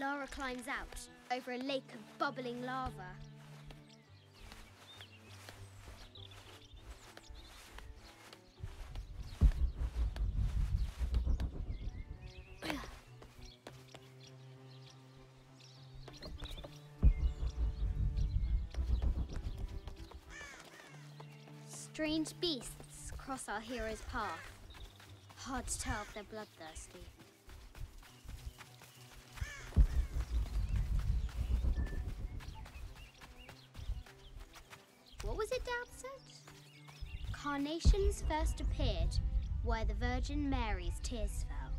Laura climbs out over a lake of bubbling lava. Strange beasts cross our hero's path. Hard to tell if they're bloodthirsty. What was it Dad said? Carnations first appeared where the Virgin Mary's tears fell.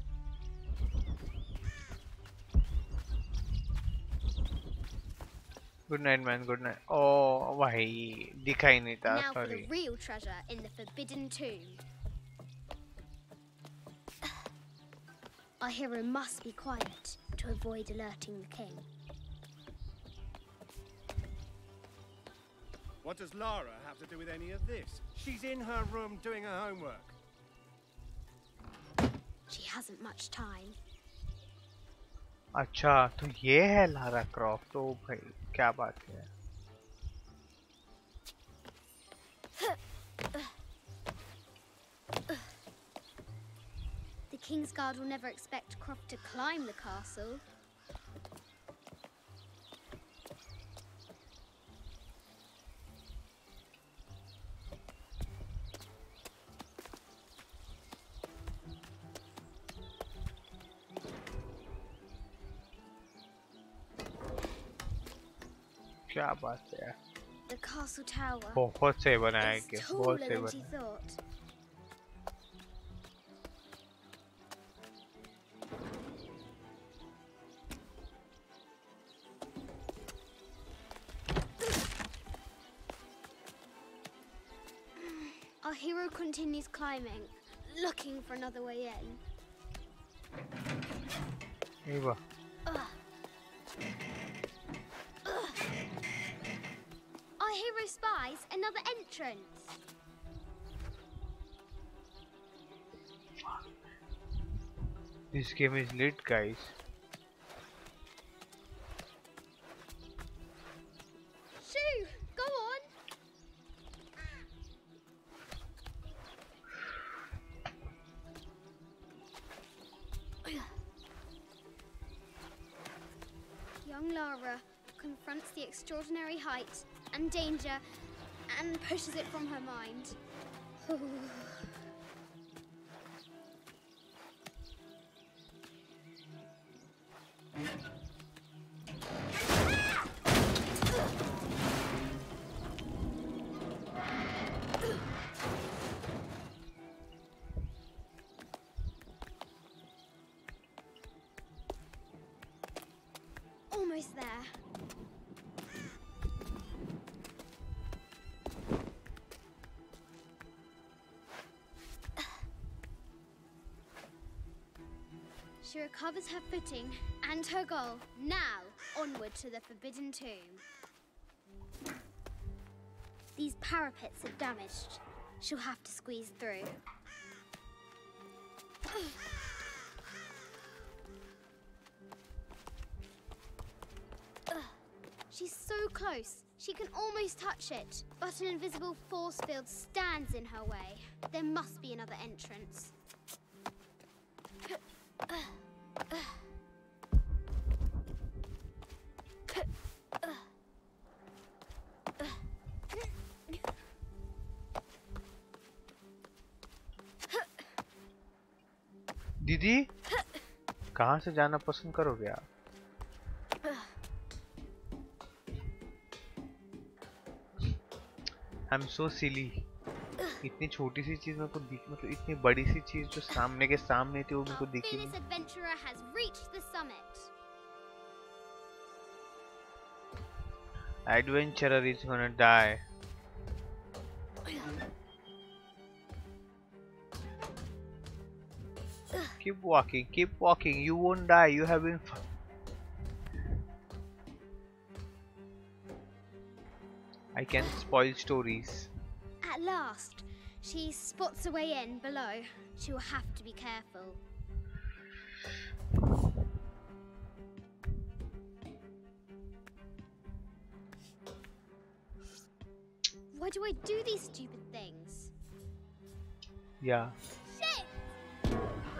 Good night man good night ओ भाई दिखाई नहीं था now for the sorry real treasure in the Forbidden Tomb. Our hero must be quiet to avoid alerting the king. What does Lara have to do with any of this? She's in her room doing her homework. She hasn't much time. अच्छा तो ये है Lara Croft तो भाई क्या बात है The King's Guard will never expect Croft to climb the castle. job right there. The castle tower. Well, what's it when I get what's it when? Our hero continues climbing, looking for another way in. Here we go. Our hero spies another entrance. this game is lit guys Shoo, go on. Young Lara confronts the extraordinary height and danger and pushes it from her mind. Oh. Recovers her footing and her goal. Now, onward to the Forbidden Tomb. These parapets are damaged. She'll have to squeeze through. She's so close. She can almost touch it, but an invisible force field stands in her way. There must be another entrance. कहाँ से जाना पसंद करोगे आप? I am so सिली इतनी छोटी सी चीज़ मेरे को दिख मतलब इतनी बड़ी सी चीज़ जो सामने के सामने थी वो मेरे को दिखी नहीं। adventurer has reached the keep walking keep walking you won't die you have been I can spoil stories At last, she spots a way in below. She will have to be careful. Why do I do these stupid things? yeah!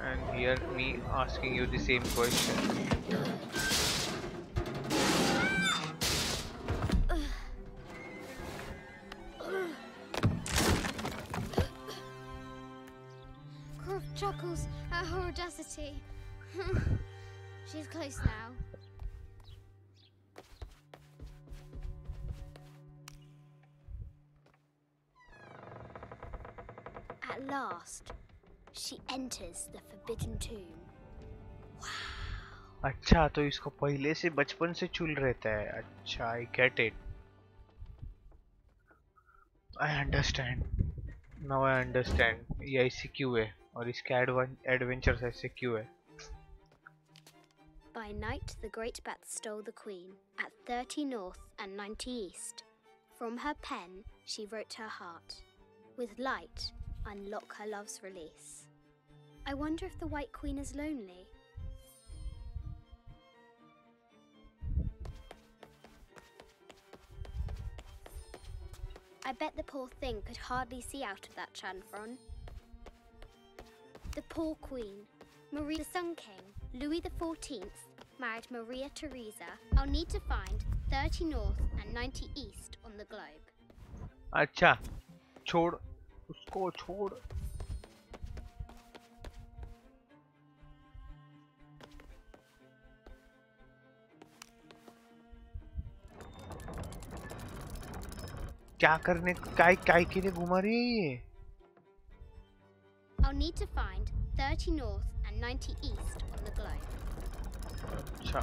And hear me asking you the same question Croft chuckles at her audacity. She's close now. At last, she enters the Forbidden Tomb. अच्छा तो इसको पहले से बचपन से चुल रहता है अच्छा I get it I understand now I understand ये ऐसे क्यों है और इसके एडवेंचर्स ऐसे क्यों है By night, the great bat stole the queen at 30 north and 90 east. From her pen, she wrote her heart. With light, unlock her love's release. I wonder if the White Queen is lonely. I bet the poor thing could hardly see out of that chanfron. The poor queen. Marie the Sun King, Louis XIV, married Maria Theresa. I'll need to find 30 north and 90 east on the globe. अच्छा छोड़ उसको छोड़ क्या करने काय काय के लिए घुमा रही है ये I'll need to find 30 north and 90 east on the globe. अच्छा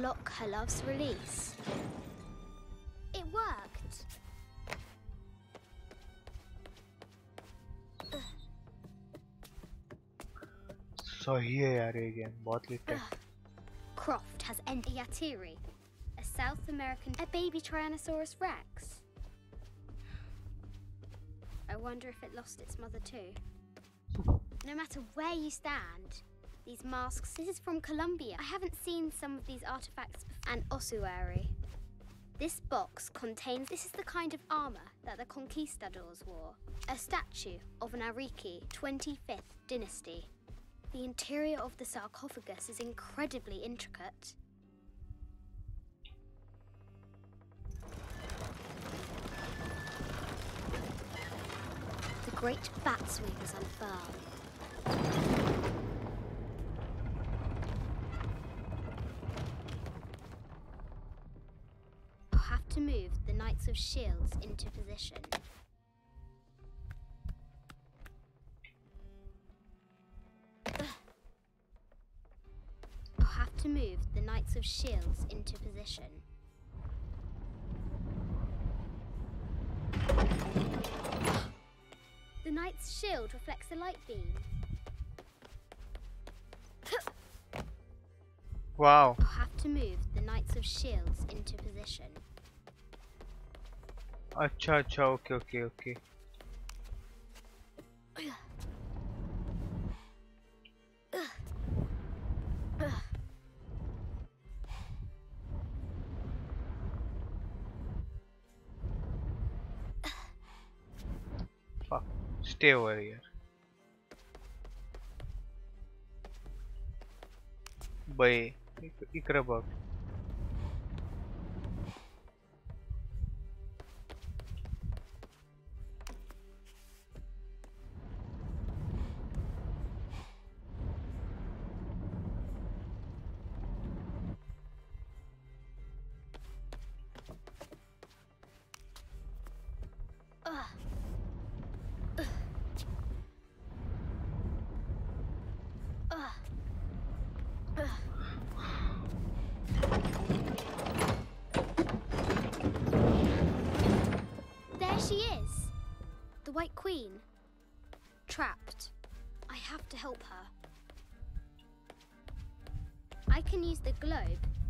unlock her love's release. It worked. So here again, what little. Croft has entered a South American, a baby Tyrannosaurus Rex. I wonder if it lost its mother too. No matter where you stand, these masks. This is from Colombia. I haven't seen some of these artifacts before. An ossuary. This box contains. This is the kind of armor that the conquistadors wore. A statue of an Ariki, 25th dynasty. The interior of the sarcophagus is incredibly intricate. The great bat's wings unfurl. Of Shields into position. I'll have to move the Knights of Shields into position. The Knight's shield reflects the light beam. Wow. I'll have to move the Knights of Shields into position. अच्छा अच्छा okay okay okay Fuck. Stay over here. Băi, इक- इकडं बघ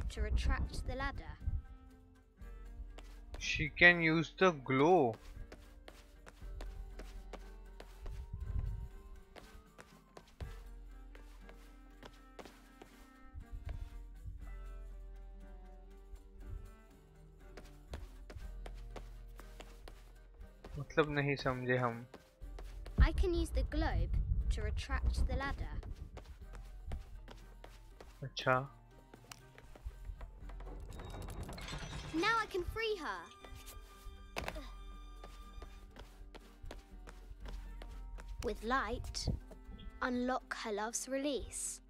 to retract the ladder. She can use the glow. मतलब नहीं समझे हम I can use the globe to retract the ladder. अच्छा Now I can free her. With light, unlock her love's release.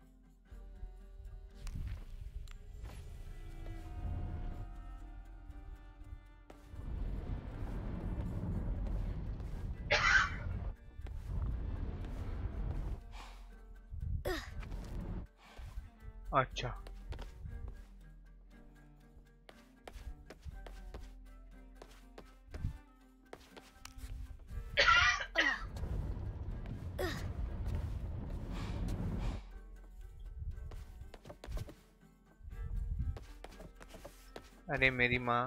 अरे मेरी माँ।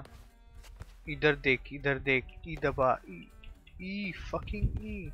इधर देख इधर देख ई दबा ई ई फकिंग ई।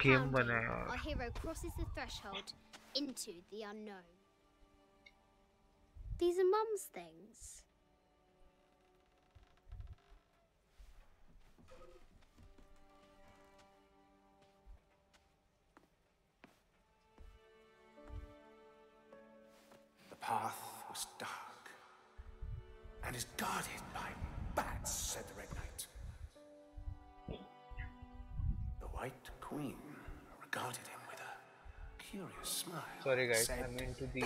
गेम pounding, बनाया यार our hero crosses the threshold into the unknown. These are Mum's things. Sorry guys, said, I'm into the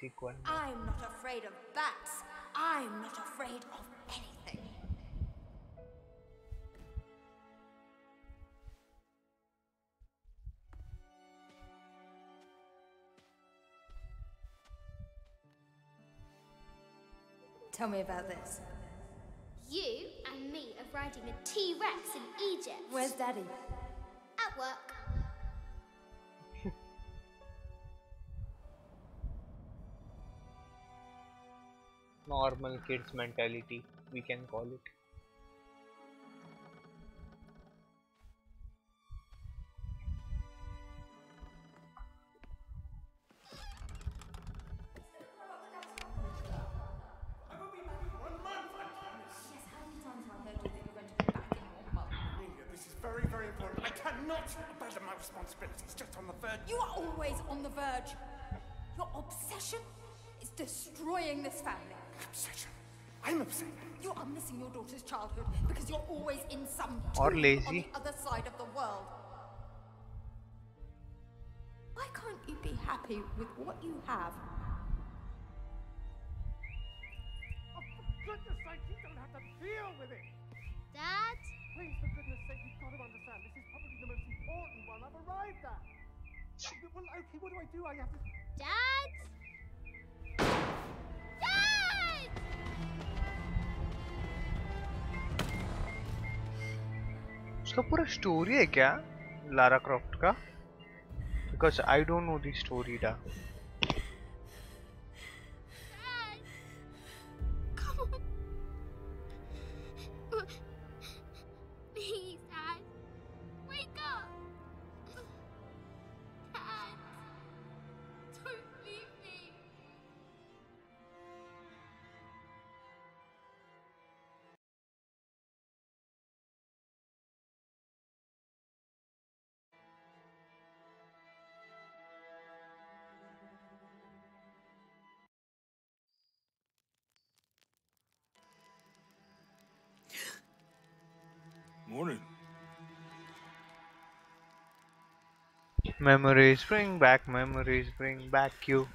sequence. I'm not afraid of bats. I'm not afraid of anything. Tell me about this. You and me are riding a T Rex in Egypt. Where's Daddy? At work. Normal kids mentality, we can call it. Lazy. the other side of the world. Why can't you be happy with what you have? Oh, for goodness sake, you don't have to deal with it. Dad? Please, for goodness sake, you've got to understand. This is probably the most important one I've arrived at. Well, okay, what do I do? I have to. Dad? Dad! उसका पूरा story है क्या? Lara Croft का? Because I don't know the story डा memories bring back memories bring back you.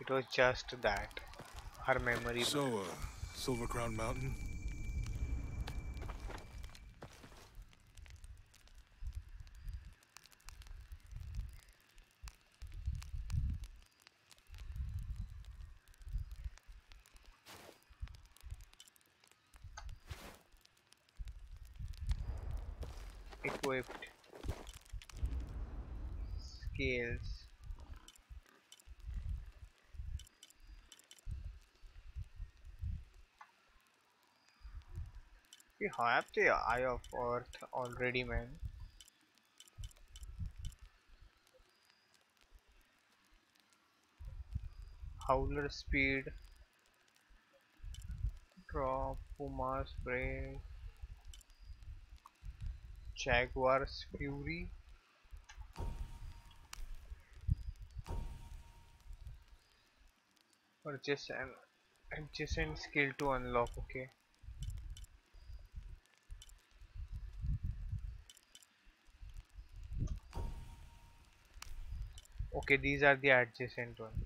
It was just that. Her memory. So, uh, Silver Crown Mountain? have the Eye of Earth already, man. Howler speed. Drop, Puma spray. Jaguar's Fury. Purchase an adjacent skill to unlock, okay. Okay these are the adjacent ones.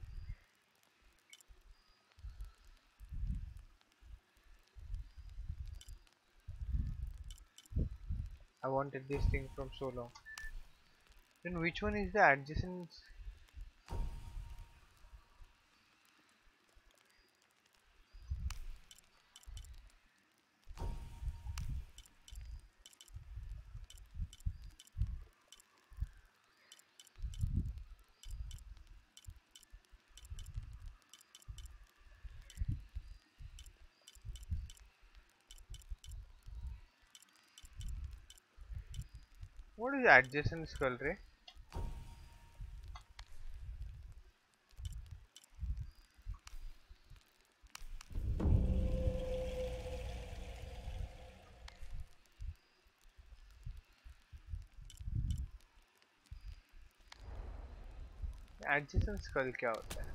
I wanted this thing from so long. Then which one is the adjacent is adjacent skull ray? Adjacent skull क्या होता है?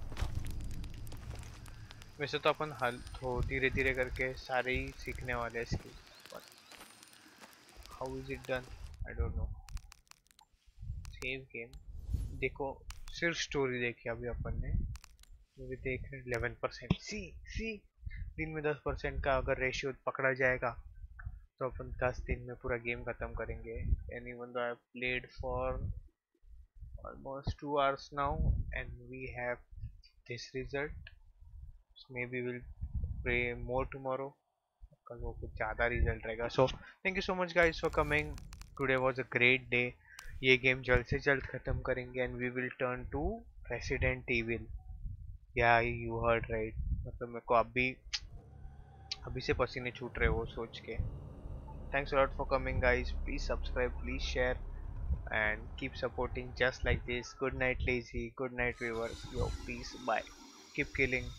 वैसे तो अपन हल तो धीरे धीरे करके सारे ही सीखने वाले हैं skill how is it done I don't save game देखो, सिर्फ़ स्टोरी देखी अभी अपन ने। मुझे देख रहे इलेवन परसेंट सी सी दिन में दस परसेंट का अगर रेशियो पकड़ा जाएगा तो अपन दस दिन में पूरा गेम खत्म करेंगे। एनी वन दो I played for almost two hours now, and we have this result, so maybe we'll play more tomorrow. कल वो कुछ ज़्यादा रिज़ल्ट रहेगा। So thank you so much guys for coming today was a great day ये game जल्द से जल्द खत्म करेंगे and we will turn to Resident Evil या यू हर्ड राइट मतलब मेरे को अभी अभी से पसीने छूट रहे हो सोच के। Thanks lot for coming guys please subscribe please share and keep supporting just like this good night lazy good night viewer your please bye keep killing